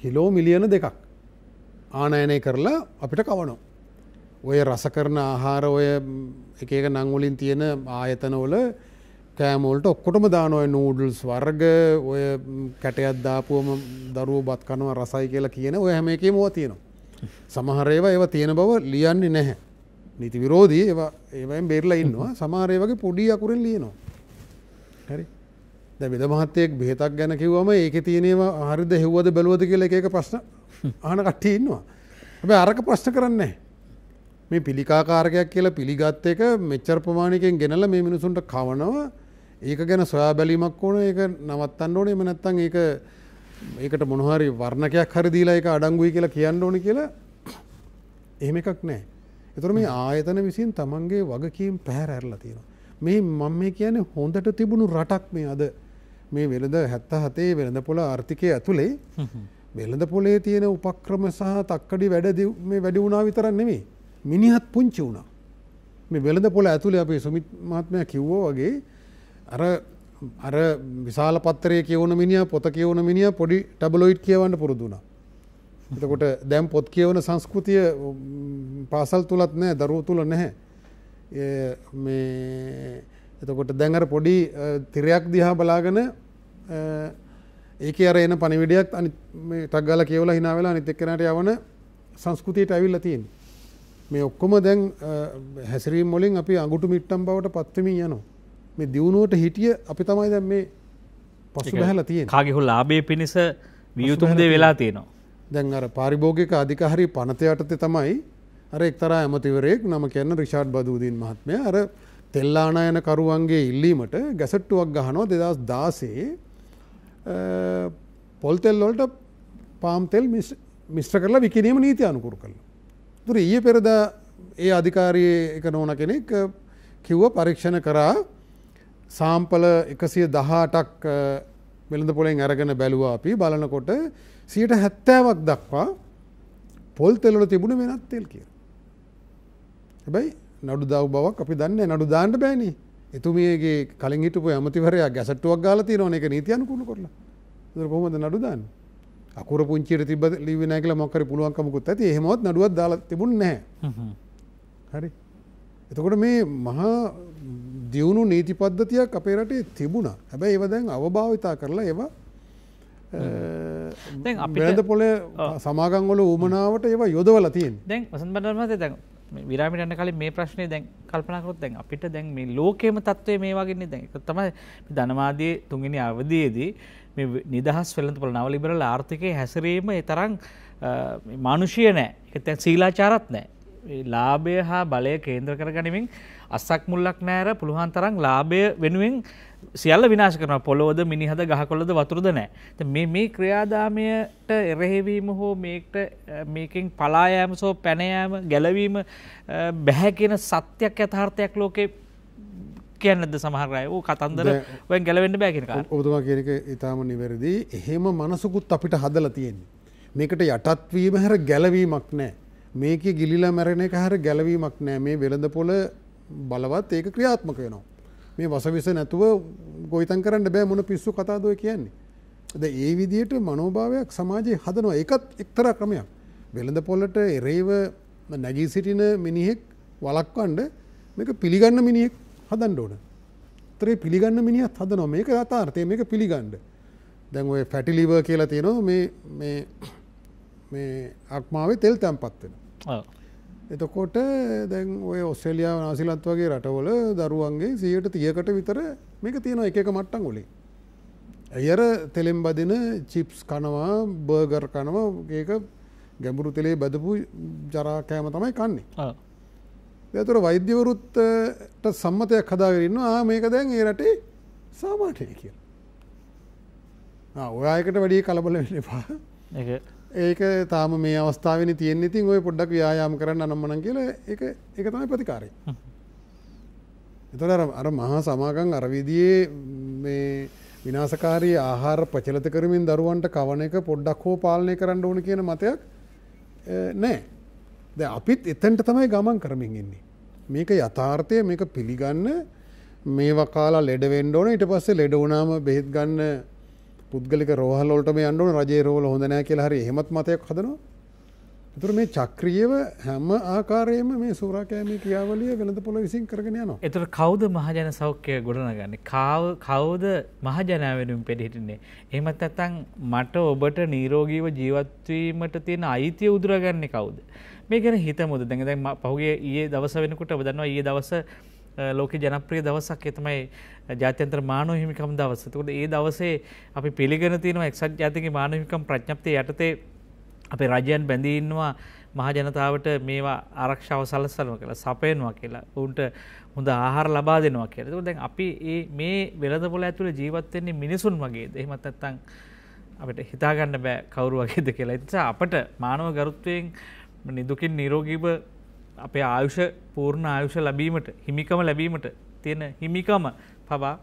කිලෝ මිලියන දෙකක්. ආනයනය කරලා අපිට කවනෝ ඔය රස කරන ආහාර ඔය එක එක නංවලින් තියෙන ආයතනවල කෑමෝල්ට ඔක්කොටම දානොය නූඩල්ස් වර්ග ඔය කැටයත් දාපුවම දරුව බත් කනව රසයි කියලා කියන ඔය හැම එකේ මෝ තියෙනවා. සමහරේවා ඒව තියෙන බව ලියන්නේ නැහැ. නීති විරෝධී ඒවා ඒවයින් බේරලා ඉන්නවා සමහරේ වගේ පොඩි අකුරෙන් ලියනවා. හරි. දැන් වෙද මහත්තයෙක් බෙහෙතක් ගැන කිව්වම ඒකේ තියෙනවා හරිද හෙව්වද බැලුවද කියලා එක එක ප්‍රශ්න අහන කට්ටිය ඉන්නවා. හැබැයි අරක ප්‍රශ්න කරන්නේ නැහැ. මේ පිළිකාකාරකයක් කියලා පිළිගත් එක මෙච්චර ප්‍රමාණිකෙන් ගෙනල්ලා මේ මිනිසුන්ට කවනවා ඒක ගැන සොයා බැලීමක් ඕන ඒක නවත්තන්න ඕනේ එහෙම නැත්නම් ඒක ඒකට මොන හරි වර්ණකයක් හරි දීලා ඒක අඩංගුයි කියලා කියන්න ඕනේ කියලා එහෙම එකක් නැහැ. ඒතර මේ ආයතන විසින් තමන්ගේ වගකීම් පැහැර ඇරලා තියෙනවා. මේ මම මේ කියන්නේ හොඳට තිබුණු රටක් මේ අද මේ වෙළඳ 77 වෙළඳ පොළ ආර්ථිකය ඇතුලේ වෙළඳ පොලේ තියෙන උපක්‍රම සහ තක්කඩි වැඩ මේ වැඩි වුණා විතරක් නෙමෙයි. මිනිහත් පුංචි වුණා. මේ වෙළඳ පොළ ඇතුලේ අපේ සුමිත් මහත්මයා කිව්වා වගේ අර අර විශාල පත්තරය කියවන මිනිිය පොත කියවන මිනිිය පොඩි ටබලොයිට් කියවන්න පුරුදුනා. එතකොට දැම් පොත් කියවන සංස්කෘතිය පාසල් තුළත් නෑ දරුව තුළ නැහැ. මේ එතකොට දැඟර පොඩි තිරයක් දිහා බලාගෙන ඒක අර එන පනිවිඩියක් අනි ටක්ගල කියවල හිනාවෙලා අනිතෙක්කනට යවන සංස්කෘතියට ඇවිල්ල තියෙන්. මේ ඔක්කොම දැන් හැසිරීම් මොලින් අපි අගුටු මිට්ටම් බවට පත්වමින් යනවා. මේ දියුණුවට හිටිය අපි තමයි දැන් මේ පසු බැහල තියෙන කාගෙහු ලාබේ පිණිස වියුතුම්දේ වෙලා තියෙනවා. දැන් අර පාරිභෝගික අධිකහරි පනත යටතේ තමයි අර එක්තරා ඇමතිවරයෙක් නම කියන්න රිෂාඩ් බදූදීන් මහත්මය අර තෙල්ලානායන කරුවන්ගේ ඉල්ලීමට ගැසට්ටුවක් ගහනවා දෙදස් දාසේ පොල්තෙල්ලොල්ට පාම්තෙල් මිස්ත්‍ර කරලා විකිනීම නීති අනුකුරු කළ. තුර ඊය පෙරද ඒ අධිකාරය එක නොන කෙනෙක් කිව්ව පරීක්ෂණ කරා. සාම්පල එකසිය දහටක් වෙළඳ පොළෙන් අරගෙන බැලුවා අපි. බලනකොට සියට හැත්තෑවක් දක්වා පොල් තෙලොල තිබුණ වෙනත් තෙල් කිය. හැබැයි නඩු දව් බවක් අපි දන්න නඩු දාන්නට බෑනි. එතුමියගේ කලින් හිටපු ඇමතිවරයා ගැසටුවක් ගාලති නොන එක නීතියන කුණු කරලා. කොහොමද නඩු දාන්න? අකුර පුංචිට තිබ ලිවෙන කියල මොකර පුළුවන්කමකුත් ඇති. හෙමත් නඩුවත් දාලා තිබුණ නෑ හරි. එතකොට මේ මහා දියුණු නීති පද්ධතියක් අපේ රටේ තිබුණ. හැබැයි ඒව දැන් අවභාවිතා කරලා ඒවා අපිද පොලේ සමාගංගොල ඌමනාවට ඒවා යොදවල තියෙන් දැන් වසන් බඩර්මත දැන් විරාමිටන්න කලින් මේ ප්‍රශ්නය දැන් කල්පනකරොත් දැන් අපිට දැන් මේ ලෝකේම තත්වය මේ වගේන්නේ දැන් තමයි ධනවාදයේ තුන්ගනි අවධයේදී නිදහස් වෙළඳ පොළ නවලිබරල ආර්ථිකය හැසරීම තරං මානුෂය නෑ. එක තැන් සීලාචාරත් නෑ. ලාභය හා බලය කේන්ද්‍ර කර ගනිමින් අස්සක් මුල්ලක් නෑර පුළුවන් තරම් ලාභය වෙනුවෙන් සියල්ල විනාශ කරන පොලෝද මිනිහද ගහකොල්ලද වතුරද නෑ. මේ මේ ක්‍රියාදාමයට එරහෙවීම හෝ මේට මේකින් පලායෑම සෝ පැනයෑම ගැලවීම බැහැ කියන සත්‍යයක් ඇතහාර්ථයක් ලෝකේ කියන්නද සමහරය වූ කතන්දර ඔය ගැලවෙන්න බෑකිෙන ඔතුමා කියනක ඉතාම නිවැරදි එහෙම මනසකුත් අපිට හදල තියෙන්නේ. මේකට යටත්වීම හැර ගැලවීමක් නෑ මේක ගිලිලා මැරණ එක හර ගැලවීමක් නෑ මේ වෙළඳ පොල බලවත් ඒක ක්‍රියාත්මක වෙනවා. මේ වසවිස නැතුව ගොයිතන් කරන්න බෑ මොන පිස්සු කතාදය කියන්නේ. ද ඒ විදියට මනෝභාවයක් සමාජයේ හදනවා එකත් එක්තර ක්‍රමයක්. වෙළඳ පොල්ලට එරේව නැගී සිටින මිනිහෙක් වලක්වන්ඩ මේක පිළිගන්න මිනිහෙක් හදන්න ඕන. තරේ පිළිගන්න මිනිහත් හදනවා මේක අතාර්ථය මේක පිළිගණ්ඩ. දැන් ඔය ෆැටිලිව කියලා තියෙනවා මේ මේ අක්මාවේ තෙල් තැන්පත්වෙන. එතකොට දැන් ඔය ඔස්ට්‍රේලියාව නාසිලත් වගේ රටවල දරුවන්ගේ සියයට තියකට විතර මේක තියෙන එක එක මට්ටන් ගොලේ. ඇයර තෙලෙම් බදින චිප්ස් කනවා බර්ගර් කනවා ඒක ගැඹුරු තෙලේ බදපු ජරාකෑම තමයි කන්නේ. ඇතුර වෛද්‍යවරුත්ට සම්මතයක් හදාගරන්න ආ මේක දැන් ඒ රටේ සාමාටය කිය. ඔයායකට වැඩිය කලබල වෙන්නපා ඒක තාම මේ අවස්ථාවනි තියෙන් ඉතින් ඔය පොඩ්ඩක් ව්‍යයාම කරන්න අනම්මන කියල එක එක තමයි ප්‍රතිකාරය. එතොට අර මහා සමාගං අරවිදියේ මේ විනාසකාරී ආහාර ප්‍රචලත කරමින් දරුවන්ට කවන එක පොඩ්ඩක් හෝ පාලනය කරන්න ඕන කියන මතයක් නෑ ද අපිත් එතැන්ට තමයි ගමන් කරමින් ඉන්නේ. මේක යථාර්ථය මේක පිළිගන්න මේ වකාලා ලෙඩවෙන්ඩ ඕන ඉට පස්සේ ලෙඩවනාම බෙහෙත් ගන්න පුද්ගලික රෝහල්ලොට මේ අන්ඩුවන රජේ රෝල හොඳනෑ කියලා හරි හෙමත් මතයක් හදනවා. තුර මේ චක්‍රියව හැම ආකාරයම මේ සූරාකෑමේ ක්‍රියාවලිය වෙළඳ පොළ විසින් කරගෙන යනවා. එතට කවුද මහජන සෞඛ්‍යය ගොඩනගන්න කාව කවුද මහජනාවෙනුම් පෙඩිහිටින්නේ. එහමත් ඇතන් මට ඔබට නීරෝගීව ජීවත්වීමට තියෙන අයිතිය උදුරගන්නේ කවුද. මේ ගැන හිත මුද දැඟ දැන් පහුගේ ඒ දවස වෙනකුට බදන්නවා ඒ දවස ලෝක ජනප්‍රිය දවසක් එතමයි ජාත්‍යන්ත්‍ර මානව හිමිකම් දවස. තුකද ඒ දවසේ අපි පිළිගෙන තියෙනවා එක්සත් ජාතික මානවිකම් ප්‍රඥප්තිය යටතේ අපේ රජයන් බැඳීන්නවා මහජනතාවට මේවා ආරක්ෂාව සලස්සනවා කියලා සපයනවා කියලා ඔවුන්ට හොඳ ආහාර ලබා දෙනවා කියලා. දැන් අපි ඒ මේ වෙළඳ පොළ ඇතුළේ ජීවත් වෙන්නේ මිනිසුන් වගේද? එහෙමත් නැත්නම් අපිට හිතාගන්න බෑ කවුරු වගේද කියලා. ඒ නිසා අපට මානව ගරුත්වයෙන් නිදුකින් නිරෝගීව අපේ ආයුෂ පූර්ණ ආයුෂ ලැබීමට හිමිකම ලැබීමට තියෙන හිමිකම පවා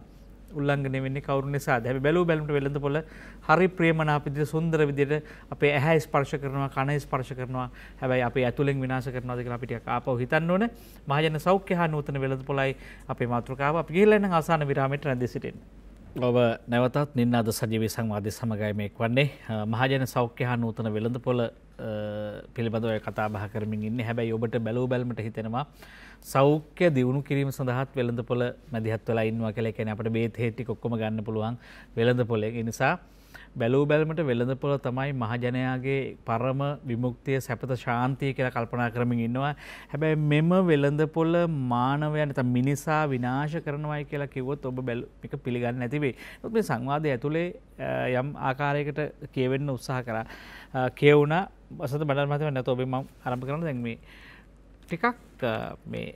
උල්ලංඝනය වෙන්නේ කවුරු නිසා දැ? බැලූ බැලමට වෙළඳ පොල හරි ප්‍රේමනාපිදිට සුන්දර විදියට අපේ ඇහැ ස්පර්ශ කරනවා කණ ස්පර්ශ කරනවා. හැබැයි අප ඇතුළෙන් විනාශ කරනවා දෙක අපිට ආපව හිතන්න ඕන. මහජන සෞඛ්‍ය හා නූතන වෙළඳ පොලයි අපේ මාතෘකාව. අපි ගිහිල්ලා නම් ආසන්න විරාමයට රැඳී සිටින්න. ඔබ නැවතත් නින්නාද සජීවී සංවාධය සමගයමෙක් වන්නේ. මහජන සෞඛ්‍ය හා නූතන වෙළඳ පොල පිළිබඳව කතා බහ කරමින් ඉන්න හැබැයි ඔබට බැලූ බැල්මට හිතෙනවා සෞඛ්‍ය දියුණු කිරීම සඳහත් වෙළඳ පොළ මැදිහත් වෙලා ඉන්නවා කියලා කියන්නේ අපිට බේත් හේටි ඔක්කොම ගන්න පුළුවන් වෙළඳ පොලේ. ඒ නිසා බැලූ බැලමට වෙළඳ පොළ තමයි මහජනයාගේ පරම විමුක්තිය සැපත ශාන්තිය කියලා කල්පනා කරමින් ඉන්නවා. හැබැයි මෙම වෙළඳ පොළ මානවයන් නැත්නම් මිනිසා විනාශ කරනවායි කියලා කිව්වොත් ඔබ මේක පිළිගන්නේ නැති වෙයි. නමුත් මේ සංවාදය ඇතුලේ යම් ආකාරයකට කියවෙන්න උත්සාහ කරා. කියවුණා අසත බඩල් මහත්මයා නැත්නම් ඔබ මම ආරම්භ කරනවා දැන් මේ ටිකක් මේ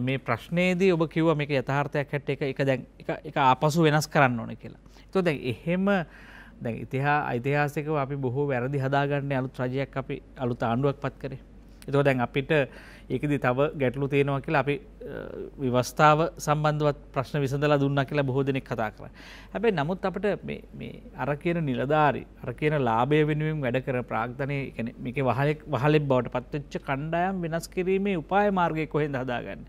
මේ ප්‍රශ්නයේදී ඔබ කිව්ව මේක යථාර්ථයක් හැට එක එක දැන් එක ආපසු වෙනස් කරන්න ඕන කියලා. તો දැන් එහෙම දැන් ඉතිහා ඓතිහාසිකව අපි බොහෝ වැරදි හදාගන්න අලුත් රජයක් අපි අලුත් ආණ්ඩුවක් පත් කරේ. එතකොට දැන් අපිට ඒකදි තව ගැටලු තියෙනවා කියලා අපි විවස්ථාව සම්බන්ධවත් ප්‍රශ්න විසඳලා දුන්නා කියලා බොහෝ දෙනෙක් කතා කරා. හැබැයි නමුත් අපිට මේ මේ අර කියන නිලධාරි අර කියන ලාභය වෙනුවෙන් වැඩ කරන ප්‍රාග්ධනයේ කියන්නේ මේකේ වහලෙක් වහලෙක් බවට පත්වෙච්ච කණ්ඩායම් වෙනස් කිරීමේ උපාය මාර්ගය කොහෙන්ද හදාගන්නේ?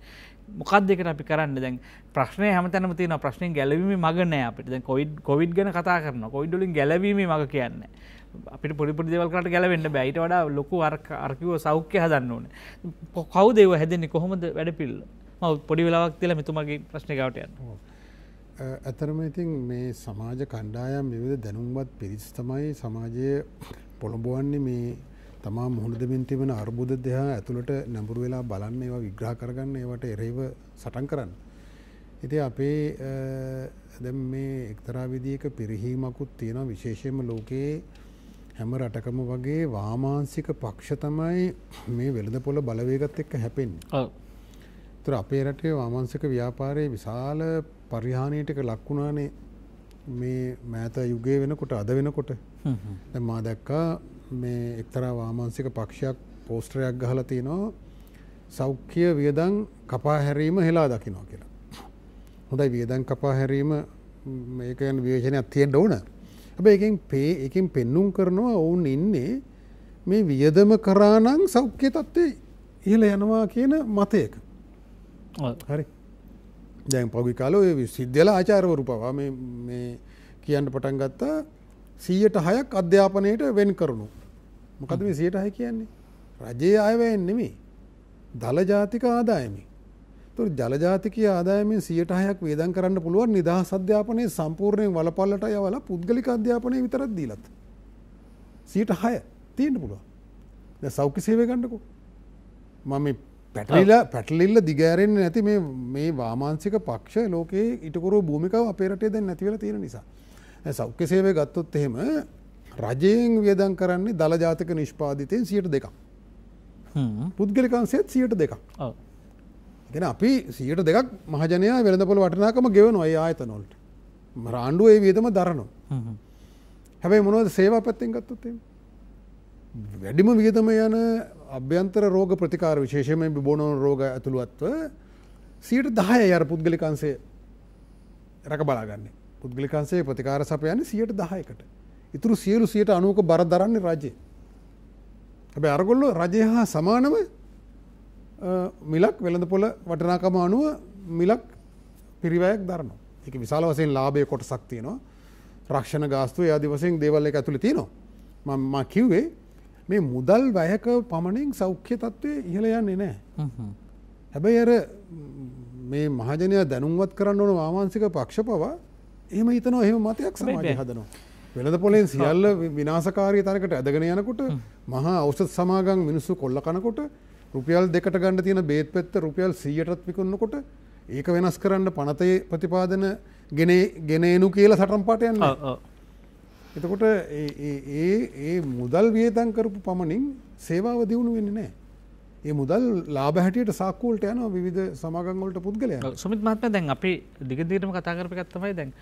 මොකක්ද එකට අපි කරන්න දැන් ප්‍රශ්නය හැමතැනම තියෙන ප්‍රශ්නයෙන් ගැලවීමේ මග නෑ අපිට දැන් කොවිඩ් කොවිඩ් ගැන කතා කරනවා කොවිඩ් වලින් ගැලවීමේ මග කියන්නේ අපිට පොඩිපොඩි දේවල් කරට ගැලවෙන්න බෑ ඊට වඩා ලොකු අර්කිව සෞඛ්‍ය හදන්න ඕනේ. කවුද ඒව හැදෙන්නේ කොහොමද වැඩපිළිවෙල? මම පොඩි වෙලාවක් තියලා මෙතුමාගේ ප්‍රශ්නේ ගාවට යන්න. ඇතරම ඉතින් මේ සමාජ කණ්ඩායම් විවිධ දැනුම්වත් පිරිස් තමයි සමාජය පොළඹවන්නේ මේ තමා මුහුණදමින් තිබෙන අර්බුද දෙහා ඇතුළට නැඹුරු වෙලා බලන්න ඒවා විග්‍රහ කරගන්න ඒවට එරෙහිව සටන් කරන්න. ඉති අපේ දැම් මේ එක්තරා විදික පිරිහීමකුත් තියෙනවා විශේෂයම ලෝකයේ හැම රටකම වගේ වාමාන්සික පක්ෂ තමයි මේ වෙළඳ පොළ බලවේගත් එක්ක හැපෙන්නේ. තුර අපේ රටේ වාමංසික ව්‍යාපාරයේ විශාල පරිහානීටක ලක්වුණානේ මේ මෑත යුගය වෙනකොට අද වෙනකොට මා දැක්කා මේ එක්තරා වාමංසික පක්ෂයක් පෝස්ටරයක් ගහල තියෙනවා සෞඛ්‍ය වියදං කපා හැරීම හෙලා දකිනවා කියලා. හොඳයි වියදං කපා හැරීම මේකයන් වියෝජනයක් තියෙන්ට ඕන හැබැ එකින් පේ එකින් පෙන්නුම් කරනවා ඔවුන් ඉන්නේ මේ වියදම කරානං සෞඛ්‍ය තත්ත්වය ඉහල යනවා කියන මතයක. හරි. දැන් පොගි කාලෝ සිද්ධල ආචාරවරු පවා කියන්න පටන් ගත්තා සීයට හයක් අධ්‍යාපනයට වෙන් කරනු. මොකද මේ සියට හය කියන්නේ? රජයේ අයවැයෙන් නෙමේ දළ ජාතික ආදායමි තුර ජලජාතික ආදායමෙන් සියට හයක් වේදන් කරන්න පුළුවන් නිදහස් අධ්‍යාපනය සම්පූර්ණයෙන් වලපල්ලට යවල පුද්ගලික අධ්‍යාපනය විතරත් දීලත්. සියට හය තියෙන්ට පුළුව සෞඛ්‍ය සේවය ගන්නකු මම පැටලිලා පැටලිල්ල දිගෑරෙන් නැති මේ වාමාන්සික පක්ෂ ලෝකයේ ඉටකුරු භූමිකාව අපේරටේ දැන් නැතිවල තියෙන නිසා. සෞඛ්‍ය සේවය ගත්තොත් එහෙම රජයෙන් වියදන් කරන්නේ දළ ජාතක නිෂ්පාධිතයෙන් සියට දෙකක්. පුද්ගලිකන්සේත් සියට දෙකක්. ගෙන අපි සියට දෙකක් මහජනයා වෙළඳපොළ වටනාකම ගෙවන ඔය ආයතනොල්ට රාණ්ඩුව ඒ වියදම දරනු. හැබැයි මොනවද සේවා පැත්තෙන් ගත්තොත්තේ. වැඩිම වියදම යන අභ්‍යන්තර රෝග ප්‍රතිකාර විශේෂම බොනොන රෝග ඇතුළුවත්ව සියට දහය අර පුද්ගලිකන්සේ රැක බලාගන්නේ. පුද්ගලිකන්සේ ප්‍රතිකාර සපයන්නේ සියට දහයකට. ඉතුරු සියලු සියට අනුවක බර දරන්නේ රජය. හැබැ අරගොල්ලො රජය හා සමානව මිලක් වෙළඳ පොළ වටනාකම අනුව මිලක් පිරිවයක් දරනවා. එක විශාල වසයෙන් ලාබය කොට සක්තියනවා රක්ෂණ ගාස්තුව ආදි වසයෙන් දේවල්ල එක ඇතුළ තියනවා. මම කිව්වේ මේ මුදල් වැයක පමණින් සෞඛ්‍ය තත්ත්වය ඉහළ යන්නේ නෑ හැබැයි අර මේ මහජනය දැනුම්වත් කරන්න ඕන වාමාන්සික පක්ෂ පවා එහම හිතනවා එහෙම මතයක් සමාජය හදනවා. වෙළද පොලෙන් සියල්ල විනාසකාරී තනකට ඇදගෙන යනකොට මහා අවසත් සමාගං මිනිස්සු කොල්ල කනකොට රුපියල් දෙකට ගණඩ තියෙන බේත් පෙත්ත රුපියල් සීයටත් විකුන්නකොට ඒක වෙනස් කරන්න පනතය ප්‍රතිපාදන ගෙන ගෙනේනු කියලා සටම් පාටයන්න එතකොට ඒ ඒ මුදල් වියතන් කරපු පමණින් සේවාව දියුණු වෙන්න නෑ. ඒ මුදල් ලාබ හැටියට සාක්කූල්ට යන විධ සමාගංගොලට පුද්ගලය සුමිත් මත්ම දැන් අපි දිගදීරම කතා කරප ගත්තමයි දැන්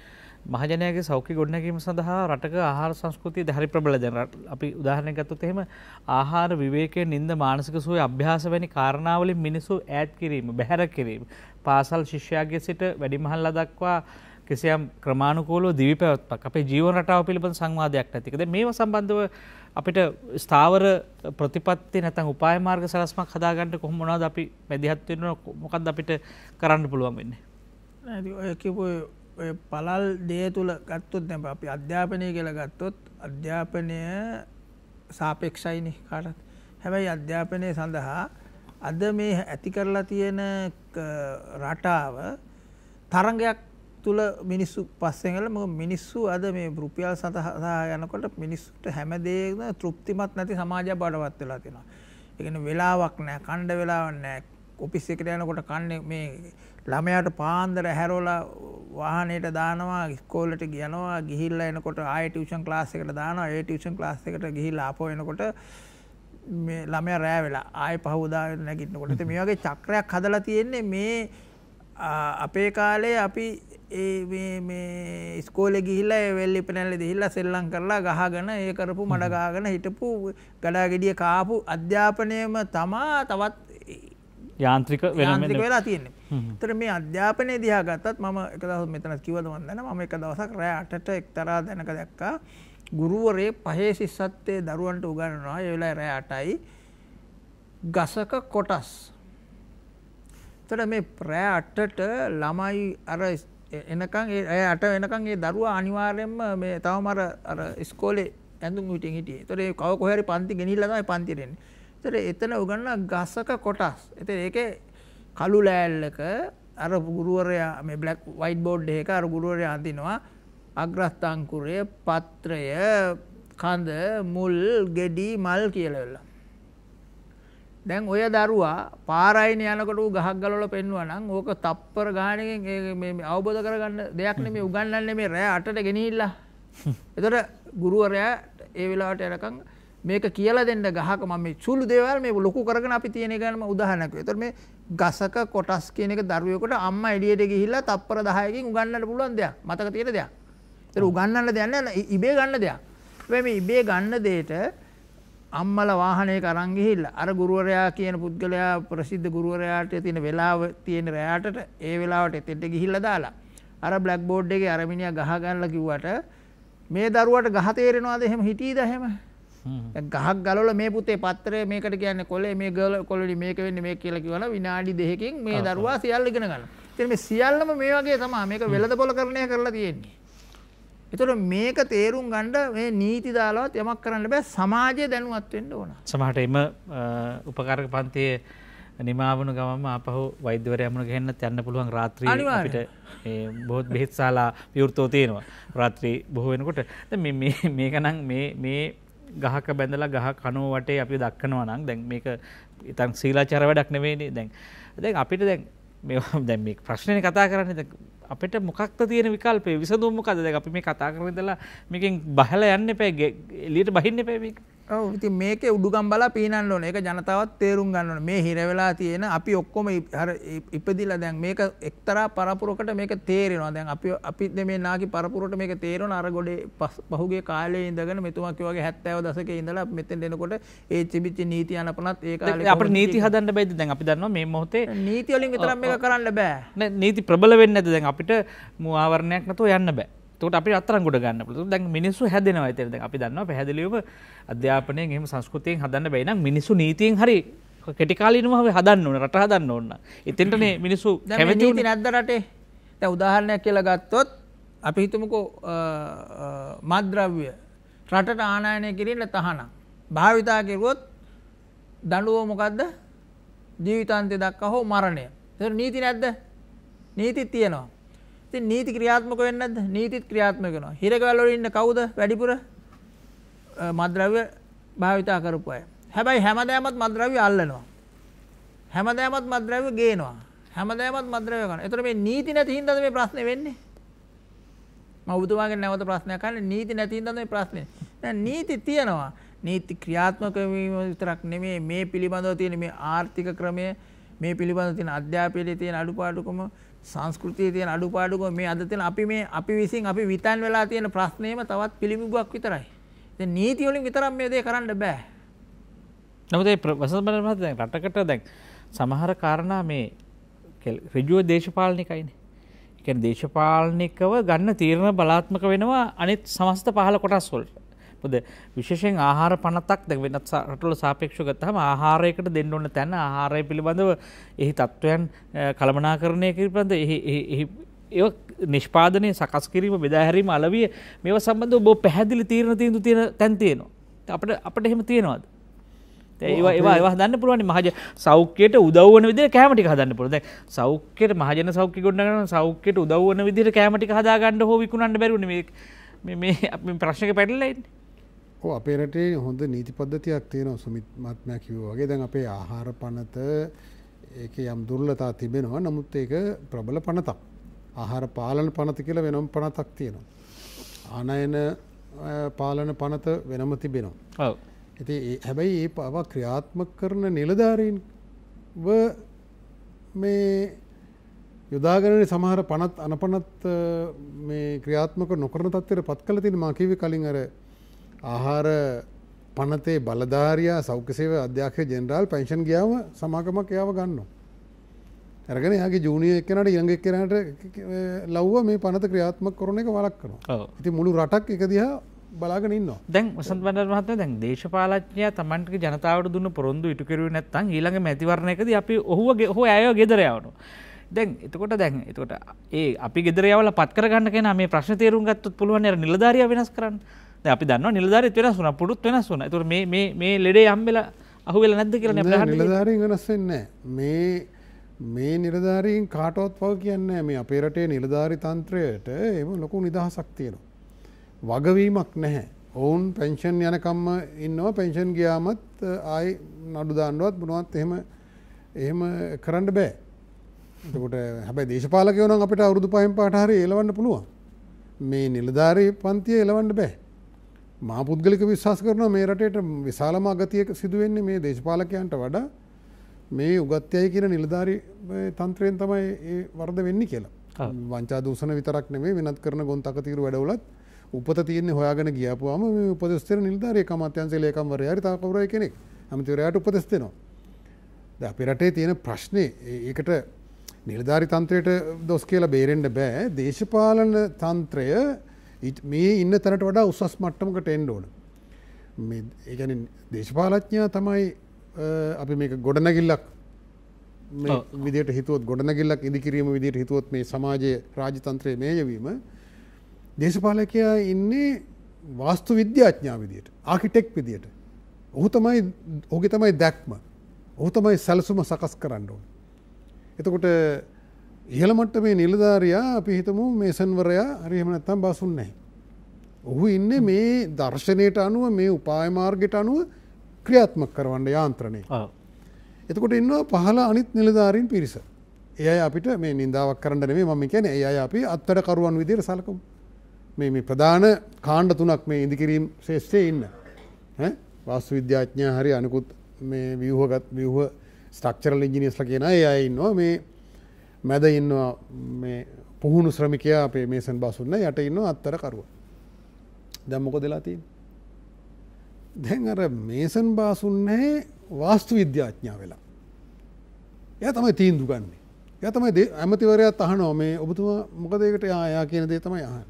මහජනයගේ සෞඛ්‍ය ගොඩනැකීම සඳහා රටක ආහාර සංස්කෘතිය දැහරි ප්‍රබල. ජන අපි උදාහරණය ගත්තොත් එහෙම ආහාර විවේකය නින්ද මානසික සුවේ අභ්‍යාස වැනි කාරණාවලින් මිනිසු ඈත් කිරීම බැහැර කිරීම පාසල් ශිෂ්‍යයාගේ සිට වැඩිමහල්ලා දක්වා කිසියම් ක්‍රමාණුකූලෝ දිවි පැවත්වක් අපේ ජීවන රටාව පිළිබඳ සංවාදයක් නැතිකද මේව සම්බන්ධව අපිට ස්ථාවර ප්‍රතිපත්ති නැතන් උපාය මාර්ග සලස්මක් හදාගන්නට කොහොම මොනවද අපි මැදිහත් වෙන්න මොකක්ද අපිට කරන්න පුළුවන් වෙන්නේ? ඔය කිව්ව ඔය පලල් දේ තුළ ගත්තොත් දැ අපි අධ්‍යාපනය කියල ගත්තොත් අධ්‍යාපනය සාපෙක්ෂයිනි කාටත් හැබැයි අධ්‍යාපනය සඳහා අද මේ ඇති කරලා තියෙන රටාව තරගයක් තුළ මිනිස්සු පස්සෙල ම මිනිස්සු අද මේ රුපියල් සඳහා යනකොට මිනිස්සුට හැමදේම තෘප්තිමත් නැති සමාජය බඩවත් වෙලා තිෙනවා. එකන වෙලාවක් නෑ කණ්ඩ වෙලාවන්නෑ කොපිස් එකට යනකොට කන්නේ මේ ළමයට පාන්දර හැරෝල වාහනයට දානවා ස්කෝලට ගියනවා ගිහිල්ල එනකොට ආය ටියෂන් ලාස් එකට දානවා. ඒ ටියෂන් ලාස් එකට ගිහිල් ආපෝ එනකොට මේ ළමය රෑ වෙලා ආය පහුදා නැගිටනකොට. මේ වගේ චක්‍රයක් හදලා තියෙන්නේ මේ අපේ කාලේ අපි ඒ ස්කෝල ගිහිල්ල වෙල්ලි පනැල්ල දිහිල්ල සෙල්ලං කරලා ගහගන ඒ කරපු මඩගාගන හිටපු ගඩාගෙඩිය කාපු අධ්‍යාපනයම තමා තවත් යාන්ත්‍රික යාන්ත්‍රික වෙලා තියෙන්නේ. තර මේ අධ්‍යාපනය දිහා ගත්තත් මම එක දවස් මෙතන කිවද වන්නන ම එක දවසක් රෑ අටට එක්තරා දැනක දැක්කා. ගුරුවරේ පහේ සිස්සත්තේ දරුවන්ට උගන්නවා එවෙලා රෑ අටයි. ගසක කොටස්. තොට මේ ප්‍රෑ අට්ටට ළමයි අර එනකං ඒ අට වෙනකන් ඒ දරුවා අනිවාර්යෙන්ම මේ තවමර ස්කෝලේ ඇඳුම් විටින් හිටියේ. තොරේ කව කොහරි පන්ති ගෙනිල්ලමයි පන්තිරෙන් තර එතන උගන්න ගස්සක කොටස්. එත ඒක කළු ලෑල්ලක අර ගුරුවරයා මේ බ්ලක් වයිට බෝඩ් එක අර ගුරුවරය අඳනවා. අග්‍රස්ථංකුරය පත්‍රය කඳ මුල් ගෙඩි මල් කියලවෙල්ලා දැන් ඔය දරුවා පාරයින යනකොට ගහක් ගලොල පෙන්වා නම් ඕක තප්පර ගානකින් අවබෝධ කරගන්න දෙයක් මේ උගන්නන්න මේ රෑ අටට ගෙනහිල්ලා එතට ගුරුවරයා ඒ වෙලාට යනකං මේක කියලා දෙන්න ගහක ම චුළු දෙවල් මේ ලොකු කරන අපි තියෙන ගනම උදාහනක එතර මේ ගසක කොටස් කියනක දරුවකට අම්ම එඩියට ගිහිල්ලා තප්පර දහයකින් උගන්නට පුළුවන් දෙයක්. මතක තියෙන දෙයක්. තර උගන්නන්න දෙයන්න ඉබේ ගන්න දෙයක්. මේ ඉබේ ගන්න දේට අම්මල වාහනය කරංගිහිල්ල අර ගුරුවරයා කියන පුද්ගලයා ප්‍රසිද්ධ ගුරුවරයාට තියෙන වෙලාව තියෙන රෑටට ඒ වෙලාවට එතෙට ගිහිල්ල දාලා අර බ්ලක් බෝඩ් එක අරමිනිය ගහගල්ල කිව්වට මේ දරුවට ගහතේරෙනවාද එහෙම? හිටී දහෙම ගහක් ගලල මේ පුතේ පත්තරය මේකට කියන්න කොලේ මේ ගල කොලි මේක වෙන්න මේ කියල කිවල විනාඩි දෙහකින් මේ දරවා සියල්ල ඉගෙන ගන්න තිරම සියල්ලම මේ වගේ තමා මේක වෙලද පොල කරණය කරලා තියෙන්නේ. එතොට මේක තේරුම් ගණ්ඩ මේ නීති දාලාවත් යමක් කරන්න බෑ. සමාජය දැනුවත්වෙන්න ඕන. සමහට එම උපකාරක පන්තියේ නිමාවනු ගමම අපහු වෛද්‍යවර යමන ගහෙන්න යන්න පුළුවන් රාත්‍රී අපිට බොහොත් බෙහෙත්සාලා විවෘතෝ තියෙනවා. රාත්‍රී බොහෝ වෙනකොට. මේකනං මේ ගහක බැඳලා ගහ කනුව වටේ අපි දක්කනවා නම් දැන් මේක ඉතන් සීලාචාර වැඩක් නෙවෙයිනේ දැන් දැන් අපිට දැන් මේ දැන් මේ ප්‍රශ්නේ කතා කරන්නේ දැන් අපිට මොකක්ද තියෙන විකල්පේ? විසඳුම මොකද දැන් අපි මේ කතා කරන ඉඳලා මේකෙන් බහලා යන්න එපා එළියට බහින්න එපා මේක. ඔව් ඉතින් මේකේ උඩුගම් බලා පීනන්න ඕනේ. ඒක ජනතාවත් තේරුම් ගන්න ඕනේ. මේ හිර වෙලා තියෙන අපි ඔක්කොම අර ඉපදිලා දැන් මේක එක්තරා පරපුරකට මේක තේරෙනවා. දැන් අපි අපි මේ නාකි පරපුරට මේක තේරෙනවා. අර ගොඩේ පහුගිය කාලේ ඉඳගෙන මෙතුමා කිව්වාගේ 70 දශකයේ ඉඳලා මෙතෙන් එනකොට ඒ තිබිච්ච නීති අනපනත් ඒ කාලේ අපිට නීති හදන්න බෑද දැන් අපි දන්නවා මේ මොහොතේ නීති වලින් විතරක් මේක කරන්න බෑ. නීති ප්‍රබල වෙන්නේ නැද්ද දැන් අපිට මුවාවරණයක් නැතුව යන්න බෑ. තකට අපි අතරන් ගොඩ ගන්න පුළතු දැන් මිනිස්සු හැදෙනවා. ඇතෙද අපි දන්නවා පැහැදිලිව අධ්‍යාපනයෙන් එම සංස්කෘතියෙන් හදන්න බැයිනම් මිනිස්සු නීතියෙන් හරි කෙටිකාලීනම හදන්න ඕන රට හදන්න ඕන්න එතෙන්ටනේ මිනිස්සු කැමති නැද්ද රටේ? දැ උදාහරණයක් කියලා ගත්තොත් අපි හිතමුකෝ මද්‍රව්‍ය රටට ආනායනය කිරන්න තහනම්. භාවිතා කිරුවොත් දඩුවෝ මොකක්ද ජීවිතන්තය දක්ක හෝ මරණය. නීති නැද්ද? නීති තියෙනවා ති නීති ක්‍රියාත්මක වෙන්නද නීතිත් ක්‍රියාත්මක වෙනවා. හිරකවල්ලොල ඉන්න කවුද වැඩිපුර? මද්‍රව්‍ය භාවිතා කරපු අය. හැබැයි හැමදෑමත් මද්‍රව්‍ය අල්ලනවා. හැමදෑමත් මද්‍රව්‍ය ගේනවා. හැමදෑමත් මද්‍රවය කන එතර මේ නීති නැති හින්දද මේ ප්‍රශ්නය වෙන්නේ? මවතුමාගේ නැවත ප්‍රශ්නය කන්න නීති නැතිහින්දද මේ ප්‍රශ්නය නීති තියෙනවා. නීති ක්‍රියාත්මකවීම විතරක් නෙමේ මේ පිළිබඳව තියෙන මේ ආර්ථික ක්‍රමය මේ පිළිබඳ තියෙන අධ්‍යාපනයේ තියෙන අඩුපාඩුකම සංස්කෘතිය තියෙන අඩුපාඩුක මේ අද තියෙන අපි මේ අපි විසින් අපි විතන් වෙලා තියෙන ප්‍රශ්නයම තවත් පිළිමිබුවක් විතරයි. දැන් නීති වලින් විතරක් මේ දේ කරන්න බෑ. නමුත් ඒ වසන්ත මහත්තයා දැන් රටකට දැන් සමහර කාරණා මේ ඍජුව දේශපාලනිකයිනේ. ඒ කියන්නේ දේශපාලනිකව ගන්න තීරණ බලාත්මක වෙනවා අනිත් සමස්ත පහළ කොටස් වලට. මොකද විශේෂයෙන් ආහාර පනතක් දැන් වෙනත් රටවල සාපේක්ෂව ගත්තාම ආහාරයකට දෙන්න ඕන තැන ආහාරය පිළිබඳව එහි තත්වයන් කළමනාකරණය පිළිබඳ එහි ඒ නිෂ්පාදනය සකස් කිරීම බෙදාහැරීම අලවිය මේව සම්බන්ධ බෝ පැහැදිලි තීරණ තීන්දු තියෙන තැන් තියෙනවා. අපට අපට එහෙම තියෙනවාද? ඒවා ඒවා ඒවා හදන්න පුළුවන් මහජ සෞඛ්‍යයට උදව්වන විදිහට කැම ටික හදන්න පුළුවන්. දැන් සෞඛ්‍යයට මහජන සෞඛ්‍ය ගොඩනගන සෞඛ්‍යයට උදව්වන විදිහට කැම ටික හදාගන්න හෝ විකුණන්න බැරිුනේ මේ මේ මේ ප්‍රශ්නක පැටලලා ඉන්නේ. අපේ රටේ හොඳ නීති පද්ධතියක් තියෙනවා සුමිත් මත්මයක් කිව වගේ. දැන් අපේ ආහාර පනත ඒක යම් දුර්ලතා තිබෙනවා. නමුත් ඒක ප්‍රබල පනතක්. ආහාර පාලන පනත කියලා වෙනම් පනතක් තියෙනවා. ආනයන පාලන පනත වෙනම තිබෙනවා. ඇති හැබැයි ඒ පව ක්‍රියාත්ම කරන නිලධාරීන් මේ යුදාගරන සමහර පනත් අනපනත් මේ ක්‍රියාත්මක නොකරන තත්වයට පත් කල තින මකිවි කලින් අර ආහාර පනතේ බලධාරයා සෞඛ්‍යසේව අධ්‍යක්ෂ ජෙනරාල් පැන්ෂන් ගියාව සමාගමක් යාව ගන්න. ඇරගෙන යාගේ ජූනිය එක්කනට ඉළඟ එක්කනට ලව්ව මේ පනත ක්‍රියාත්මක කරන එක වලක් කරනවා. ඉති මුළු රටක් එක දිහා බලාගෙන ඉන්න දැන් වසන්ත බඩ මහත්ම දැන් දේශපාලඥය තමන්ට ජනතාවට දුන්න පොරොන්දු ඉටුකරුව නැත්තන් ඊළඟ මැතිවරණයකද අපි ඔහුගේ හෝ ඇයෝ ගෙදරයවනු. දැන් එතකොට දැන් එතකොට ඒ අපි ගෙදරයවල පත්කරගන්න කෙන මේ ප්‍රශ්න තේරුම් ගත්තත් පුළුවන් නිලධාරය වෙනස් කරන්න අපි දන්න නිලධාරත් වෙනස් වුන පුඩුත් වෙනස් වුන තුර මේ ලෙඩේ අම්බෙල අහුවෙල නැද්ද කියල නිලධාරීන් වෙනස් වෙන්න මේ මේ නිලධාරීන් කාටවත් පව කියන්න මේ අපේ රටේ නිලධාරි තන්ත්‍රයට එම ලොකු නිදහසක් තියෙනවා. වගවීමක් නැහැ. ඔවුන් පැංෂන් යනකම්ම ඉන්නවා පැංෂන් ගියාමත් ආයි නඩු දාන්නුවත් බුණුවත් එහෙම එහෙම කරන්න බෑ. එතකොට හැබැයි දේශපාලකයවන අපිට අවුරුදු පයින් පාටහරි එලවන්න පුළුවන්. මේ නිලධාරී පන්තිය එලවන්න බෑ. මා පුද්ගලික විශ්වාස කරන මේ රටට විශාලම අගතියක සිදුවෙන්නේ මේ දේශපාලකයන්ට වඩා මේ උගත්යයි කියන නිලධාරි තන්ත්‍රයෙන් තමයි ඒ වර්ද වෙන්න කියලා. වංචා දූෂණ විතරක් නෙමේ වෙනත් කරන ගොන්තක තීරු වැඩවලත් උපත තියන්නේ හොයාගෙන ගියපුවාම මේ උපදෙස්තර නිලධාරී කමත්‍යන්සේ ලේකම්වරය හරි තව කවුරු කෙනෙක් අමතිවරයාට උපදෙස් දෙනවා. දැන් අපේ රටේ තියෙන ප්‍රශ්නේ ඒකට නිලධාරි තන්ත්‍රයට දොස් කියලා බේරෙන්න බෑ. දේශපාලන තන්ත්‍රය මේ ඉන්න තැනට වඩා උසස් මට්ටමකට එන්න ඕන. ඒගැන දේශපාලඥා තමයි අපි මේ ගොඩනැගිල්ලක් විදිට හිතුවත් ගොඩනැගිල්ලක් ඉදිකිරීම විදිට හිතුවත් මේ සමාජය රාජතන්ත්‍රය මේයවීම දේශපාලකයා ඉන්නේ වාස්තු විද්‍යාඥා විදියට ආකිටෙක් විදියට. ඔහු තමයි ඔහුගේ තමයි දැක්ම ඔහු තමයි සැලසුම සකස් කරන්න ඕන. එතකොට ඉහළමට මේ නිලධාරයා අපි හිතමු මේසන්වරයා හරිහම නැත්තම් බසුන් නැහැ. ඔහු ඉන්න මේ දර්ශනයට අනුව මේ උපායමාර්ගයට අනුව ක්‍රියාත්මක කරවන්න යාන්ත්‍රණය. එතකොට ඉන්නවා පහල අනිත් නිලධාරීන් පිරිස. එය අපිට මේ නින්දාවක් කරන්න නෙමේ මම කියන ඒ අය අපි අත්තට කරුවන් විදිහට සලකමු. මේ ප්‍රධාන කාණ්ඩ තුනක් මේ ඉදිකිරීම් ශේෂ්ඨයේ ඉන්න. වාස්තු විද්‍යාඥයා හරි අනිකුත් මේ ව්‍යුහගත ව්‍යුහ ස්ට්‍රක්චරල් ඉංජිනියර්ස්ලා කියන අය අය ඉන්නවා මේ මැද ඉන්නවා මේ පුහුණු ශ්‍රමිකයා අපේ මේසන් බසුන්න යට ඉන්නවා අත්තර කරුවා. දැන් මොකද වෙලා තියෙන්නේ? දැන් අර මේසන් බාසුන්නේ වාස්තු විද්‍යාඥයා වෙලා. එයා තමයි තීන්දුව ගන්නෙ. එයා තමයි ඇමතිවරයාත් අහනවා මේ ඔබතුමා මොකද ඒකට එයා එයා කියන දේ තමයි අහන්නේ.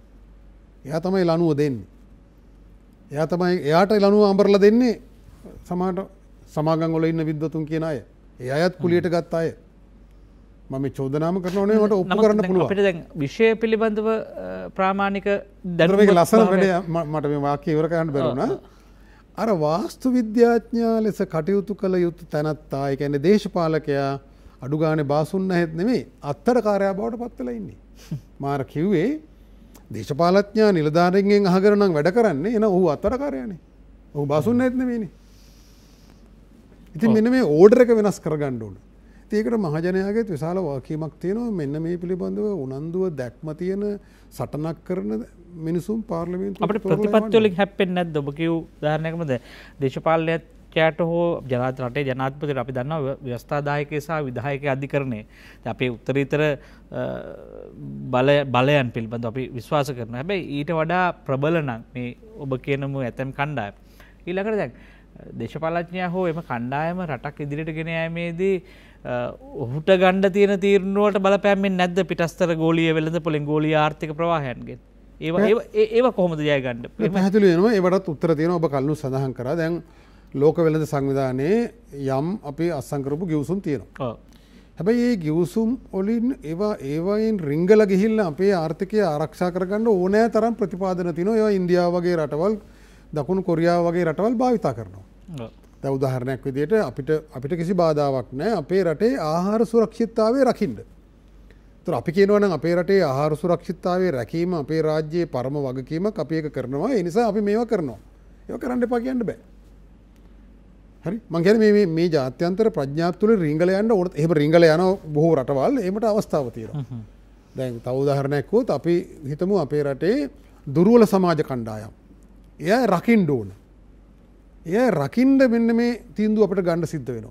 එයා තමයි ලනුව දෙන්නේ. එයා තමයි එයාට ලනුව අඹරලා දෙන්නේ සමහරට සමාගම් වල ඉන්න විද්වතුන් කියන අය. ඒ අයත් කුලියට ගත්ත අය. මම චෝදනාම කරනවනේ මට ඔප්පු කරන්න පුළුවන්. අපිට දැන් විෂය පිළිබඳව ප්‍රාමාණික දැනුම මේක ලස්සන වැඩේ මට මේ වාක්‍ය ඉවර කරන්න බැරුණා. අර වාස්තු විද්‍යාඥයා ලෙස කටයුතු කළ යුතු තැනත්තා ඒ කියන්නේ දේශපාලකයා අඩු ගානේ බාසුන්න හෙත් නෙමෙයි අත්තරකාරයා බවට පත් වෙලා ඉන්නේ. මාර කිව්වේ දේශපාලඥයා නිලධාරීන්ගෙන් අහගෙන නම් වැඩ කරන්නේ එන ඔහු අත්තරකාරයානේ. ඔහු බාසුන්න හෙත් නෙමෙයිනේ. ඉතින් මෙන්න මේ ඕඩර් එක වෙනස් කරගන්න ඕන. ඒකට මහජනයාගේ විශාල වාකීමක් තියෙනවා. මෙන්න මේ පිළිබඳව උනන්දුව දැක්ම තියෙන සටනක් කරන මිනිසුම් පාර්ලිමේන්තු අපට ප්‍රතිපත්වලින් හැප්පෙන් නැද්ද? ඔබ කිව් ධාරණයකමද දේශපාලනයත් යට හෝ ජනත රටේ ජනාත්පතිට අපි දන්න ව්‍යස්ථාදායකය සහ විදායක අධිකරණය. අපේ උත්තරීතර බලයන් පිල්බඳ අපි විශ්වාස කරන හැබැයි ඊට වඩා ප්‍රබලනං මේ ඔබ කියනමු ඇතැම් කණ්ඩාය. ඊළකට දැක් දේශපාලඥය හෝ එම කණ්ඩායම රටක් ඉදිරිට ගෙන යෑමේදී ඔහුට ගණ්ඩ තියෙන තීරණුවට බලපෑමෙන් නැද්ද පිටස්තර ගෝලිය වෙලද පොලින් ගෝලිය ආර්ථික ප්‍රවාහයන්ගේ ඒ කොහොමද ජයගණ්ඩ පැහතුල වෙනවා. ඒවටත් උත්තර තියෙන ඔබ කල්ලු සඳහන් කර. දැන් ලෝක වෙළඳ සංවිධානයේ යම් අපි අස්සංකරපු ගිවසුම් තියෙනවා. හැබැයි ඒ ගිවසුම් ඔලින් ඒවා ඒවයින් රිංගල ගිහිල්ල අපේ ආර්ථිකය ආරක්ෂා කරගන්න ඕනෑ තරම් ප්‍රතිපාදන තින ඒවා ඉන්දියාවගේ රටවල් දකුණු කොරියාව වගේ රටවල් භාවිතා කරනවා. දැ උදාහරණයක් විදියට අපිට අපිට කිසි බාධාවක් නෑ අපේ රටේ ආහාර සුරක්ෂිත්තාවේ රකිින්ට. තුර අපි කියනවන අපේ රටේ ආහාර සුරක්ෂිත්තාවේ රැකීම අපේ රාජ්‍යයේ පරම වගකීම අපි එක කරනවා එනිසා අපි මේවා කරනවා. ඒ කරන්න එපා කියන්න බෑ. හරි මංගැන මේ ජාත්‍යන්තර ප්‍රඥාත්තුල රිංගල යන්න ඕට එහම රිංගල යන බොහෝ රටවල් එමට අවස්ථාව තියෙන. දැන් තවදාහරණයක්වෝත් අපි හිතමු අපේ රටේ දුරුවල සමාජ කණ්ඩායම්. එය රකිින්ඩ ඕන. එය රකින්ඩ මෙන්න මේ තිීන්දු අපට ගණඩ සිද්ධ වෙන.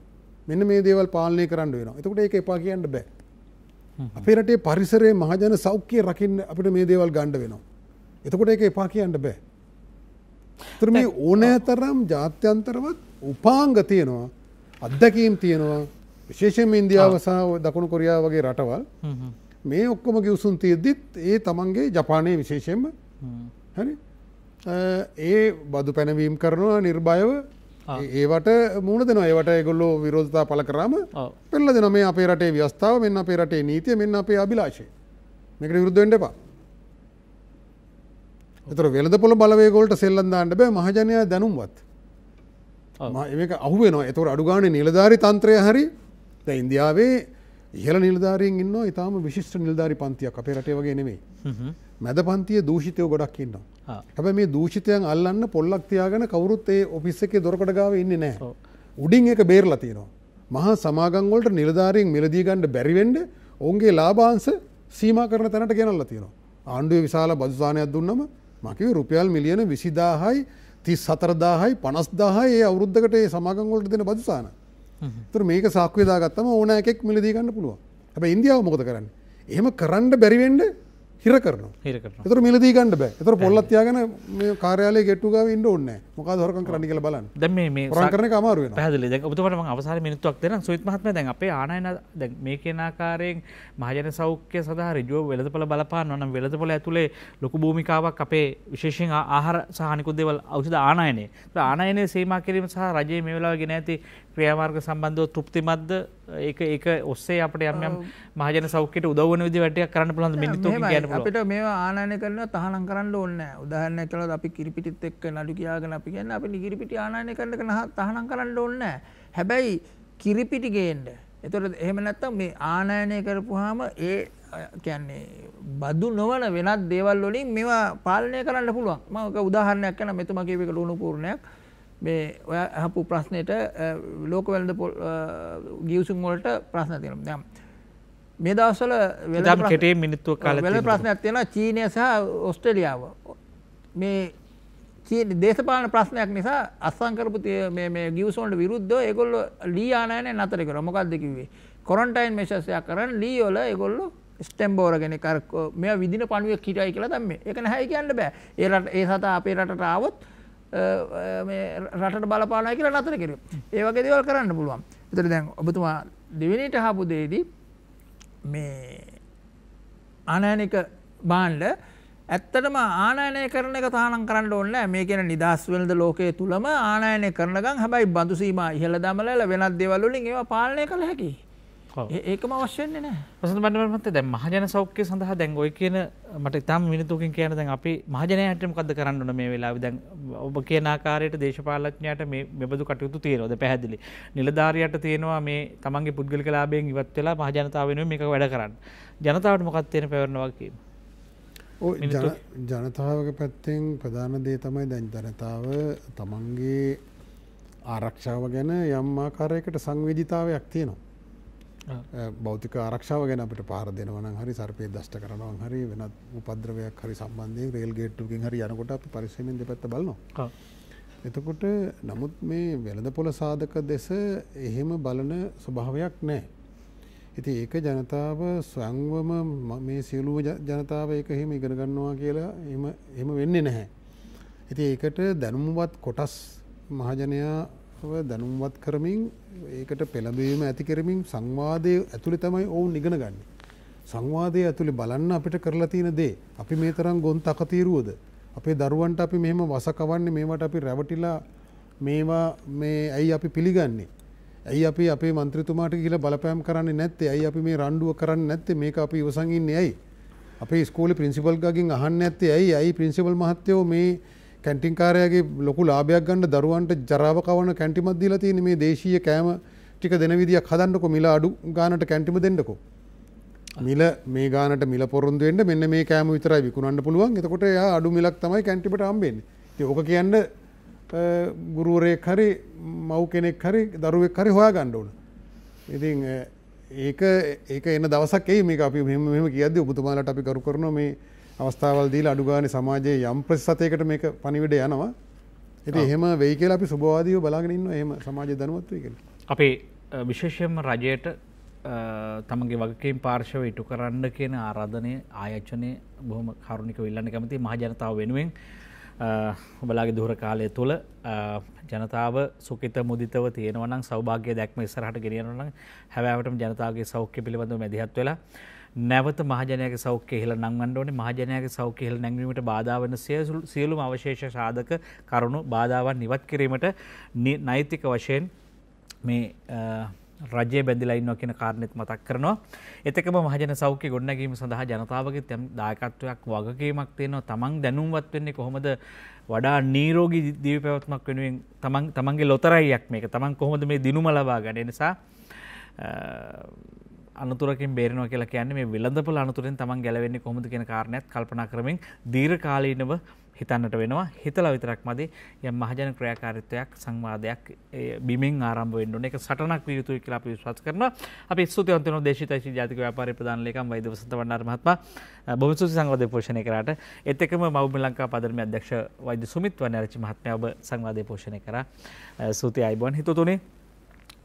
මෙන්න මේ දේවල් පාලනය කරන්න වෙන එතකට ඒක එපා කියන්න බෑ. අපේ රටේ පරිසරේ මහජන සෞඛ්‍යය රකින්න අපිට මේ දේවල් ගණ්ඩ වෙනවා. එතකොට ඒක එපා කියන්න බෑ. තර මේ ඕනෑ තරම් ජාත්‍යන්තරවත් උපාංග තියෙනවා අත්දැකීම් තියෙනවා. විශේෂම ඉන්දියාව සහ දකුණු කොරියා වගේ රටවල්. මේ ඔක්කොම ගිවසුන් තියද්දිත් ඒ තමන්ගේ ජපානය විශේෂයෙන්ම හරි ඒ බදු පැනවීම් කරනවා නිර්භයව. ඒවට මුණ දෙන ඒවට ගොල්ලෝ විරෝධතා පල කරම පෙල්ල දෙන මේ අපේ රටේ ව්‍යස්ථාව මෙන්න අපේ රටේ නීතිය මෙන්න අපේ අභිලාශය මේකට විරුද්ධෙන්ට එපා. එතර වෙළද පොළ බලවේගොල්ට සෙල්ලන්දාන්න බෑ මහජනයා දැනුම්වත්. මේක අහුවෙනවා. එතවට අඩුගාන නිලධාරි තන්ත්‍රය හරි. ඉන්දියාවේ ඉහල නිලධාරයෙන් ඉන්න ඉතාම විශිෂ්ට නිල්ධාරි පන්තියක් අපේ රටේ වගේ නෙවෙයි. මැද පන්තිය දූෂිතයෝ ගොඩක් ඉන්නවා. හැබැ මේ දූෂිතයන් අල්ලන්න පොල්ලක් තියාගෙන කවරුත් ඒ ඔෆිස්ස එක දොරකට ගාව ඉන්න නෑ. උඩින් එක බේරලා තියෙනවා. මහා සමාගංවලට නිලධාරයෙන් මිලදීගණ්ඩ බැරිවෙන්ඩ ඔවුන්ගේ ලාබාන්ස සීම කරන තැනට ගෙනල්ල තියෙනවා. ආණ්ඩුව විශාල බදුසානයක් දුන්නම මකිව රුපියල් මිලියන විසිදාහයි තිස් සතරදාහයි පනස්දාහයි ඒ අවුද්ධකට ඒ සමාගංගොලට දෙන බදුසාන තුර මේක සාක්වේදාගත්තම ඕන එකෙක් මිලදීගන්න පුළුව හැබ ඉන්දියාව මොකද කරන්න? එහෙම කරන්න බැරිවෙන්ඩ හිර කරන එතර මිලදී ගන්න බෑ. එතර පොල්ලත්යාගෙන මේ කාරයාලය ගෙට්ටුගාව ඉන්න ඕන්න මොක දොරකන් කරන්න කියල බලන්න. දැ මේ කරන අමාරුව පැහදිලි දැ ඔබතුමට අවසාර මිනිත්තුවක් දෙන සුත් මහත්ම දැන් අපේ ආනයන මේ කෙනාකාරයෙන් මහජන සෞඛ්‍ය සහ රජුව වෙලදපල බලපාන වනම් වෙලදපොල ඇතුළේ ලොකු භූමිකාවක් අපේ විශේෂෙන් ආහාර සහනිකුත් දෙවල් අවෂද ආනයනේ ආනයනය සේම කිරීම සහ රජයේ මේ වෙලාව ගෙන ඇති ක්‍රියාමාර්ග සම්බන්ධව තෘප්තිමත්ද? ඒක ඒක ඔස්සේ අපට යම් මහජන සෞඛ්‍යයට උදවන විදි වැටිය කරන්න පුළන් මිනිතු අපිට මේ ආනය කරන තහනම් කරන්න ඕන්න උදාහරන කල අපි කිරිපිටිත් එක් නඩු කියාගෙන අපි කියන්න අපි නිගිරිපිටි ආනය කරන තහනම් කරන්න ඕන්න හැබැයි කිරිපිටි ගේන්ඩ එතොට එහෙම නැත්තම් මේ ආනයනය කරපුහාම ඒ කියන්නේ බදු නොවන වෙනත් දේවල් වලින් මේවා පාලනය කරන්න පුළුවන්. මක උදාහරණයක් කන මෙතුම කියවක ලුණු පූර්ණයක් මේ ඔය හපු ප්‍රශ්නයට ලෝක වැලද ගියවසුන් වලට ප්‍රශ්න තියෙන දම් මේ දවස්වල වෙලම් කෙටේ මිනිත්තුව කාල වෙල ප්‍රශ්නයක් තියෙන චීනය සහ ඔස්ට්‍රලියාව මේ දේශපාලන ප්‍රශ්නයක් නිසා අස්සංකරපු මේ ගියවසෝන්ට විරුද්ධ එගොල්ල ලී ආනයන නතරකර මොකක්ද කිවේ කොරන්ටයින් මේශසයක් කරන්න ලීෝල එගොල්ලු ස්ටම්බෝරගෙන කරක් මේ විදින පණුවක් කිටයි කියලා දම්ම. එක හැයි කියන්න බෑ. ඒරට ඒ සතා අපේ රටට ආවොත් රට බලපානය කියලා නතර කර ඒවගේ දෙවල් කරන්න පුළුවන්. එතර දැන් ඔබතුමා දෙවිනිට හපු දේදී මේ ආනයනික බාන්්ඩ ඇත්තටම ආනයනය කරන එක තානම් කරන්න ඕන්න මේ කියෙන නිදස්වලද ලෝකයේ තුළම ආනයනය කරනගම් හැබයි බඳුසීම ඉහල දමල වෙනත් දෙවල්ලින් ඒවා පාලනය කළ හැකි ඒකම අවශ්‍යන්නේ නෑ පසඳ බන්නවමත දැ මහජන සෞඛ්‍ය සඳහා දැන් ඔය කියන මට ඉතාම මිනිතුකින් කියන දැන් අපි මහජනයටම කද කරන්න මේ වෙලා දැන් ඔබ කියන ආකාරයට දේශපාලඥයට මේ මෙබඳු කටයුතු තියෙනවද පැහැදිලි? නිලධාරයට තියෙනවා මේ තමන්ගේ පුද්ගල ලාබයෙන් ඉවත් වෙලා මහජනතාව වෙන මේක වැඩ කරන්න. ජනතාවට මොකත් තියෙන පැවරනවාකීම ජනතාවක පැත්තෙන් ප්‍රධාන දේ තමයි දැන් ජනතාව තමන්ගේ ආරක්ෂාව ගැන යම් ආකාරයකට සංවේජිතාවයක් තියෙනවා. බෞතික ආරක්ෂාව ගැන අපට පාර දෙනවන හරි සර්පය දෂ්ට කරනවන් හරි වෙනත් උපද්‍රවයක් හරි සම්බන්ධය රේල් ගේට්ටුකින් හරි යනකොට අප පරිසමෙන් දෙපැත්ත බලනවා. එතකොට නමුත් මේ වෙළඳ පොල සාධක දෙස එහෙම බලන ස්වභාවයක් නෑ. ඉති ඒක ජනතාව ස්වංවම මේ සියලුව ජනතාව එක එහෙම ඉගෙන ගන්නවා කියලා එම වෙන්නේ නැහැ. ඉති ඒකට දැනුම්වත් කොටස් මහජනයාව දැනුම්වත් කරමින් ඒකට පෙළඹීම ඇති කරමින් සංවාදය ඇතුළි තමයි ඔවුන් ඉගෙන ගන්න. සංවාදය ඇතුළි බලන්න අපිට කරලා තියෙන දේ අපි මේ තරම් ගොන් තකතීරුවද. අපේ දරුවන්ට අපි මෙහෙම වසකවන්නේ මේවට අපි රැවටිලා මේවා මේ ඇයි අපි පිළිගන්නේ. ඇයි අපි අපේ මන්ත්‍රතුමාට කියල බලපෑම් කරන්න නැත්තේ ඇයි අපි මේ රණ්ඩුව කරන්න නැත්තේ මේ අපි ඉවසඟින්න ඇයි. අපේ ස්කෝල පින්සිපල් ගින් අහන්න ඇත්තේ ඇයි ඇයි පින්සිපල් මහත්තයෝ මේ කැන්ටිංකාරයගේ ලොකු ලාභයක් ගන්න දරුවන්ට ජරාව කවන කැන්ටිමත් දීලා තියෙන මේ දේශීය කෑම ටික දෙන විදියක් හදන්නකො. මිලා අඩු ගානට කැන්ටිම දෙන්නකෝ. මිල මේ ගානට මිල පොරොන්දුවෙන්ට මෙන්න මේ කෑම විතරයි විකුණන්න පුළුවන්. එතකොට යා අඩු මිලක් තමයි කැන්ටිපට අම්බෙන්නේ ඕක කියන්න ගුරුවරයෙක් හරි මව් කෙනෙක් හරි දරුවෙක් හරි හොයා ගණ්ඩුවන. ඉතින් ඒක ඒක එන්න දවසක් ඒ මේ අපි මෙම මෙම කියද ඔබතුමාලට අපි කරු කරන මේ අවස්ථාවල්දී අඩුගාන සමාජයේ යම් ප්‍රසතයකට මේක පනිවිඩ යනවා. ඇති එහෙම වෙයි කියලා අපි සුභවාදීව බලාගෙනන්න එහම සමාජය දනුවත්වය කෙන. අපේ විශේෂයෙන්ම රජයට තමගේ වගකින් පාර්ශව ඉටු කරන්න කියන ආරාධනය ආයච්චනය බොහම කරුණික විල්ලන්න කැමති මහජනතාව වෙනුවෙන් ඔබලාගේ දුර කාලය තුළ ජනතාව සුකිත මුදිතව තියෙනවනම් සෞභාගය දැක්ම ඉස්සරහට ගෙනියනනම් හැබෑවටම ජනතාවගේ සෞඛ්‍ය පිළිබඳව මැදිහත් වෙලා නැවත මහජනයක සෞඛ්‍ය හිල නංවන්නඩෝන මහජනයක සෞඛ්‍ය හිල නැංවීමට බාධාවන සියලුම අවශේෂ සාධක කරුණු බාධාවන් නිවත් කිරීමට නෛතික වශයෙන් මේ රජය බැඳිලයින්න කියන කාරණෙත් මතක් කරනවා. එතකම මහජන සෞඛ්‍ය ගොඩනැගීම සඳහා ජනතාවගේ තැම් දායකත්වයක් වගකීමක් තියෙනවා. තමන් දැනුම්වත් වෙන්නේ කොහොමද? වඩා නීරෝගී දීව පැවත්මක් වෙනුවෙන් තමන් තමන්ගේ ලොතරයියක් මේක. තමන් කොහොමද මේ දිනුම ලබා ගන්න? නිසා අනතුරකින් බේරනවා කියලා කියන්නේ මේ විලඳපල අනතුරෙන් තමන් ගැලවෙන්නේ කොහොමද කියන කාරණයක් කල්පනා කරමින් දීර්ඝ කාලීනව හිතන්නට වෙනවා හිතලා විතරක් මදි යම් මහජන ක්‍රියාකාරීත්වයක් සංවාදයක් බිමින් ආරම්භ වෙන්න ඕනේ. ඒක සටනක් විය යුතුයි කියලා අපි විශ්වාස කරනවා. අපි ස්තුතිවන්ත වෙනවා දේශීය ජාතික ව්‍යාපාර ප්‍රධාන ලේකම් වෛද්‍ය වසන්ත වණ්ඩාර මහත්මයා බොහොම ස්තුති සංවාදය පෝෂණය කරාට. ඒත් එක්කම මවුම ලංකා පදනමේ අධ්‍යක්ෂ වෛද්‍ය සුමිත් වනරච්චි මහත්මයා ඔබ සංවාදය පෝෂණය කරා. ස්තුතියි අයිබෝන් හිතුතුනේ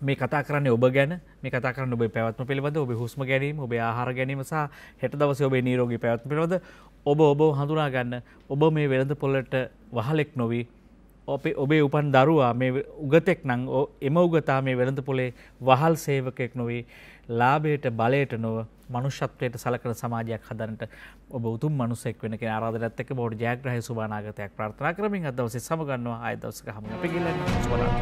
මේ කතා කරන්න ඔබ ගැන මේ කතා කරන්න ඔබේ පැවත්ම පිළිබඳ ඔබ හුස්ම ගැනීම ඔබේ ආහාර ගැනීම සහ හෙට දවස ඔබේ නීරෝගී පැවත්ම පිළිබඳ ඔබ ඔබ හඳුනා ගන්න ඔබ මේ වෙළඳ පොල්ලට වහලෙක් නොවී ඔපේ ඔබේ උපන් දරුවා මේ උගතෙක් නං එම උගතා මේ වෙළඳ පොලේ වහල් සේවකෙක් නොවී ලාබයට බලයට නොව මනුෂ්‍යත්වයට සලකන සමාජයක් හදනට ඔබ උතුම් මනුසෙක් වෙන ආරාධනත් එක්ක බෝඩ් ජයග්‍රහය සුභානාගතයක් ප්‍රාර්ථනා කරමින් අදවසේ සමගන්නවා ආය දවසක හම පිගිල්ලන්න ස්වලා